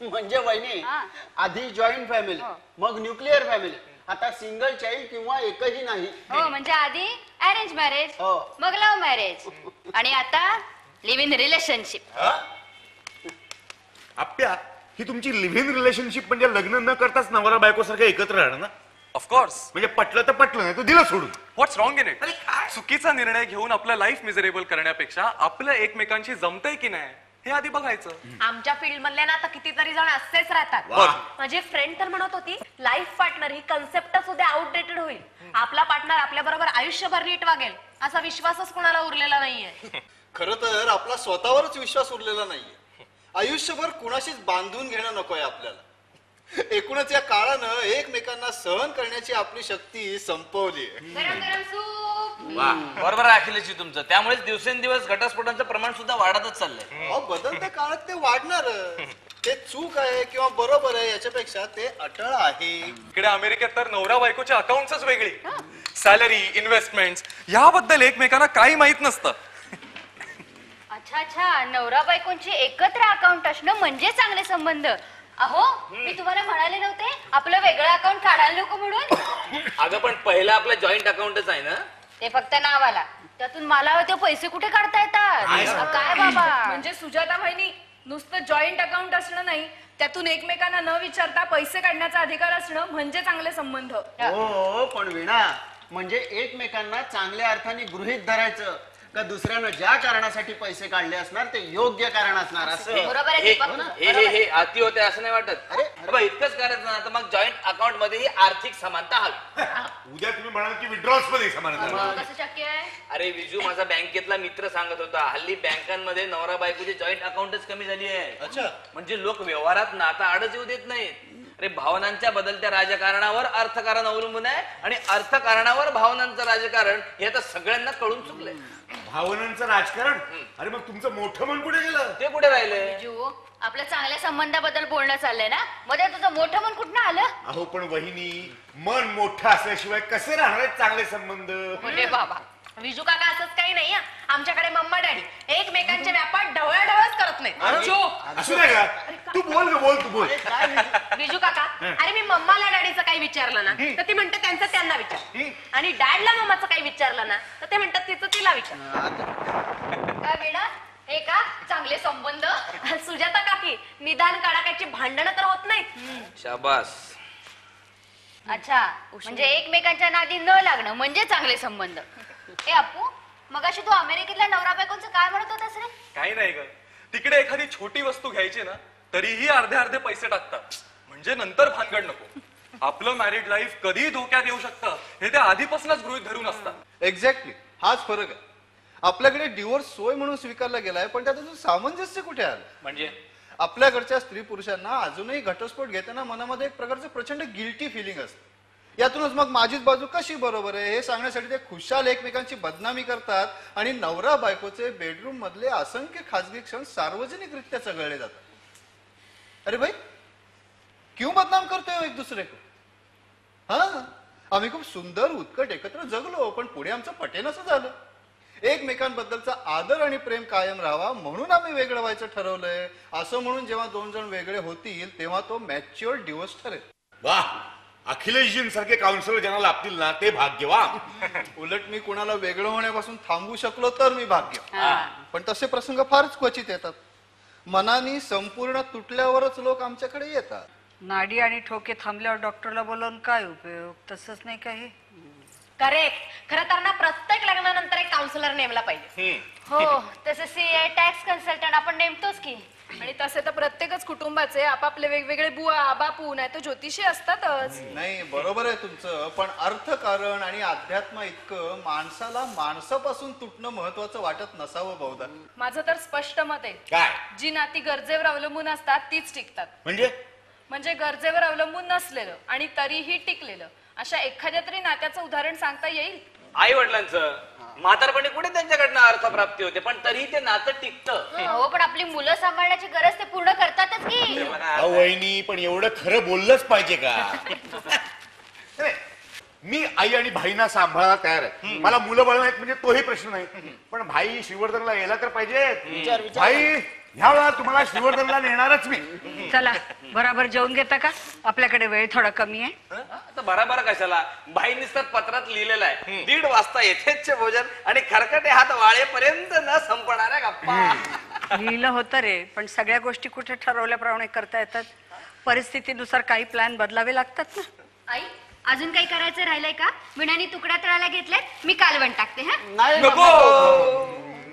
म्हणजे वहिनी हा. आधी जॉईंट फॅमिली मग न्यूक्लिअर फॅमिली आता सिंगल चाइल्ड किंवा एकही नाही. हो म्हणजे आधी अरेंज मॅरेज हो. मग लव्ह मॅरेज आणि आता लिव्ह इन रिलेशनशिप आप्या ही तुमची लिव्ह इन रिलेशनशिप म्हणजे लग्न न करताच नवरा बायको सारखं एकत्र राहणं ना? ऑफकोर्स म्हणजे पटलं तर पटलं नाही तर दिलं सोडून. व्हॉट्स रॉंग इन इट चुकीचा निर्णय घेऊन आपलं लाईफ मिझरेबल करण्यापेक्षा आपलं एकमेकांशी जमतंय की नाही? हे आधी बघायचं. आमच्या फील्ड मधले ना आता कितीतरी जण असेच राहतात. माझी फ्रेंड तर म्हणत होती लाईफ पार्टनर ही कन्सेप्ट सुद्धा आउटडेटेड होईल. आपला पार्टनर आपल्या बरोबर आयुष्यभर नीट वागेल. असा विश्वासच कोणाला उरलेला नाहीये. खर तर आपला स्वतःवरच विश्वास उरलेला नाहीये. आयुष्यभर कुणाशीच बांधून घेणं नकोय आपल्याला. एकूणच या काळानं एकमेकांना सहन करण्याची आपली शक्ती संपवली गरम गरम सूप. बरोबर आहे अखिलेशजी तुमचं. त्यामुळेच दिवसेंदिवस घटस्फोटांचं प्रमाण सुद्धा वाढतच चाललंय. अहो बदलत्या काळात ते वाढणार ते चूक आहे किंवा बरोबर आहे याच्यापेक्षा ते अटळ आहे. इकडे अमेरिकेत तर नवरा बायकोची अकाउंटच वेगळी. सॅलरी इन्व्हेस्टमेंट याबद्दल एकमेकांना काही माहीत नसतं. अच्छा अच्छा. नवरा बायकोंची एकत्र अकाउंट असणं म्हणजे चांगले संबंध. अहो मी तुम्हाला म्हणाले नव्हते आपलं वेगळं अकाउंट काढायला नको म्हणून. अगं पण पहिलं आपलं जॉईंट अकाउंटच आहे ना? ते फक्त नावाला. त्यातून मला ते पैसे कुठे काढता येतात? काय बाबा? म्हणजे सुजाता बहिणी नुसतं जॉईंट अकाउंट असणं नाही त्यातून एकमेकांना न विचारता पैसे काढण्याचा अधिकार असणं म्हणजे चांगले संबंध. हो पण विणा म्हणजे एकमेकांना चांगल्या अर्थाने गृहित धरायचं का दुसऱ्यानं ज्या कारणासाठी पैसे काढले असणार ते योग्य कारण असणार असं. बरोबर आहे हे दीपक. हे हे हे अति होते असं नाही वाटत. अरे बा इतकंच करायचं ना तर मग जॉईंट अकाउंटमध्ये ही आर्थिक समानता हवी. उद्या तुम्ही म्हणाल की विड्रॉल्समध्ये समानता मग कसं शक्य आहे? अरे विजू माझा बँकेतला मित्र सांगत होता. हल्ली बँकांमध्ये नवरा बायकोची जॉईंट अकाउंटच कमी झाली आहे. अच्छा. म्हणजे लोक व्यवहारात नाता आडच येऊ देत नाहीत. अरे भावनांच्या बदलत्या राजकारणावर अर्थकारण अवलंबून आहे आणि अर्थकारणावर भावनांचं राजकारण हे आता सगळ्यांना कळून चुकलंय. भावनांचं राजकारण? अरे मग तुमचं मोठं मन कुठे गेलं? ते कुठे राहिले जू आपल्या चांगल्या संबंधाबद्दल बोलणं चाललंय ना? मध्ये तुझं मोठं मन कुठनं आलं? अहो पण वहिनी मन मोठं असल्याशिवाय कसे राहणार आहेत चांगले संबंध? बाबा. विजू काका असंच काही नाही हा. आमच्याकडे मम्मा डॅडी. एकमेकांचे व्यापार ढवळाढवळच करत नाही जो असू दे का? तू बोल ग बोल तू बोल. विजू? काका अरे मी मम्माला डॅडीचं काही विचारलं ना तर ती म्हणते त्यांचं त्यांना विचार. आणि डॅडला मम्माचं काही विचारलं ना तर ते म्हणतात तिचं तिला विचार. काय वेडा हे का? चांगले संबंध. सुजाता काकी निदान कडाक्याची भांडणं तर होत नाहीत. शाबास. अच्छा म्हणजे एकमेकांच्या नादी न लागणं म्हणजे चांगले संबंध. ए अप्पू मगाशी तू अमेरिकेतल्या नवरा बायकोंचं काय म्हणत होतास रे? काही नाही ग. तिकडे एखादी छोटी वस्तू घ्यायची ना तरीही अर्धे अर्धे पैसे टाकतात. म्हणजे नंतर भानगड नको. आपलं मॅरिड लाईफ कधी धोक्यात येऊ शकतं. हे ते आधीपासूनच गृहित धरून असतात. एक्झॅक्टली हाच फरक आहे. आपल्याकडे डिवोर्स सोय म्हणून स्वीकारला गेलाय पण त्यात अजून सामंजस्य कुठे आलं म्हणजे? आपल्याकडच्या स्त्री पुरुषांना अजूनही घटस्फोट घेताना मनामध्ये एक प्रकारचं प्रचंड गिल्टी फिलिंग असतं. यातूनच मग माझीच बाजू कशी बरोबर आहे हे सांगण्यासाठी ते खुशाल एकमेकांची बदनामी करतात आणि नवरा बायकोचे बेडरूम मधले असंख्य खाजगी क्षण सार्वजनिकरित्या चघळले जातात. अरे भाई क्यों बदनाम करतोय हो एक दुसरे को हा? आम्ही खूप सुंदर उत्कट एकत्र जगलो पण पुढे आमचं पटेनच झालं. एकमेकांबद्दलचा आदर आणि प्रेम कायम राहावा म्हणून आम्ही वेगळं व्हायचं ठरवलंय. असं म्हणून जेव्हा दोन जण वेगळे होतील तेव्हा तो मॅच्युअर डिवोर्स ठरेल. वा अखिलेशजीं सारखे काउन्सिलर ज्यांना लाभतील ना ते भाग्यवान. उलट मी कुणाला वेगळं होण्यापासून थांबू शकलो तर मी भाग्य. पण तसे प्रसंग फारच क्वचित येतात. मनाने संपूर्ण तुटल्यावरच लोक आमच्याकडे येतात. नाडी आणि ठोके थांबल्यावर डॉक्टरला बोलावून काय उपयोग? तसंच नाही काही? करेक्ट खरं तर ना प्रत्येक लग्नानंतर एक काउन्सिलर नेमला पाहिजे. हो तसं सीए टॅक्स कन्सल्टंट आपण नेमतोच की. आणि तसे तर प्रत्येकच कुटुंबाचे आपापले वेगवेगळे बुवा बापू नाही तर ज्योतिषी असतातच. नाही बरोबर आहे तुमचं. पण अर्थकारण आणि अध्यात्म इतकं माणसाला माणसापासून तुटणं महत्वाचं वाटत नसावं बहुधा. माझं तर स्पष्ट मत आहे. काय? जी नाती गरजेवर अवलंबून असतात तीच टिकतात. म्हणजे? म्हणजे गरजेवर अवलंबून नसलेलं आणि तरीही टिकलेलं. अशा एखाद्या तरी नात्याचं उदाहरण सांगता येईल? आई वडिलांचं म्हातारपणी कुठे त्यांच्याकडनं अर्थप्राप्ती होते? पण तरीही ते नातं टिकतं. हो पण आपली मुलं सांभाळण्याची गरज ते पूर्ण करतातच की. अहो, वहिनी पण एवढं खरं बोललंच पाहिजे का? नाही, मी आई आणि भाईना सांभाळायला तयार आहे. मला मुलं बाळ नाहीत म्हणजे तोही प्रश्न नाही. पण भाई श्रीवर्धनला यायला तर पाहिजे भाई ह्या वेळा तुम्हाला श्रीवर्धनला नेणारच मी. चला बराबर जेवून घेता का? आपल्याकडे वेळ थोडा कमी आहे. आता बराबर कशाला? बाई नुसतं पत्रात लिहिलेलं आहे. दीड वाजता येथेच भोजन आणि खरकटे हात वाळेपर्यंत न संपणाऱ्या गप्पा. लिहिलं होतं रे पण सगळ्या गोष्टी कुठे ठरवल्याप्रमाणे करता येतात? परिस्थितीनुसार काही प्लॅन बदलावे लागतात ना? आई अजून काही करायचं राहिलंय का? विणाने तुकड्या तळायला घेतल्यात मी कालवण टाकते हा? नाही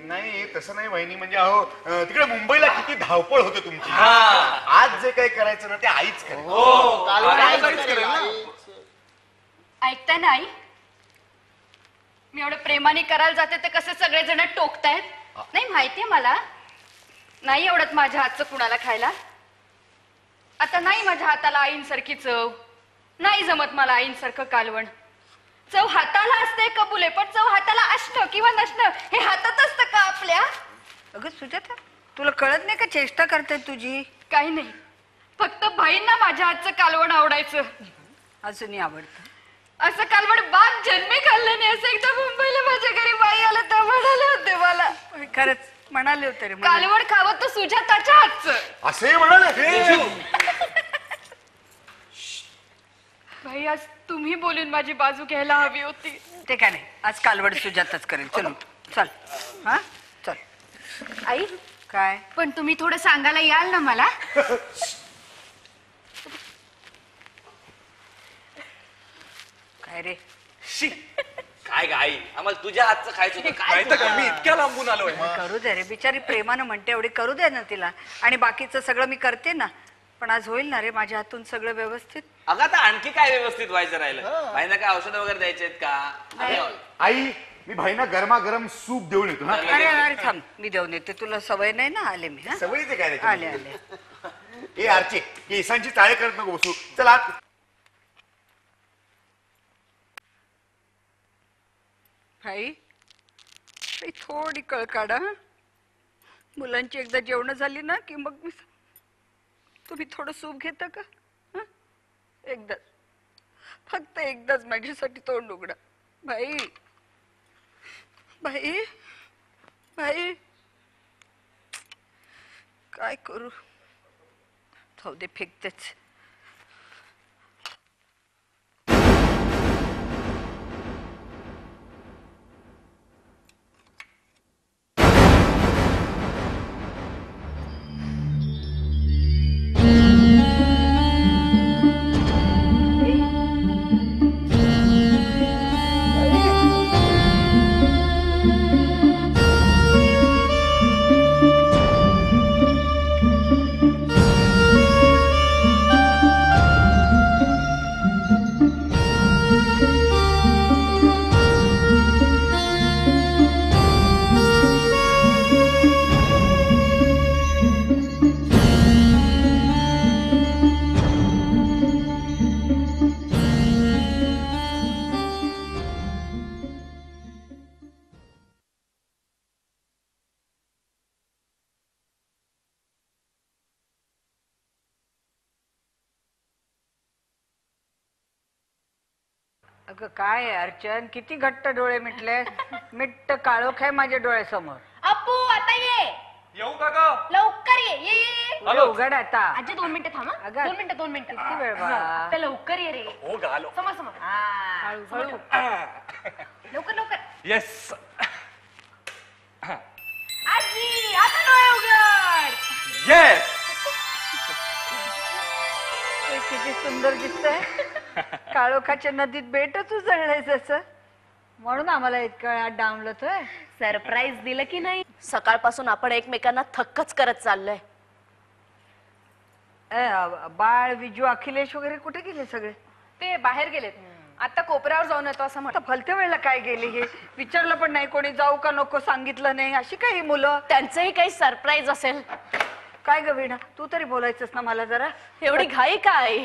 नाही तसं नाही वहिनी. म्हणजे अहो अं, तिकडे मुंबईला किती धावपळ होते तुमची. आज जे काही करायचं ना ते आईच करेल. काय ना? आईच. ऐकताय ना आई? मी एवढं प्रेमाने करायला जाते ते कसे सगळेजण टोकतायत? नाही माहितीये मला. नाही एवढत माझ्या हातचं कुणाला खायला. आता नाही माझ्या हाताला आईंसारखी चव. नाही जमत मला आईंसारखं कालवण. चव हाताला असते कबूल आहे पण चव हाताला असणं किंवा नसणं हे हातात असतं का आपल्या? अगं सुजाता तुला कळत नाही का चेष्टा करते तुझी? काही नाही. फक्त भाईंना माझ्या हातचं कालवण आवडायचं. अजूनही आवडतं. असं कालवण बाप जन्मी खाल्लं नाही असं एकदा मुंबईला माझ्या घरी बाई आलं तर म्हणाले होते मला. होय, खरंच. म्हणाले होते रे म्हणाले. कालवण खावं तर सुजाताच्या हातचं. असे म्हणाले? भाई आज तुम्ही बोलून माझी बाजू घ्यायला हवी होती. ते काय नाही. आज कालवड सुजाताच करेल. चल चल. हा? चल. आई? काय? पण तुम्ही थोडं सांगायला याल ना मला. काय रे? शी. काय ग आई? आम्हाला तुझ्या हातचं खायचं होतं. काय मी इतक्या लांबून आलोय. करू दे रे. बिचारी प्रेमानं म्हणते एवढी करू दे ना तिला. आणि बाकीचं सगळं मी करते ना. पण आज होईल ना रे माझ्या हातून सगळं व्यवस्थित? अगं आता आणखी काय व्यवस्थित व्हायचं राहिलं? बाईंना काय औषध वगैरे द्यायचे आहेत का? आई मी भाईना गरमागरम सूप देऊन येतो ना. अरे अरे थांब. मी देऊन येते. तुला सवय नाही ना? आले मी हा? सवयीचे काय आले? आले. ए आरचे केसांची चाळे करत नको बसू. चला. भाई बाई, थोडी कळ काढा हं? मुलांची एकदा जेवण झाली ना की मग मी तुम्ही थोडं सूप घेता का? एकदाच फक्त एकदाच माझ्यासाठी तोंड उघडा. भाई भाई भाई काय करू? जाऊ दे फेकतेच. काय अर्चन? किती घट्ट डोळे मिटले. मिट्ट काळोख आहे माझ्या डोळ्यासमोर. अप्पू आता ये. येऊ का ग? लवकर ये ये ये, ये. अरे उघड आता. आजी दोन मिनिटं थांबा अगं, दोन मिनिटं दोन मिनिटं. किती वेळ बा? आता लवकर ये रे. हो ग आलो समोर. समोर हळू हळू. लवकर लवकर. येस आजी आता डोळे उघड. येस ते किती सुंदर दिसतंय. काळोखाच्या नदीत बेटच उजळलंय जसं म्हणून आम्हाला इतका वेळात डांबलतोय सरप्राईज दिलं की नाही? सकाळपासून आपण एकमेकांना थक्कच करत चाललोय. ए, अ, बाळ विजू अखिलेश वगैरे कुठे गेले सगळे? ते बाहेर गेलेत. आता कोपऱ्यावर जाऊन येतो असं म्हण आता भलत्या वेळेला काय गेली हे? विचारलं पण नाही कोणी जाऊ का नको सांगितलं नाही अशी काही मुलं? त्यांचंही काही सरप्राईज असेल. काय ग वीणा तू तरी बोलायचंस ना मला जरा. एवढी घाई काय?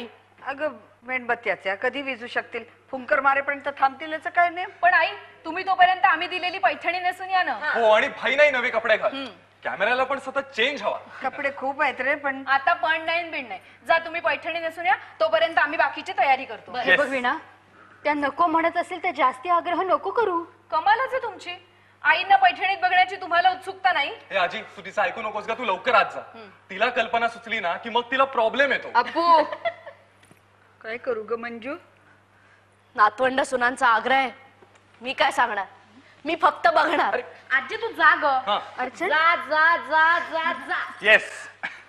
अगं मेणबत्त्याच्या कधी विजू शकतील? फुंकर मारेपर्यंत थांबतील याचं काय नाही पण आई तुम्ही तोपर्यंत आम्ही दिलेली पैठणी नेसून या ना. हो. आणि भाई नाही नवे कपडे घाल. कॅमेऱ्याला पण सतत चेंज हवा. कपडे खूप आहेत रे पण आता पण नाही न बिन नाही. जा तुम्ही पैठणी नेसून या तोपर्यंत आम्ही बाकीची तयारी करतो. हे बघ विणा त्या नको म्हणत असेल तर जास्ती आग्रह नको करू. कमालच आहे तुमची. आईंना पैठणीत बघण्याची तुम्हाला उत्सुकता नाही? हे आजी तू तिचं ऐकू नकोस का तू लवकर आज जा. तिला कल्पना सुचली ना की मग तिला प्रॉब्लेम येतो. अप्पू काय करू ग मंजू? नातवंड सुनांचा आग्रह आहे. मी काय सांगणार? मी फक्त बघणार. आजी तू जा ग. हा. अर्चन जा जा जा जा जा. येस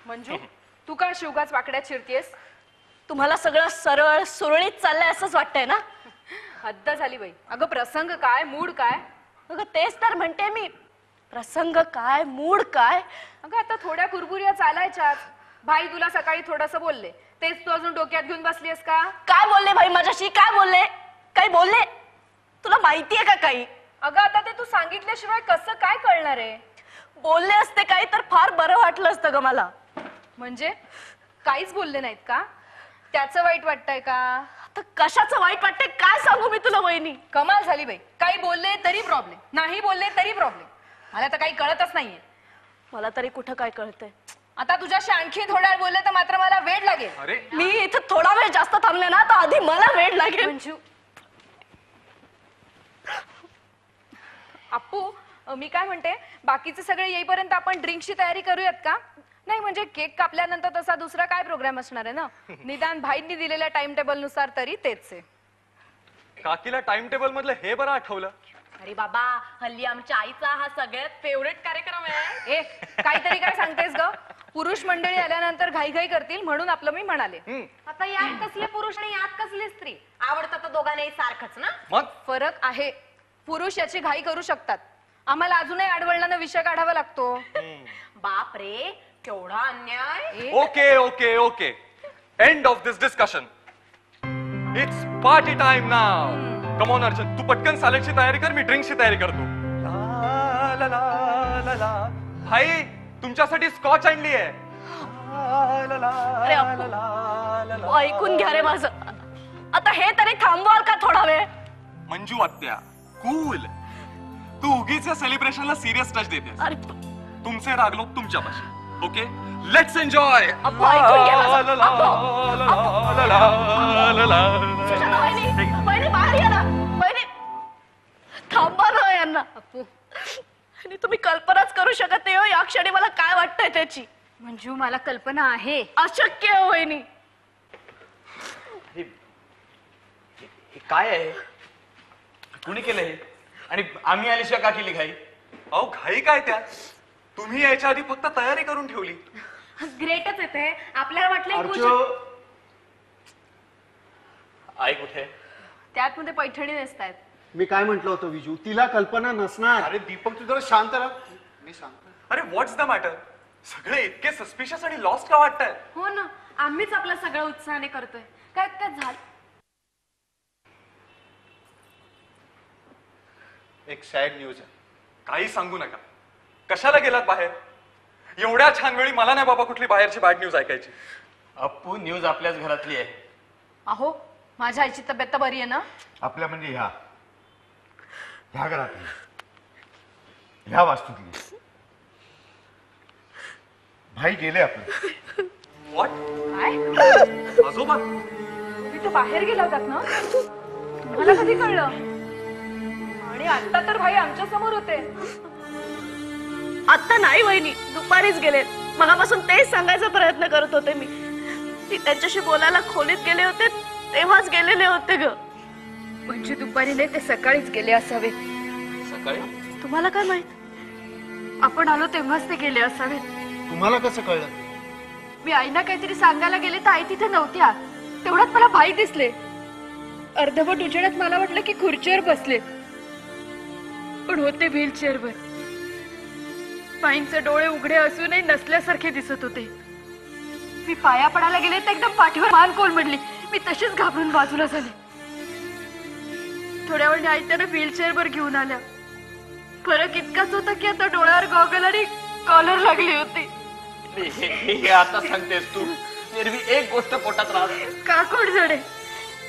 मंजू तू का शिवगाच वाकड्यात शिरतीयस तुम्हाला सगळं सरळ सुरळीत चाललंय असंच वाटतंय ना? हद्द झाली बाई. अगं प्रसंग काय मूड काय? अगं तेच तर म्हणते मी. प्रसंग काय मूड काय? अगं आता थोड्या कुरबुऱ्या चालायच्याच भाई तुला सकाळी थोडस बोलले. तेच तू अजून डोक्यात घेऊन बसलीस का? काय बोलले भाई माझ्याशी? काय बोलले? काही बोलले? तुला माहितीये का काही? अगं आता ते तू सांगितल्याशिवाय कसं काय कळणार आहे? बोलले असते काही तर फार बरं वाटलं असतं ग मला. म्हणजे? काहीच बोलले नाहीत का? त्याचं वाईट वाटतंय का? आता कशाचं वाईट वाटतंय? काय सांगू मी तुला वहिनी? कमाल झाली बाई. काही बोलले तरी प्रॉब्लेम नाही बोलले तरी प्रॉब्लेम मला तर काही कळतच नाहीये. मला तरी कुठं काय कळतंय? आता तुझ्याशी आणखी थोड्या वेळ बोलले तर मात्र मला वेळ लागेल. अरे. मी इथं थोडा वेळ जास्त थांबले ना तर आधी मला वेळ लागेल. मंजू. अप्पू अ, मी काय म्हणते बाकीचे सगळे येईपर्यंत आपण ड्रिंकची तयारी करूयात का? नाही म्हणजे केक कापल्यानंतर तसा दुसरा काय प्रोग्राम असणार आहे ना? निदान भाईंनी दिलेल्या टाइम टेबलनुसार तरी तेच आहे. काकीला टाइम टेबल मधलं हे बरं आठवलं. अरे बाबा हल्ली आमच्या आईचा हा सगळ्यात फेवरेट कार्यक्रम आहे. ए काहीतरी काय सांगतेस ग? पुरुष मंडळी आल्यानंतर घाईघाई करतील म्हणून आपलं मी म्हणाले. आता यात कसले पुरुष आणि यात कसली स्त्री? आवडतं तर दोघांनाही सारखंच ना? मग? फरक आहे. पुरुष याची घाई करू शकतात. आम्हाला अजूनही आडवळणानं विषय काढावा लागतो. बाप रे केवढा अन्याय. ए, okay okay okay. End of this discussion it's party time now come on Arjun तू पटकन सॅलेडची तयारी कर मी ड्रिंकची तयारी करतो. ला, ला, ला, ला, ला. भाई तुमच्यासाठी स्कॉच आणली आहे. ला, ला, अरे अप्पू. ला, ला, ला, ला. ऐकून घ्या रे माझं. आता हे तरी थांबवाल का थोडा वेळ? मंजू आत्या कूल तू उगीच या सेलिब्रेशनला सिरियस टच देते अरे तुमचे रागलो तुमच्यापाशी. ओके लेट्स एन्जॉय अप्पू, ऐकून घे माझं. सुजाता वहिनी वहिनी बाहेर या ना. वहिनी थांबा ना यांना. अप्पू आणि तुम्ही कल्पनाच करू शकत नाही हो या क्षणी मला काय वाटतंय त्याची? मंजू मला कल्पना आहे. अशक्य आहे हो वहिनी. हे काय आहे? कुणी केलं हे? आणि आम्ही आल्याशिवाय का केली घाई? अहो घाई काय त्या? तुम्ही याच्या आधी फक्त तयारी करून ठेवली. ग्रेटच येते आपल्याला वाटलं अर्चो आई कुठे? त्यात मध्ये पैठणी नेसतायत मी काय म्हंटल होतं विजू? तिला कल्पना नसणार. अरे दीपक तू जरा शांत राहा. मी सांगतो अरे व्हॉट्स द मॅटर सगळे इतके सस्पिशियस आणि लॉस्ट का वाटताय? हो ना आम्हीच आपला सगळं उत्साहाने करतोय. काय काय झालं? एक सॅड न्यूज आहे. काही सांगू नका. कशाला गेलात बाहेर? एवढ्या छान वेळी मला नाही बाबा कुठली बाहेरची बॅड न्यूज ऐकायची. अप्पू न्यूज आपल्याच घरातली आहे. अहो माझ्या आईची तब्येत तर बरी आहे ना? आपल्या म्हणजे ह्या. ह्या घरातली ह्या वास्तूतली भाई गेले आपण व्हॉट काय? आजोबा? तुम्ही तर बाहेर गेला होतात ना? मला कधी कळलं? आणि आता तर भाई आमच्यासमोर होते. आता नाही वहिनी दुपारीच गेले. मगापासून तेच सांगायचा प्रयत्न करत होते मी. ती त्यांच्याशी बोलायला खोलीत गेले होते तेव्हाच गेलेले होते ग. म्हणजे दुपारी नाही ते सकाळीच गेले असावेत. सकाळी? तुम्हाला काय माहीत? आपण आलो तेव्हाच ते गेले असावेत. तुम्हाला कसं कळलं? मी आईना काहीतरी सांगायला गेले तर आई तिथे नव्हत्या. तेवढ्यात मला भाई दिसले. अर्धवट उजेडात मला वाटलं की खुर्चीवर बसले. पण होते व्हीलचेअरवर. पाईंचे डोळे उघडे असूनही नसल्यासारखे दिसत होते. मी पाया पडायला गेले तर एकदम पाठीवर मान कोलमडली. मी तशीच घाबरून बाजूला झाले. थोड्या वेळ आई त्यांना व्हीलचेअरवर घेऊन आल्या. फरक इतकाच होता की आता डोळ्यावर गॉगल आणि कॉलर लागली होती. हे- आता सांगतेस तू. एरवी एक गोष्ट पोटात राहत का कोण जडे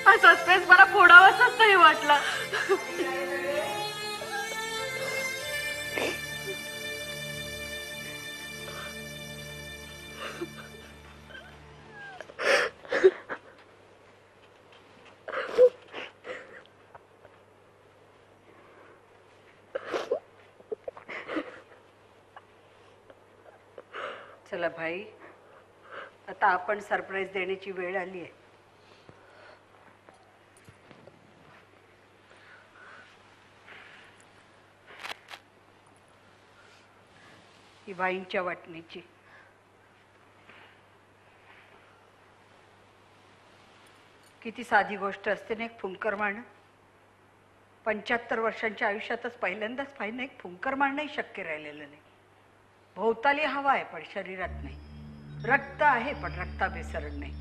हा सस्पेन्स मला फोडावाचाच नाही वाटला. चला भाई आता आपण सरप्राईज देण्याची वेळ आली आहे. ही बाईंच्या वाटणीची. किती साधी गोष्ट असते ना एक फुंकर मारणं. पंच्याहत्तर वर्षांच्या आयुष्यातच पहिल्यांदाच पाहिलं एक फुंकर मारणंही शक्य राहिलेलं नाही. भोवताली हवा आहे पण शरीरात नाही. रक्त आहे पण रक्ताभिसरण नाही.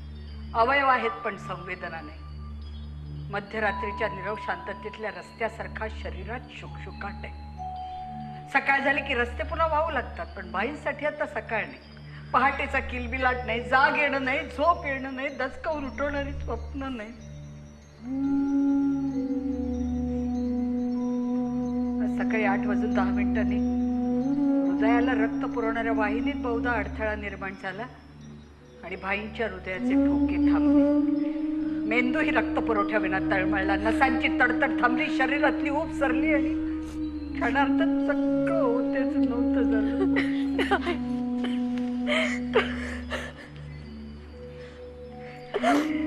अवयव आहेत पण संवेदना नाही. मध्यरात्रीच्या निरव शांततेतल्या रस्त्यासारखा शरीरात शुकशुकाट आहे. सकाळ झाली की रस्ते पुन्हा वाहू लागतात पण बाईंसाठी आता सकाळ नाही. पहाटेचा किलबिलाट नाही जाग येणं नाही झोप येणं नाही दचकावून उठवणारी स्वप्न नाही. सकाळी आठ वाजून दहा मिनिटांनी हृदयाला रक्त पुरवणाऱ्या वाहिनीत बहुधा अडथळा निर्माण झाला आणि भाईंच्या हृदयाचे ठोके थांबले. मेंदूही रक्त पुरवठ्याविना तळमळला. नसांची तडतड थांबली. शरीरातली ऊब सरली आणि क्षणार्थ सगळं होतेच नव्हतं झालं.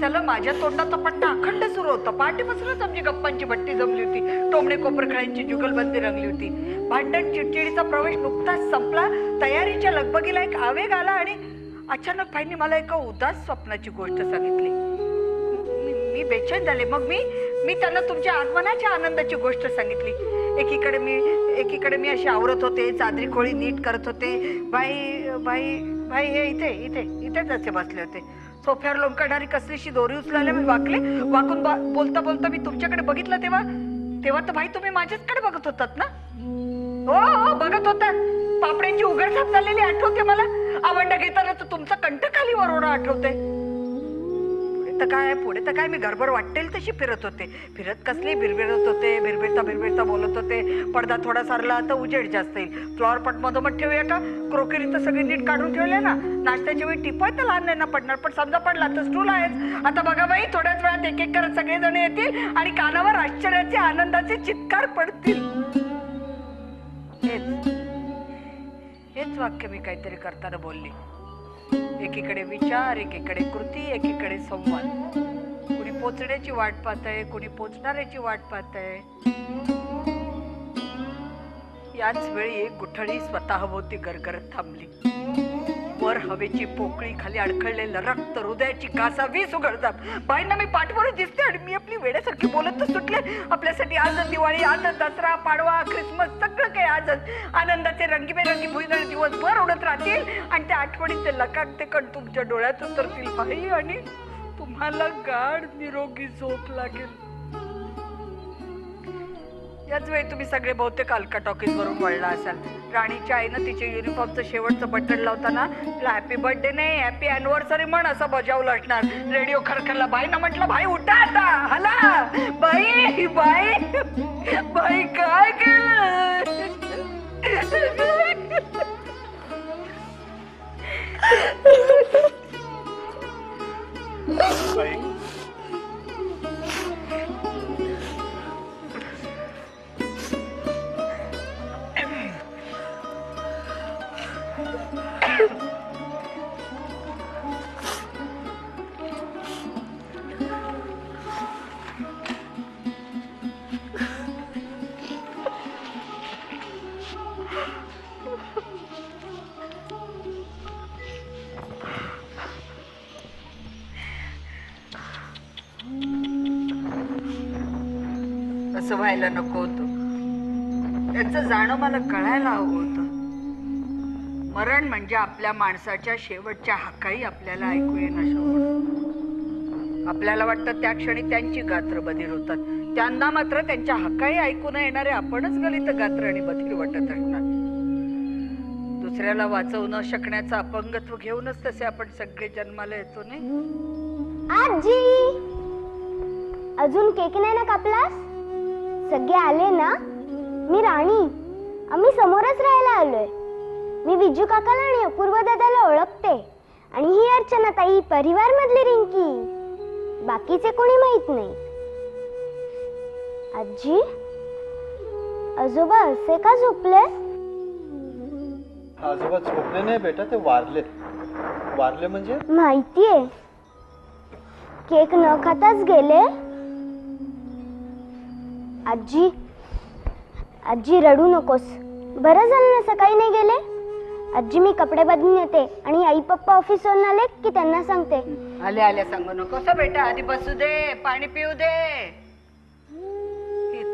त्याला माझ्या तोंडात पट्टा अखंड सुरू होता. पहाटेपासूनच आमची गप्पांची भट्टी जमली होती. टोमणे कोपरखळ्यांची जुगलबंदी रंगली होती. भांडण चिडचिडीचा प्रवेश नुकताच संपला. तयारीच्या लगबगीला एक आवेग आला आणि अचानक भाईंनी मला एका उदास स्वप्नाची गोष्ट सांगितली. मी- मी बेचैन झाले. मग मी मी त्यांना तुमच्या आगमनाच्या आनंदाची गोष्ट सांगितली. एकीकडे मी एकीकडे मी अशी आवरत होते. चादरी खोळी नीट करत होते. बाई बाई बाई हे इथे इथे इथेच असे बसले होते. सोफ्यावर लोंबकणारी कसलीशी दोरी उचलायला मी वाकले? वाकून बा- बोलता बोलता मी तुमच्याकडे बघितलं तेव्हा? तेव्हा तर भाई तुम्ही माझ्याचकडे बघत होतात ना? हो हो बघत होतात पापड्यांची उघडझाप झालेली आठवते मला. आवंड घेताना तर तुमचा कंठ खाली वरवणं आठवते. तर काय पुढे? तर काय मी गडबड वाटेल तशी फिरत होते. फिरत कसली? बिरबिरत होते बिरबिरता बिरबिरता बोलत होते. पडदा थोडा सारला तर उजेड जास्त येईल. फ्लॉवर पट मधोमध ठेवूया का? क्रोकरी तर सगळी नीट काढून ठेवले ना. नाश्त्याच्या वेळी टिपाय तर लहान नाही ना पडणार. पण समजा पडला तर स्टूल आहेच. आता बघा बाई थोड्याच वेळात एक एक करत सगळेजण येतील आणि कानावर आश्चर्याचे आनंदाचे चित्कार पडतील. हेच. हेच वाक्य मी काहीतरी करताना बोलली. एकीकडे विचार एकीकडे कृती एकीकडे संवाद. कुणी पोचण्याची वाट पाहत आहे कुणी पोचणाऱ्याची वाट पाहत आहे याच वेळी गुठळी स्वतःभोवती गरगरत थांबली. वर हवेची पोकळी खाली अडखळलेलं रक्त हृदयाची कासा वीस उघडतात. बाईंना मी पाठवून दिसते आणि मी आपली वेड्यासारखी बोलत तर सुटले. आपल्यासाठी आजच दिवाळी आजच दसरा पाडवा ख्रिसमस सगळं काही आजच. आनंदाचे रंगीबेरंगी भुईदळ दिवसभर उडत राहतील. आणि त्या आठवणीचे लकाकते कण तुमच्या डोळ्यात उतरतील बाई. आणि तुम्हाला गाढ निरोगी झोप लागेल. त्याच वेळी तुम्ही सगळे बहुतेक अलका टॉकीज वरून वळला असाल. राणीच्या आईनं तिचे युनिफॉर्मचं शेवटचं बटन लावताना तिला हॅपी बर्थडे नाही हॅपी अॅनिव्हर्सरी म्हण असं बजावलं असणार रेडिओ खरखरला बाईनं म्हटलं भाई उठा आता हला बाई बाई बाई काय केलं? असं व्हायला नको होतं. त्याचं जाणं मला कळायला हवं होतं. मरण म्हणजे आपल्या माणसाच्या शेवटच्या हाकाही आपल्याला ऐकू येणं आपल्याला वाटतं त्या क्षणी त्यांची गात्र बधीर होतात. त्यांना मात्र त्यांच्या हक्काही ऐकू न येणारे आपणच गलित गात्र आणि बधीर वाटत असणार दुसऱ्याला वाचवू न शकण्याचं अपंगत्व घेऊनच तसे आपण सगळे जन्माला येतो नाही. आजी! अजून केक नाही ना कापलास? सगळे आले ना? मी राणी. आम्ही समोरच राहायला आलोय. मी विजू काकाला आणि अपूर्व दादाला ओळखते. आणि ही अर्चना ताई परिवार मधली रिंकी. बाकीचे कोणी माहीत नाही. आजी आजोबा असे का झोपले? आजोबा झोपले नाही बेटा ते वारलेत वारले म्हणजे? माहितीये. केक न खाताच गेले. आजी आजी रडू नकोस. बरं झालं ना सकाळी नाही गेले? आजी मी कपडे बदलून येते आणि आई पप्पा ऑफिसवरून आले की त्यांना सांगते. आले आले सांगू नको. असं बेटा? आधी बसू दे पाणी पिऊ दे. हीच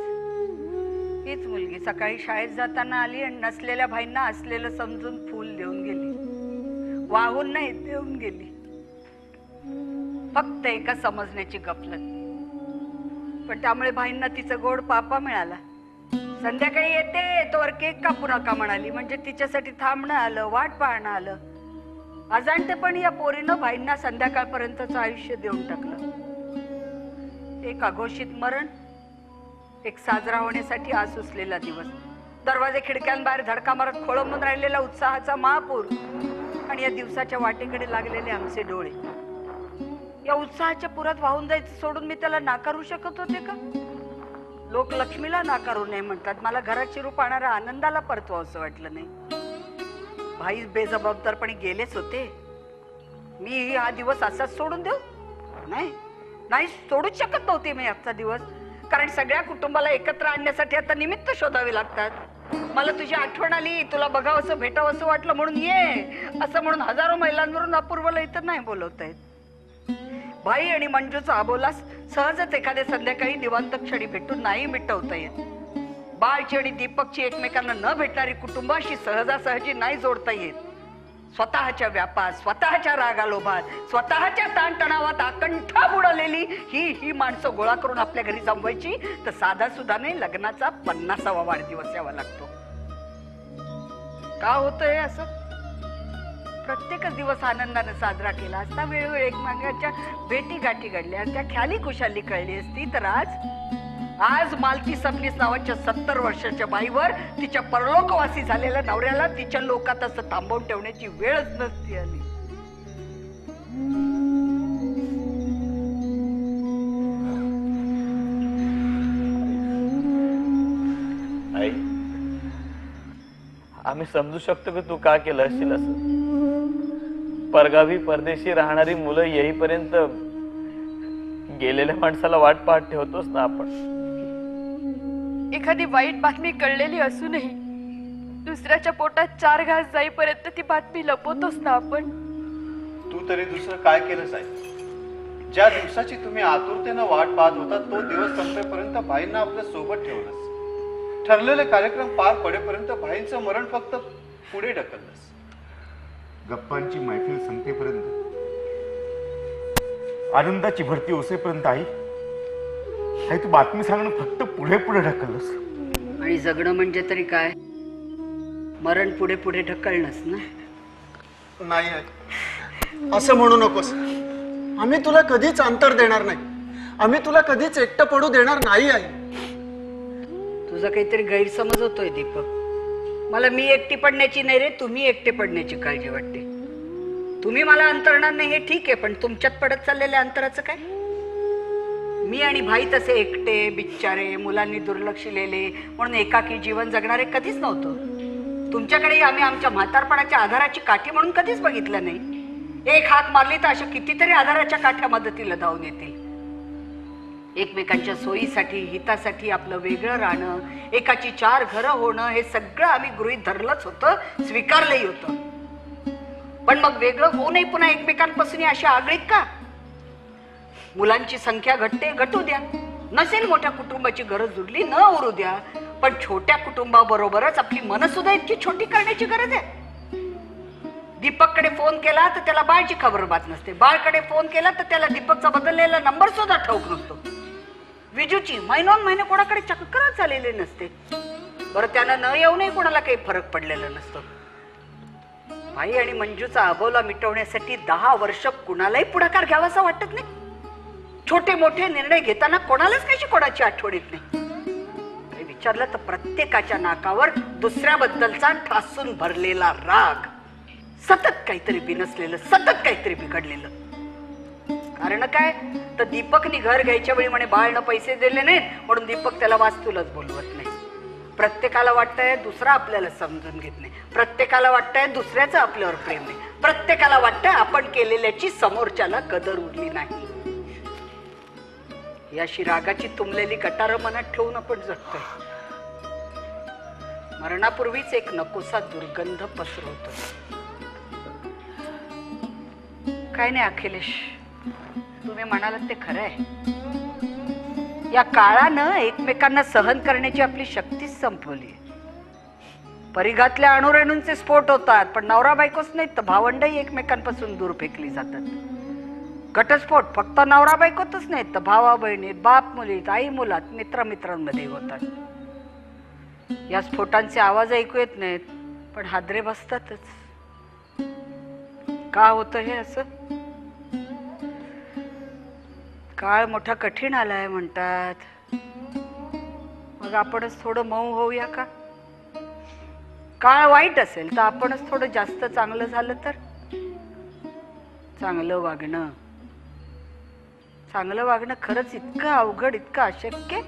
हीच मुलगी. सकाळी शाळेत जाताना आली आणि नसलेल्या भाईंना असलेलं समजून फूल देऊन गेली. वाहून नाही देऊन गेली. फक्त एका समजण्याची गफलत. पण त्यामुळे भाईंना तिचं गोड पापा मिळाला. संध्याकाळी येते तोवर केक कापू नका म्हणाली. म्हणजे तिच्यासाठी थांबणं आलं वाट पाहणं आलं. अजाणतेपणी या पोरीनं भाईंना संध्याकाळपर्यंतचं आयुष्य देऊन टाकलं. एक अघोषित मरण एक साजरा होण्यासाठी आज उचलेला दिवस. दरवाजे खिडक्यांबाहेर धडका मारत खोळंबून राहिलेला उत्साहाचा महापूर आणि या दिवसाच्या वाटेकडे लागलेले आमचे डोळे. या उत्साहाच्या पुरात वाहून जायचं सोडून मी त्याला नाकारू शकत होते का? लोक लक्ष्मीला नाकारू नये म्हणतात. मला घरात शिरू पाहणाऱ्या आनंदाला परतवा असं वाटलं नाही. भाई बेजबाबदारपणे गेलेच होते. मी हा दिवस असाच सोडून देऊ? नाही. नाही सोडूच शकत नव्हते मी आजचा दिवस. कारण सगळ्या कुटुंबाला एकत्र आणण्यासाठी आता निमित्त शोधावे लागतात. मला तुझी आठवण आली तुला बघावं असं भेटावं असं वाटलं म्हणून ये. असं म्हणून हजारो महिलांवरून अपूर्वला इथं नाही बोलवत आहेत भाई आणि मंजूचा अबोलास सहजच एखाद्या संध्याकाळी निवांत क्षणी भेटून नाही मिटवता येत. बाळची आणि दीपकची एकमेकांना न भेटणारी कुटुंबाशी सहजासहजी नाही जोडता येत. स्वतःच्या व्यापात स्वतःच्या रागालोभात स्वतःच्या ताणतणावात आकंठा बुडवलेली ही ही माणसं गोळा करून आपल्या घरी जमवायची तर साधा सुद्धा नाही लग्नाचा पन्नासावा वाढदिवस यावा लागतो. का होतंय असं? प्रत्येकच दिवस आनंदाने साजरा केला असता. वेळोवेळी एकमेकांच्या भेटी गाठी घडल्या त्या ख्याली खुशाली कळली असती. तर आज? आज मालती सबनीस नावाच्या सत्तर वर्षाच्या बाईवर तिच्या परलोकवासी झालेल्या नवऱ्याला तिच्या लोकात असं थांबवून ठेवण्याची वेळच नसती आली. आम्ही समजू शकतो की तू का केलं असशील असं. परगावी परदेशी राहणारी मुलं येईपर्यंत गेलेल्या माणसाला वाट पाहत ठेवतोच ना आपण. एखादी वाईट बातमी कळलेली असूनही दुसऱ्याच्या पोटात चार घास जाईपर्यंत ती बातमी लपवतोच ना आपण. तू तरी दुसरं काय केलं साहेब ज्या दिवसाची तुम्ही आतुरतेनं वाट पाहत होता तो दिवस संपेपर्यंत भाईंना आपल्यासोबत ठेवलंस. ठरलेले कार्यक्रम पार पडेपर्यंत भाईंचं मरण फक्त पुढे ढकललंस. गप्पांची मैफिल संपेपर्यंत. आनंदाची भरती ओसेपर्यंत आई. आई तू बातमी सांगणं फक्त पुढे पुढे ढकललंस. आणि जगणं म्हणजे तरी काय? मरण पुढे पुढे ढकलणंच ना? नाही असं म्हणू नकोस. आम्ही तुला कधीच अंतर देणार नाही. आम्ही तुला कधीच एकटं पडू देणार नाही आहे तुझा काहीतरी गैरसमज होतोय दीपक. मला मी एकटी पडण्याची नाही रे तुम्ही एकटे पडण्याची काळजी वाटते. तुम्ही मला अंतरणार नाही हे ठीक आहे पण तुमच्यात पडत चाललेल्या अंतराचं काय? मी आणि भाई तसे एकटे बिच्चारे मुलांनी दुर्लक्षलेले म्हणून एकाकी जीवन जगणारे कधीच नव्हतो. तुमच्याकडे आम्ही आमच्या म्हातारपणाच्या आधाराची काठी म्हणून कधीच बघितलं नाही. एक हात मारली तर अशा कितीतरी आधाराच्या काठ्या मदतीला धावून येतील. एकमेकांच्या सोयीसाठी हितासाठी आपलं वेगळं राहणं एकाची चार घरं होणं हे सगळं आम्ही गृहीत धरलंच होतं स्वीकारलंही होतं. पण मग वेगळं होऊ नये पुन्हा एकमेकांपासून अशा आगळीत का? मुलांची संख्या घटते घटू द्या. नसेल मोठ्या कुटुंबाची गरज जुडली न उरू द्या. पण छोट्या कुटुंबाबरोबरच आपली मन सुद्धा इतकी छोटी करण्याची गरज आहे. दीपककडे फोन केला तर त्याला बाळची खबर बात नसते बाळकडे फोन केला तर त्याला दीपकचा बदललेला नंबर सुद्धा ठाऊक नसतो. विजूची महिनोन महिने कोणाकडे चक्करच आलेले नसते. बरं त्यानं न येऊनही कोणाला काही फरक पडलेला नसतो. भाई आणि मंजूचा अबोला मिटवण्यासाठी दहा वर्ष कुणालाही पुढाकार घ्यावासा वाटत नाही. छोटे मोठे निर्णय घेताना कोणालाच कशी कोणाची आठवण येत नाही. विचारलं तर प्रत्येकाच्या नाकावर दुसऱ्याबद्दलचा ठासून भरलेला राग. सतत काहीतरी बिनसलेलं सतत काहीतरी बिघडलेलं. कारण काय? तर दीपकनी घर घ्यायच्या वेळी म्हणे बाळनं पैसे दिले नाहीत म्हणून दीपक त्याला वास्तूलाच बोलवत नाही. प्रत्येकाला वाटतंय दुसरा आपल्याला समजून घेत नाही. प्रत्येकाला वाटतंय दुसऱ्याचं आपल्यावर प्रेम नाही. प्रत्येकाला वाटतंय आपण केलेल्याची समोरच्याला कदर उरली नाही. ही अशी रागाची तुंबलेली गटार मनात ठेवून आपण जगतोय. मरणापूर्वीच एक नकोसा दुर्गंध पसरवतो. काय नाही अखिलेश? तुम्ही म्हणालात ते खरं आहे. या काळानं एकमेकांना सहन करण्याची आपली शक्तीच संपवली परिघातल्या अणुरेणूंचे स्फोट होतात पण नवरा बायकोच नाहीत तर भावंडही एकमेकांपासून दूर फेकली जातात. घटस्फोट फक्त नवरा बायकोतच नाहीत तर भावा बहिणीत बाप मुलीत आई मुलात मित्र मित्रांमध्ये होतात. या स्फोटांचे आवाज ऐकू येत नाहीत पण हादरे बसतातच. का होतं हे असं? काळ मोठा कठीण आलाय म्हणतात. मग आपणच थोडं मऊ होऊया का? काळ वाईट असेल तर आपणच थोडं जास्त चांगलं झालं तर? चांगलं वागणं. चांगलं वागणं खरंच इतकं अवघड इतकं अशक्य?